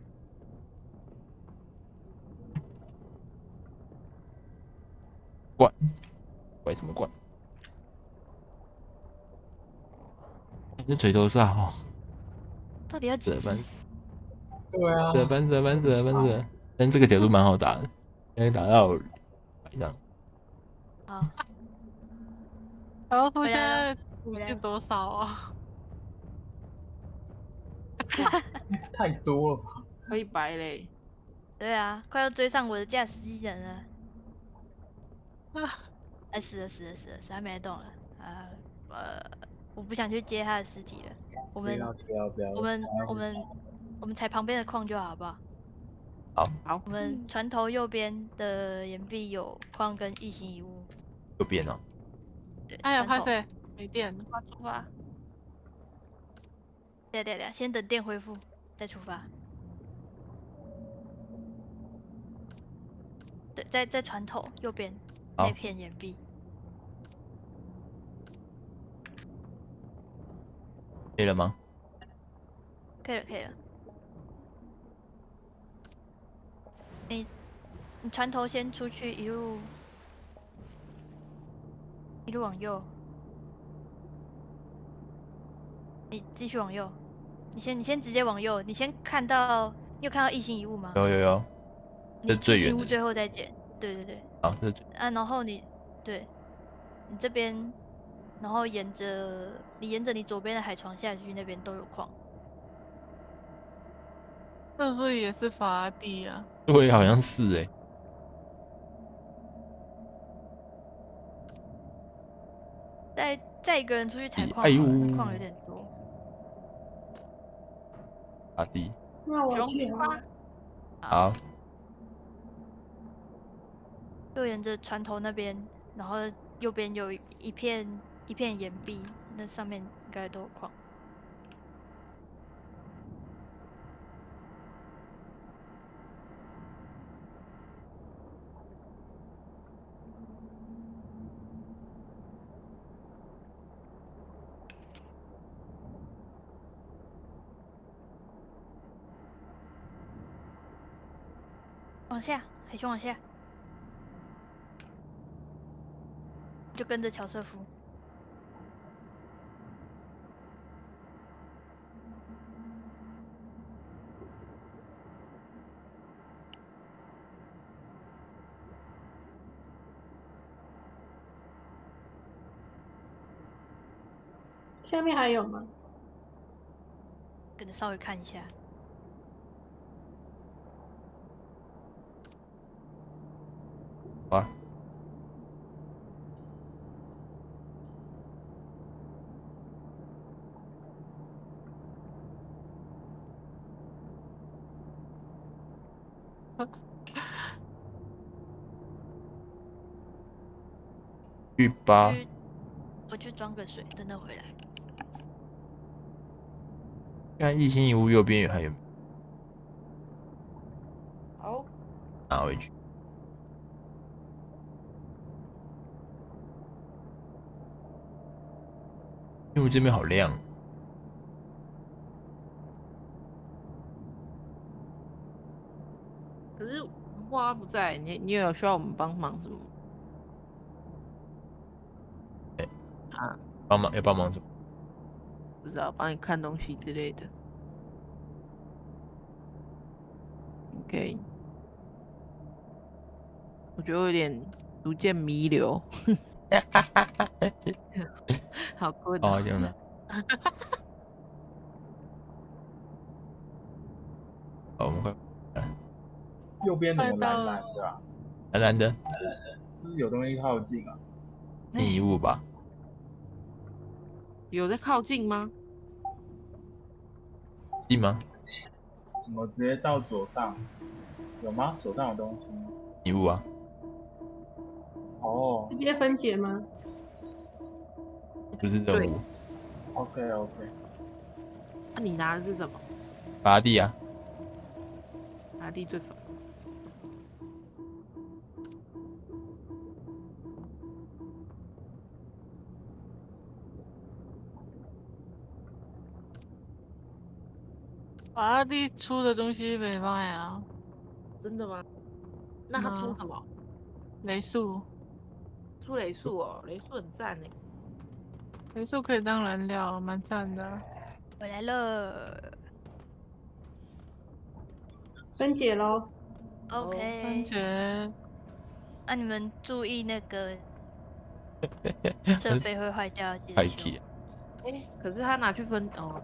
怪怪什么怪？这锤头煞哦，到底要几分？对啊，这班这班这班这，但这个角度蛮好打的，可以打到百张。好，然后现在武器多少啊？太多了吧？可以白嘞。对啊，快要追上我的驾驶机人了。啊 哎，死了死了死了，实在没动了啊！呃，我不想去接他的尸体了。我们不要不要！我们我们我们踩旁边的矿就好，好不好？好我们船头右边的岩壁有矿跟异形遗物。右边哦，对，哎呀，船头拍谁？没电，快出发！对对对，先等电恢复再出发。对，在在船头右边那好片岩壁。可以了吗？可以了，可以了。你你船头先出去，一路一路往右。你继续往右，你先你先直接往右，你先看到你有看到异形遗物吗？有有有，你这最远的异形遗物最后再捡。对对对，好，这是啊，然后你对，你这边，然后沿着你沿着你左边的海床下去，那边都有矿。是不是也是法拉第啊？对，好像是哎，再再一个人出去采哎矿，哎呦矿有点多。阿弟，那我去。好，就沿着船头那边，然后右边有一片一片岩壁，那上面应该都有矿。往下，海熊往下，就跟着乔瑟夫。下面还有吗？跟着稍微看一下。好啊，去吧，我去装个水，等等回来。看一心一物右边有还有没有好，拿回去。因为这边好亮，可是花不在，你你有需要我们帮忙什么？啊，帮忙要帮忙什么？不知道，帮你看东西之类的。OK，我觉得我有点逐渐弥留。好困哦，啊！这样的。好，我们快右边怎么蓝蓝的啊？蓝蓝的是不是有东西靠近啊？遗物吧？有在靠近吗？近吗？怎么直接到左上？有吗？左上有东西吗？遗物啊？哦直接分解吗？不是任务，，OK OK，那、你拿的是什么？拔地啊？拿地最烦。法拉第出的东西没卖啊，真的吗？那他出嗯什么？雷速，出雷速哦，雷速很赞哎。雷速可以当燃料，蛮赞的。我来了分解喽。，OK。分解，那、你们注意那个 设备会坏掉，记得修。太气，哎、可是他拿去分哦，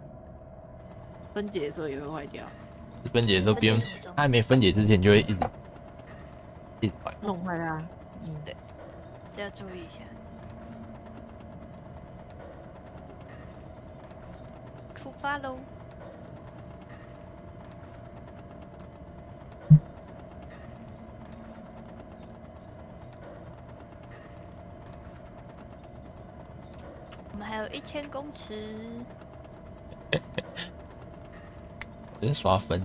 分解的时候也会坏掉，分解的时候不用它还没分解之前就会一直一直坏。弄坏它。嗯，对这要注意一下。出发喽！我们还有一千公尺，只是刷分，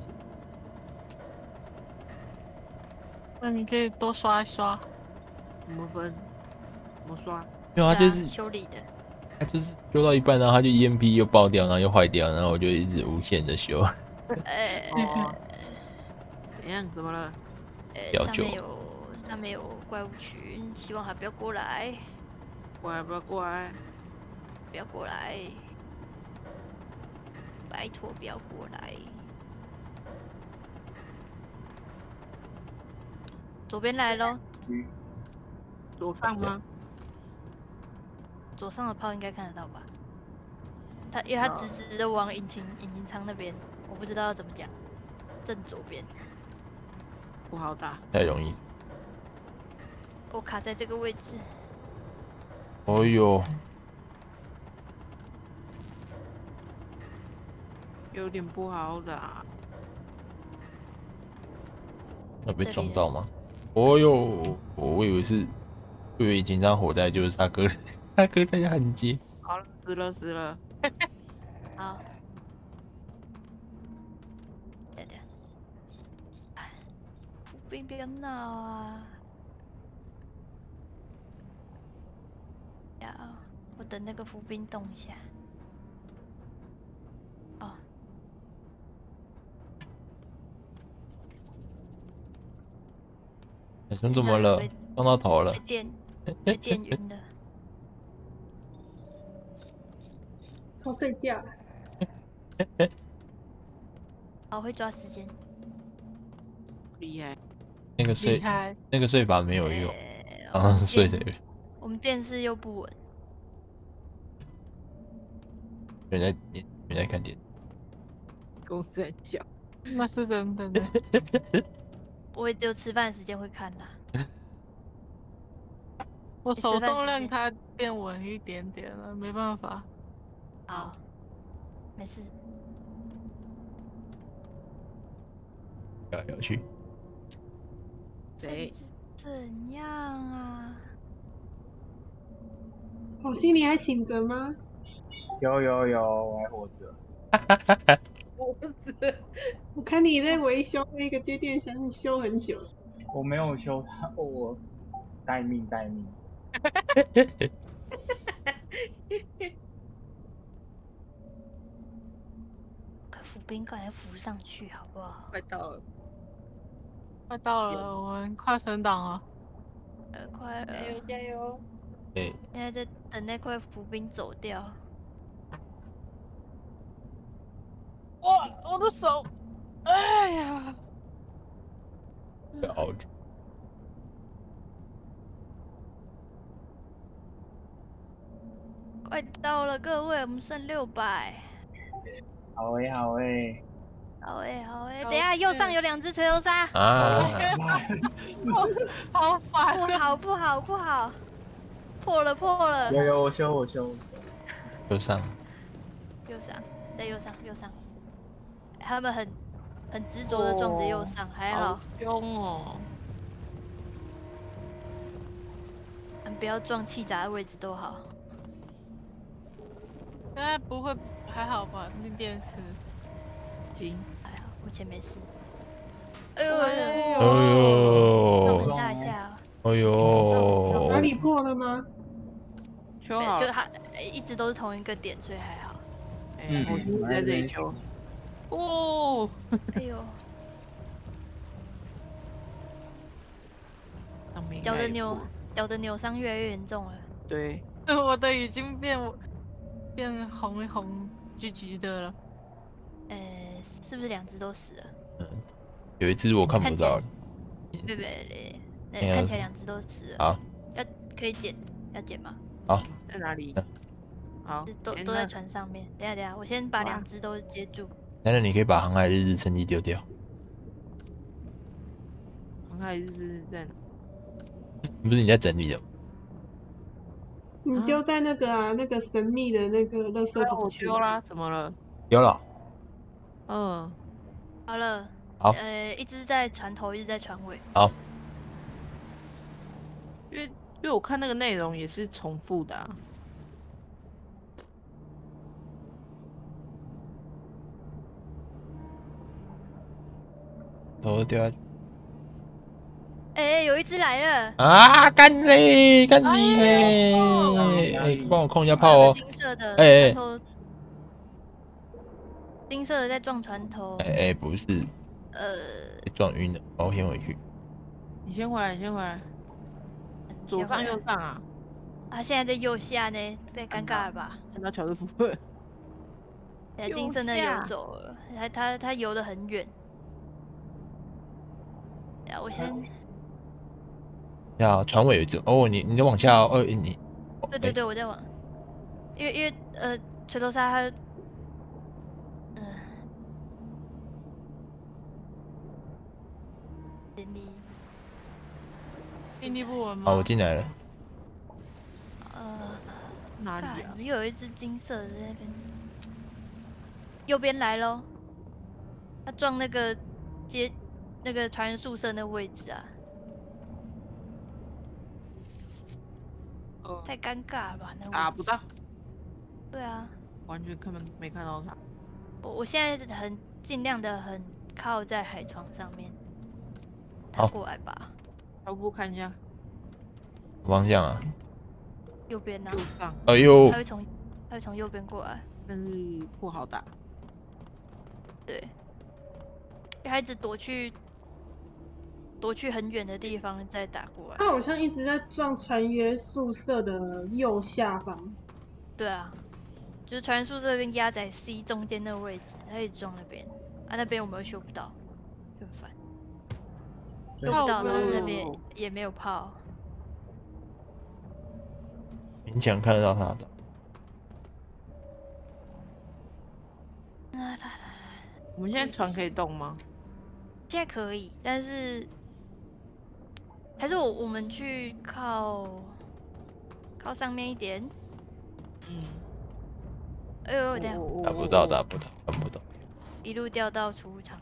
那你可以多刷一刷。怎么分？怎么刷？没有啊，对啊就是修理的。他就是修到一半，然后他就 EMP 又爆掉，然后又坏掉，然后我就一直无限的修。呃，哦，怎样？怎么了？呃，要救上面有上面有怪物群，希望他不要过来，过来，不要过来！不要过来，拜托不要过来。左边来喽，左上吗？左上的炮应该看得到吧？它因为它直直的往引擎引擎舱那边，我不知道要怎么讲，正左边，不好打。太容易。我卡在这个位置，哦呦，有点不好打。那被撞到吗？哦呦，我以为是，我以为紧张火灾就是他哥，他哥在焊接。好了，死了死了。好，对对，哎步兵不要闹啊！呀，我等那个伏兵动一下。哦，小熊怎么了？撞到头了被。电被电晕了。要睡觉。好会抓时间，厉害。那个睡，那个睡法没有用，呃刚刚睡谁我们电视又不稳，人在你人在看电视。公在叫。那是真的呢。我也只有吃饭时间会看啦。我手动让它变稳一点点了，没办法。好，没事。要来摇去，谁？怎样啊？我心里还醒着吗？有有有，我还活着。脖子。我看你在维修那个接电箱，你修很久。我没有修它，我待命待命。快扶兵，赶快扶上去好不好？快到了，快到了，我们快存档了。呃，快加油了！加油！对，现在在等那块浮兵走掉。哇，我的手！哎呀，不要熬住。快到了，各位，我们剩六百。好诶好诶，好诶，好诶，好等一下右上有两只锤头鲨，啊，好烦啊！不好，不好，不好，破了，破了。有有我修我修，右上，右上，在右上，右上。他们很很执着的撞着右上，还好，凶哦！嗯不要撞气闸的位置都好。现在不会还好吧？那电池。行，还好，目前没事。哎呦，哎哎那我呦，们大一下哎哪呦，里破了吗？修好，就好了。它一直都是同一个点，所以还好。哎嗯我就是在这里修。哦，哎呦，脚的扭脚的扭伤越来越严重了。对，我的已经变变红红橘橘的了。呃，是不是两只都死了？有一只我看不到了，对对对，那看起来两只都死了。好，要可以捡，要捡吗？好在哪里？好，都哎都在船上面。等下等下，我先把两只都接住。那你可以把航海日志成绩丢掉，航海日志在哪？不是你在整理的吗？你丢在那个啊，那个神秘的那个垃圾桶去。我修啦，怎么了？丢了，嗯，好了，好呃，一只在船头，一只在船尾。好因为因为我看那个内容也是重复的、啊。头掉下去哎、有一只来了，啊！干嘞，干嘞！呦哎，帮我控一下炮哦。金色的，哎哎船头，金色的在撞船头。哎哎，不是，呃，撞晕了，我先回去。你先回来，你先回来，左上右上啊，啊，现在在右下呢，太尴尬了吧？看到乔治福了。哎，金色那下游走了，他他他游得很远。呀，我先，要，船尾有一只哦，你你再往下哦，哦你哎对对对，我在往，因为因为呃，锤头鲨它，嗯、电力，电力不稳吗？好，我进来了。呃，哪里啊？干又有一只金色的在那边，右边来喽，他撞那个接那个船员宿舍那位置啊，呃，太尴尬了吧？那位置。打不到，对啊，完全根本没看到他。我我现在很尽量的很靠在海床上面，他过来吧，要不看一下。方向啊？右边呢、右上，哎呦。他，会从他会从右边过来，但是不好打。对，因为他一直躲去躲去很远的地方再打过来，他好像一直在撞船员宿舍的右下方。对啊，就是船员宿舍跟鸭仔 C 中间那个位置，他一直撞那边，啊那边我们又修不到，就很烦，修不到，然后那边也没有炮，勉强看得到他的。啊来来我们现在船可以动吗？现在可以，但是还是我我们去靠靠上面一点。嗯，哎呦，等下打不到，打不到，打不到。一路掉到储物场，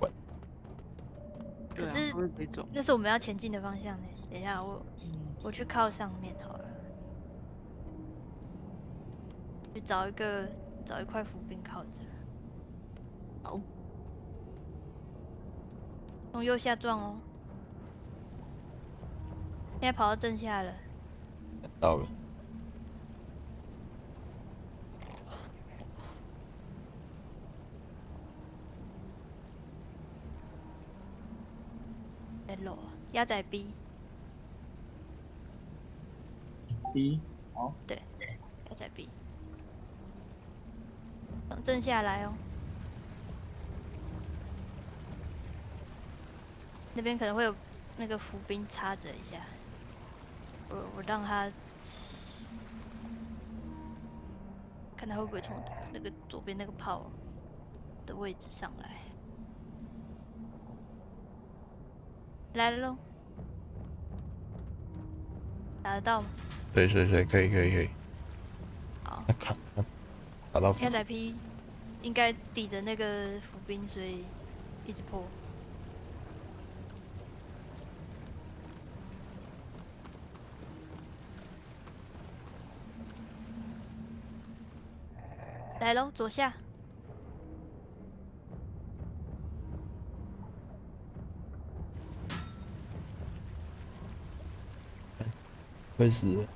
对啊可是。那是我们要前进的方向呢。等一下，我嗯，我去靠上面好了，去找一个找一块浮冰靠着。好，从右下撞哦。现在跑到正下了，到了，在漏鸭仔 B，B 好，鸭仔 B，从正下来哦。那边可能会有那个伏兵插着一下，我我让他看他会不会从那个左边那个炮的位置上来。来了喽，打得到吗？对对对，可以可以可以。好，那卡，打到现在 P 应该抵着那个伏兵，所以一直破。来喽，左下，会死了。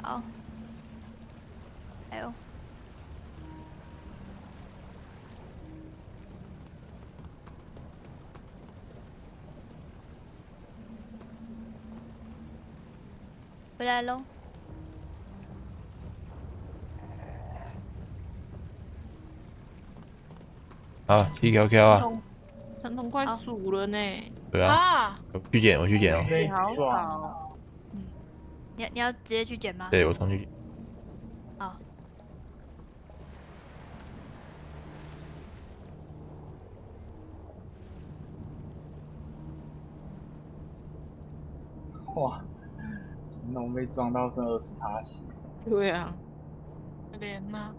好，还有，回来喽。好，T Q Q 啊，童陈童快好数了呢，对啊，啊，我去捡，我去捡哦。可以你好撞，少。你要你要直接去捡吗？对，我上去捡。好，哇，成龙被撞到剩二十趴血，对啊，可怜呐。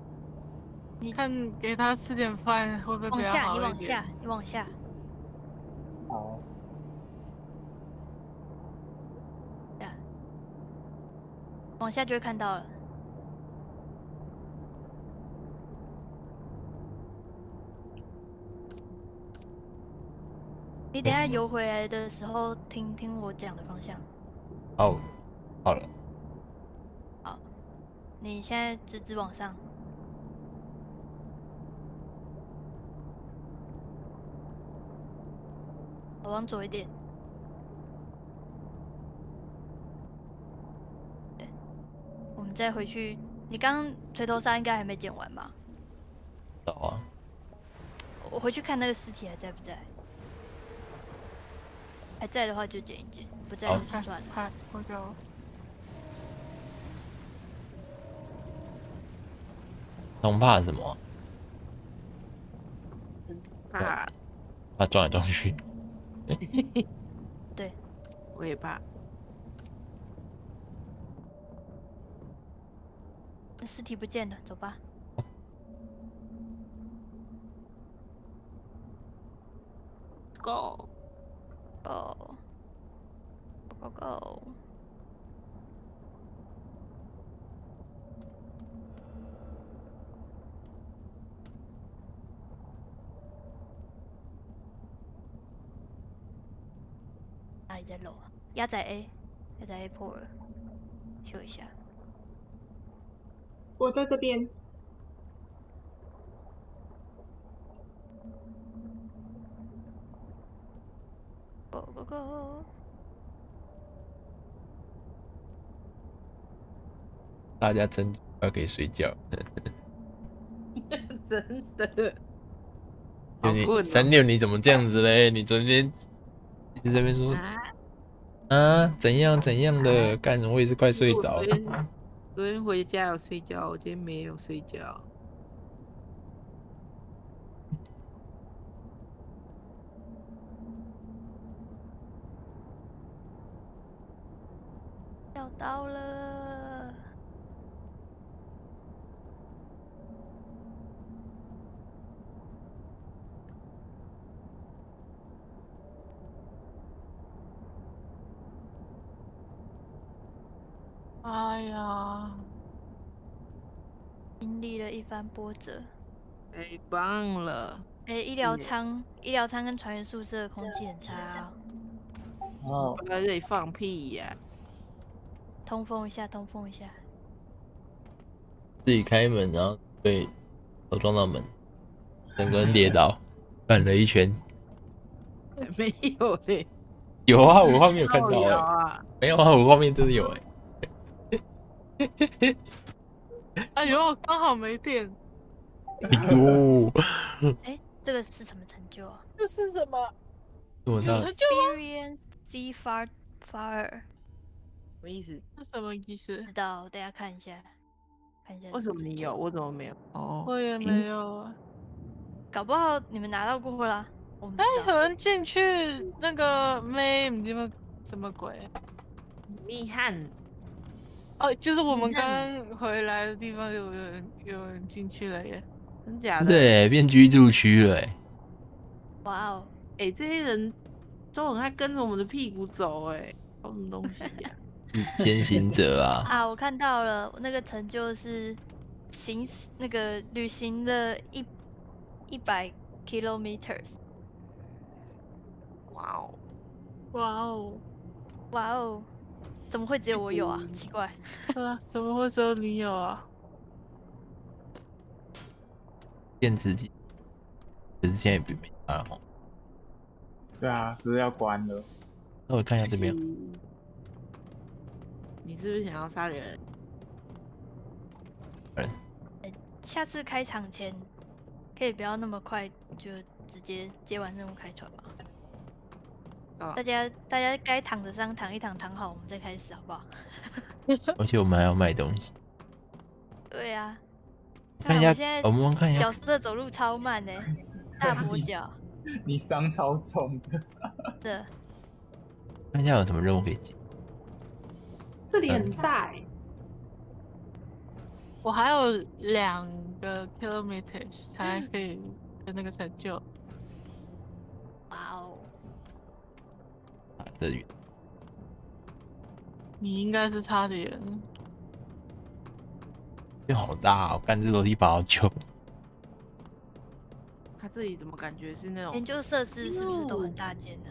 你看给他吃点饭会不会比较往下，好一点你往下？，你往下。好，下，往下就会看到了。你等下游回来的时候，听听我讲的方向。哦，好了，好你现在直直往上，我往左一点。对，我们再回去。你刚刚锤头鲨应该还没剪完吧？找啊，我回去看那个尸体还在不在。还在的话就剪一剪，不在就算了。看我就他们怕什么？怕，怕撞来撞去。对，我也怕。那尸体不见了，走吧。Go，Go 哪里在漏啊？鸭仔 A，鸭仔 A 破了，修一下。我在这边，Go go go！大家真要可以睡觉。真的，好困哦三六你怎么这样子嘞？你昨天一直在那边说啊，啊怎样怎样的，干我也是快睡着了。昨天回家有睡觉，我今天没有睡觉。找到了。哎呀，经历了一番波折。太棒了！哎、医疗舱，医疗舱跟船员宿舍空气很差、啊，哦，不在这里放屁呀、通风一下，通风一下。自己开门，然后被头撞到门，整个人跌倒，转了一圈。没有嘞，有啊，我画面有看到啊！没有啊，我画面真的有哎、哎呦，刚好没电，哎呦，哎、这个是什么成就啊这是什么？这么大有成就吗？？Experience C far far，什么意思？这什么意思？知道？我等一下看一下，看一下。为什么你有，？我怎么没有？哦，我也没有啊。搞不好你们拿到过啦。我们哎。有人进去那个妹，你们什么鬼？密汉，哦，就是我们刚刚回来的地方，有有人有人进去了耶。真假的？对，变居住区了哎、哇哦，哎、这些人都很爱跟着我们的屁股走、哎，搞什么东西呀、是先行者啊，啊，我看到了，那个成就是行驶那个旅行了一一百 kilometers。哇哦，哇哦，哇哦，怎么会只有我有啊？奇怪。啊，怎么会只有你有啊？电子机，可是现在也没差了吼。对啊，是不是要关了？那我看一下这边，嗯你是不是想要杀人？下次开场前可以不要那么快就直接接完任务开船吗？啊大家大家该躺着上躺一躺，躺好我们再开始好不好？而且我们还要卖东西。对呀、看一下我现在，我们看一下角色走路超慢呢、大跛脚你伤超重的，的。看一下有什么任务可以接。这里很大哎、我还有两个 kilometers 才可以的那个成就。哇哦，啊，这远你应该是差点。就好大哦，干这楼梯爬好久。他这里怎么感觉是那种研究设施是不是都很大件呢、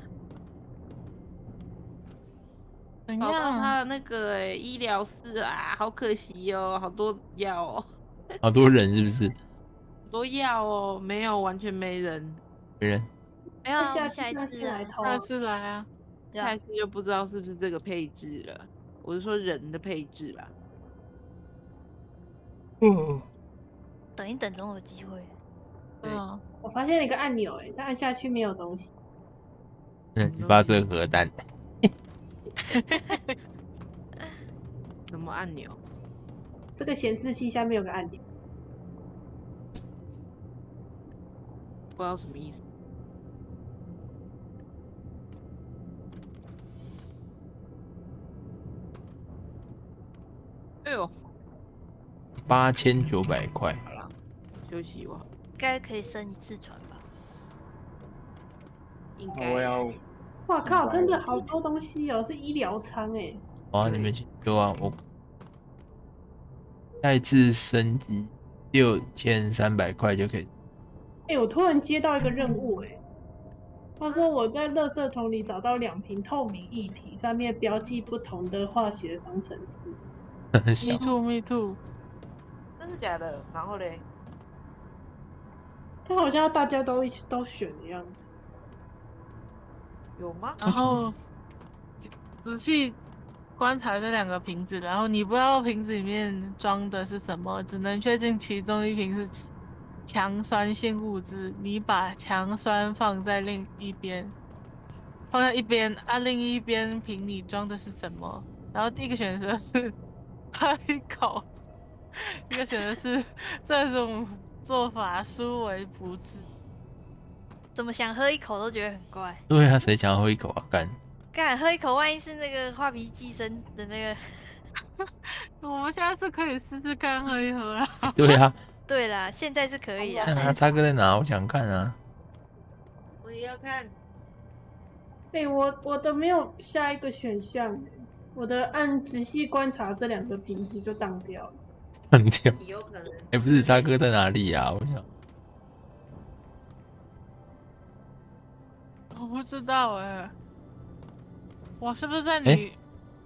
怎搞到？他的那个、哎医疗室啊，好可惜哦，好多药哦，好多人是不是？好多药哦，没有，完全没人，没人。没有啊，下下一次来偷下次来啊！对啊，下一次就不知道是不是这个配置了。我是说人的配置啦。等一等总有机会。对嗯，我发现了一个按钮哎、但按下去没有东西。嗯，你发射核弹，什么按钮？这个显示器下面有个按钮，不知道什么意思。哎呦，八千九百块。好了，休息吧，应该可以升一次船吧？应该我要哇靠，真的好多东西哦，是医疗舱哎。好啊，你们请说啊，我再次升级六千三百块就可以。哎、我突然接到一个任务哎、他说我在垃圾桶里找到两瓶透明液体，上面标记不同的化学方程式。Me too me too。真的假的？然后嘞，他好像大家都一起都选的样子。有吗？然后仔仔细观察这两个瓶子，然后你不知道瓶子里面装的是什么，只能确定其中一瓶是强酸性物质。你把强酸放在另一边，放在一边，啊，另一边瓶里装的是什么？然后第一个选择是 喝一口，一个选择是这种做法殊为不智。怎么想喝一口都觉得很怪。对啊，谁想要喝一口啊？干，干喝一口，万一是那个画皮寄生的那个。我们下次可以试试看喝一喝啦。对啊，对啦，现在是可以啊，叉哥在哪？我想看啊。我也要看。哎、我我的没有下一个选项欸，我的按仔细观察这两个瓶子就当掉了。荡掉。有可能。哎、不是沙哥在哪里呀、我想，我不知道哎、我是不是在哎你？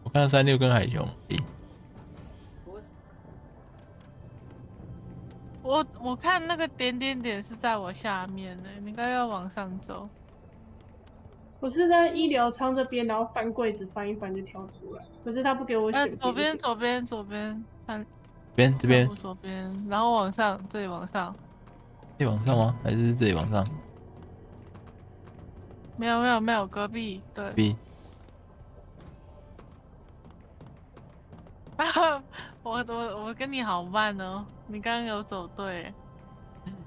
我看到三六跟海熊，诶我我看那个点点点是在我下面的，你应该要往上走。我是在医疗舱这边，然后翻柜子翻一翻就跳出来，可是他不给我呃，选。左边，左边，左边，看这边这边左边，然后往上，这里往上。这里往上吗？还是这里往上没有没有没有，隔壁对。？B 啊，我我我跟你好慢哦，你刚刚有走对。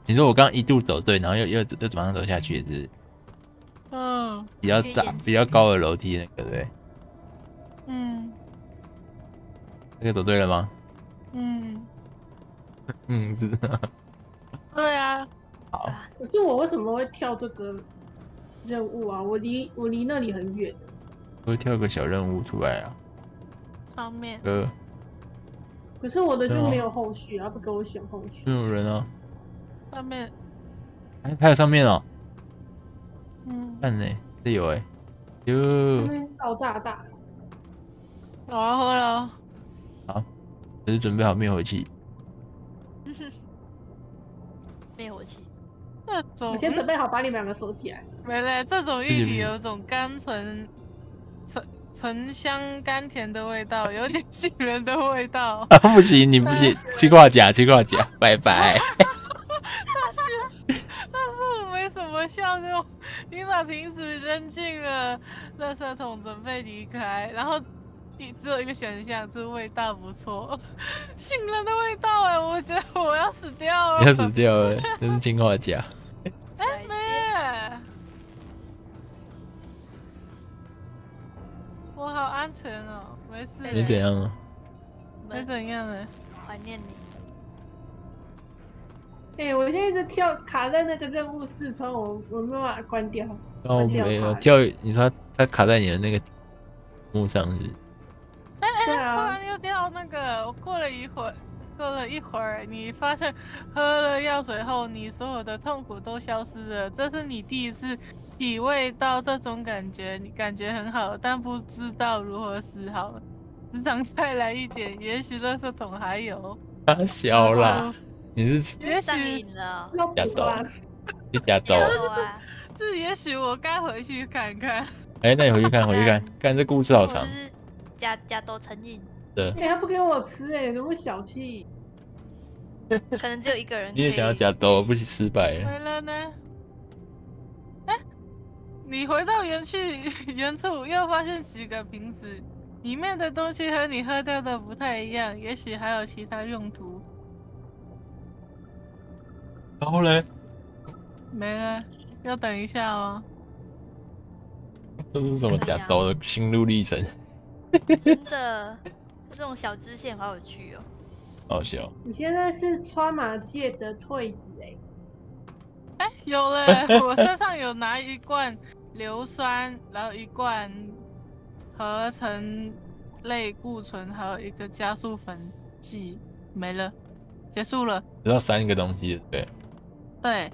你说我刚刚一度走对，然后又又又马上走下去，是不是嗯比较大比较高的楼梯那个对不对？嗯那个走对了吗？嗯，嗯，是。对啊，好，可是我为什么会跳这个任务啊？我离我离那里很远。我会跳个小任务出来啊。上面呃，可是我的就没有后续啊，不给我选后续。没有人啊，上面，还还有上面哦，嗯，看呢，这有哎，那哟，爆炸大，我要喝了。可是准备好灭火器，灭火器，这种我先准备好把你们两个收起来。没嘞，这种玉米有种甘醇、醇醇香甘甜的味道，有点杏仁的味道。啊，不行，你不行，气化钾，气化钾，拜拜。笑，就你把瓶子扔进了垃圾桶，准备离开，然后你只有一个选项，就是味道不错，杏仁的味道哎，我觉得我要死掉了。你 要死掉了，这是氰化钾。哎耶我好安全哦，没事你怎样啊？没怎样嘞。怀念你。哎、我现在一直跳卡在那个任务视窗，我我没有办法关掉。然后关掉它没有跳，你说它它卡在你的那个幕上是不是？对突啊，然又掉那个，我过了一会儿，过了一会儿，你发现喝了药水后，你所有的痛苦都消失了。这是你第一次体味到这种感觉，你感觉很好，但不知道如何是好。只想再来一点，也许垃圾桶还有。啊小啦，然后你是也上许瘾了，加州？加州啊，这 也许我该回去看看。哎，那你回去看，回去看，看这故事好长就。是加加州成瘾，对，哎、他不给我吃、哎，怎么小气？可能只有一个人。你也想要加州，不行，失败了。回了呢？哎、你回到原去原处，又发现几个瓶子，里面的东西和你喝掉的不太一样，也许还有其他用途。然后嘞，没了，要等一下哦。这是什么假刀的心路历程？真的，这种小支线好有趣哦。好笑。你现在是穿马界的退子哎、哎、有了，我身上有拿一罐硫酸，然后一罐合成类固醇，还有一个加速粉剂，没了，结束了。只要三个东西，对，对，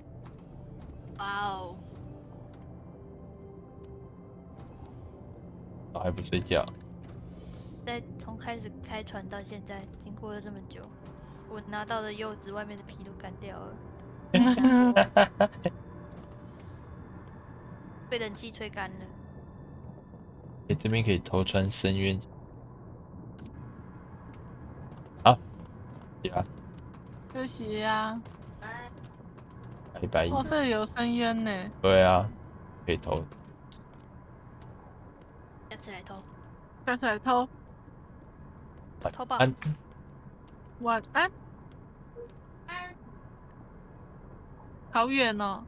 哇哦，我还不睡觉。在从开始开船到现在，经过了这么久，我拿到的柚子外面的皮都干掉了，被冷气吹干了。哎，这边可以偷穿深渊。好，呀，休息呀、拜拜。哦，这里有深渊呢。对啊，可以偷。下次来偷，下次来偷。偷吧。安晚安。好远哦。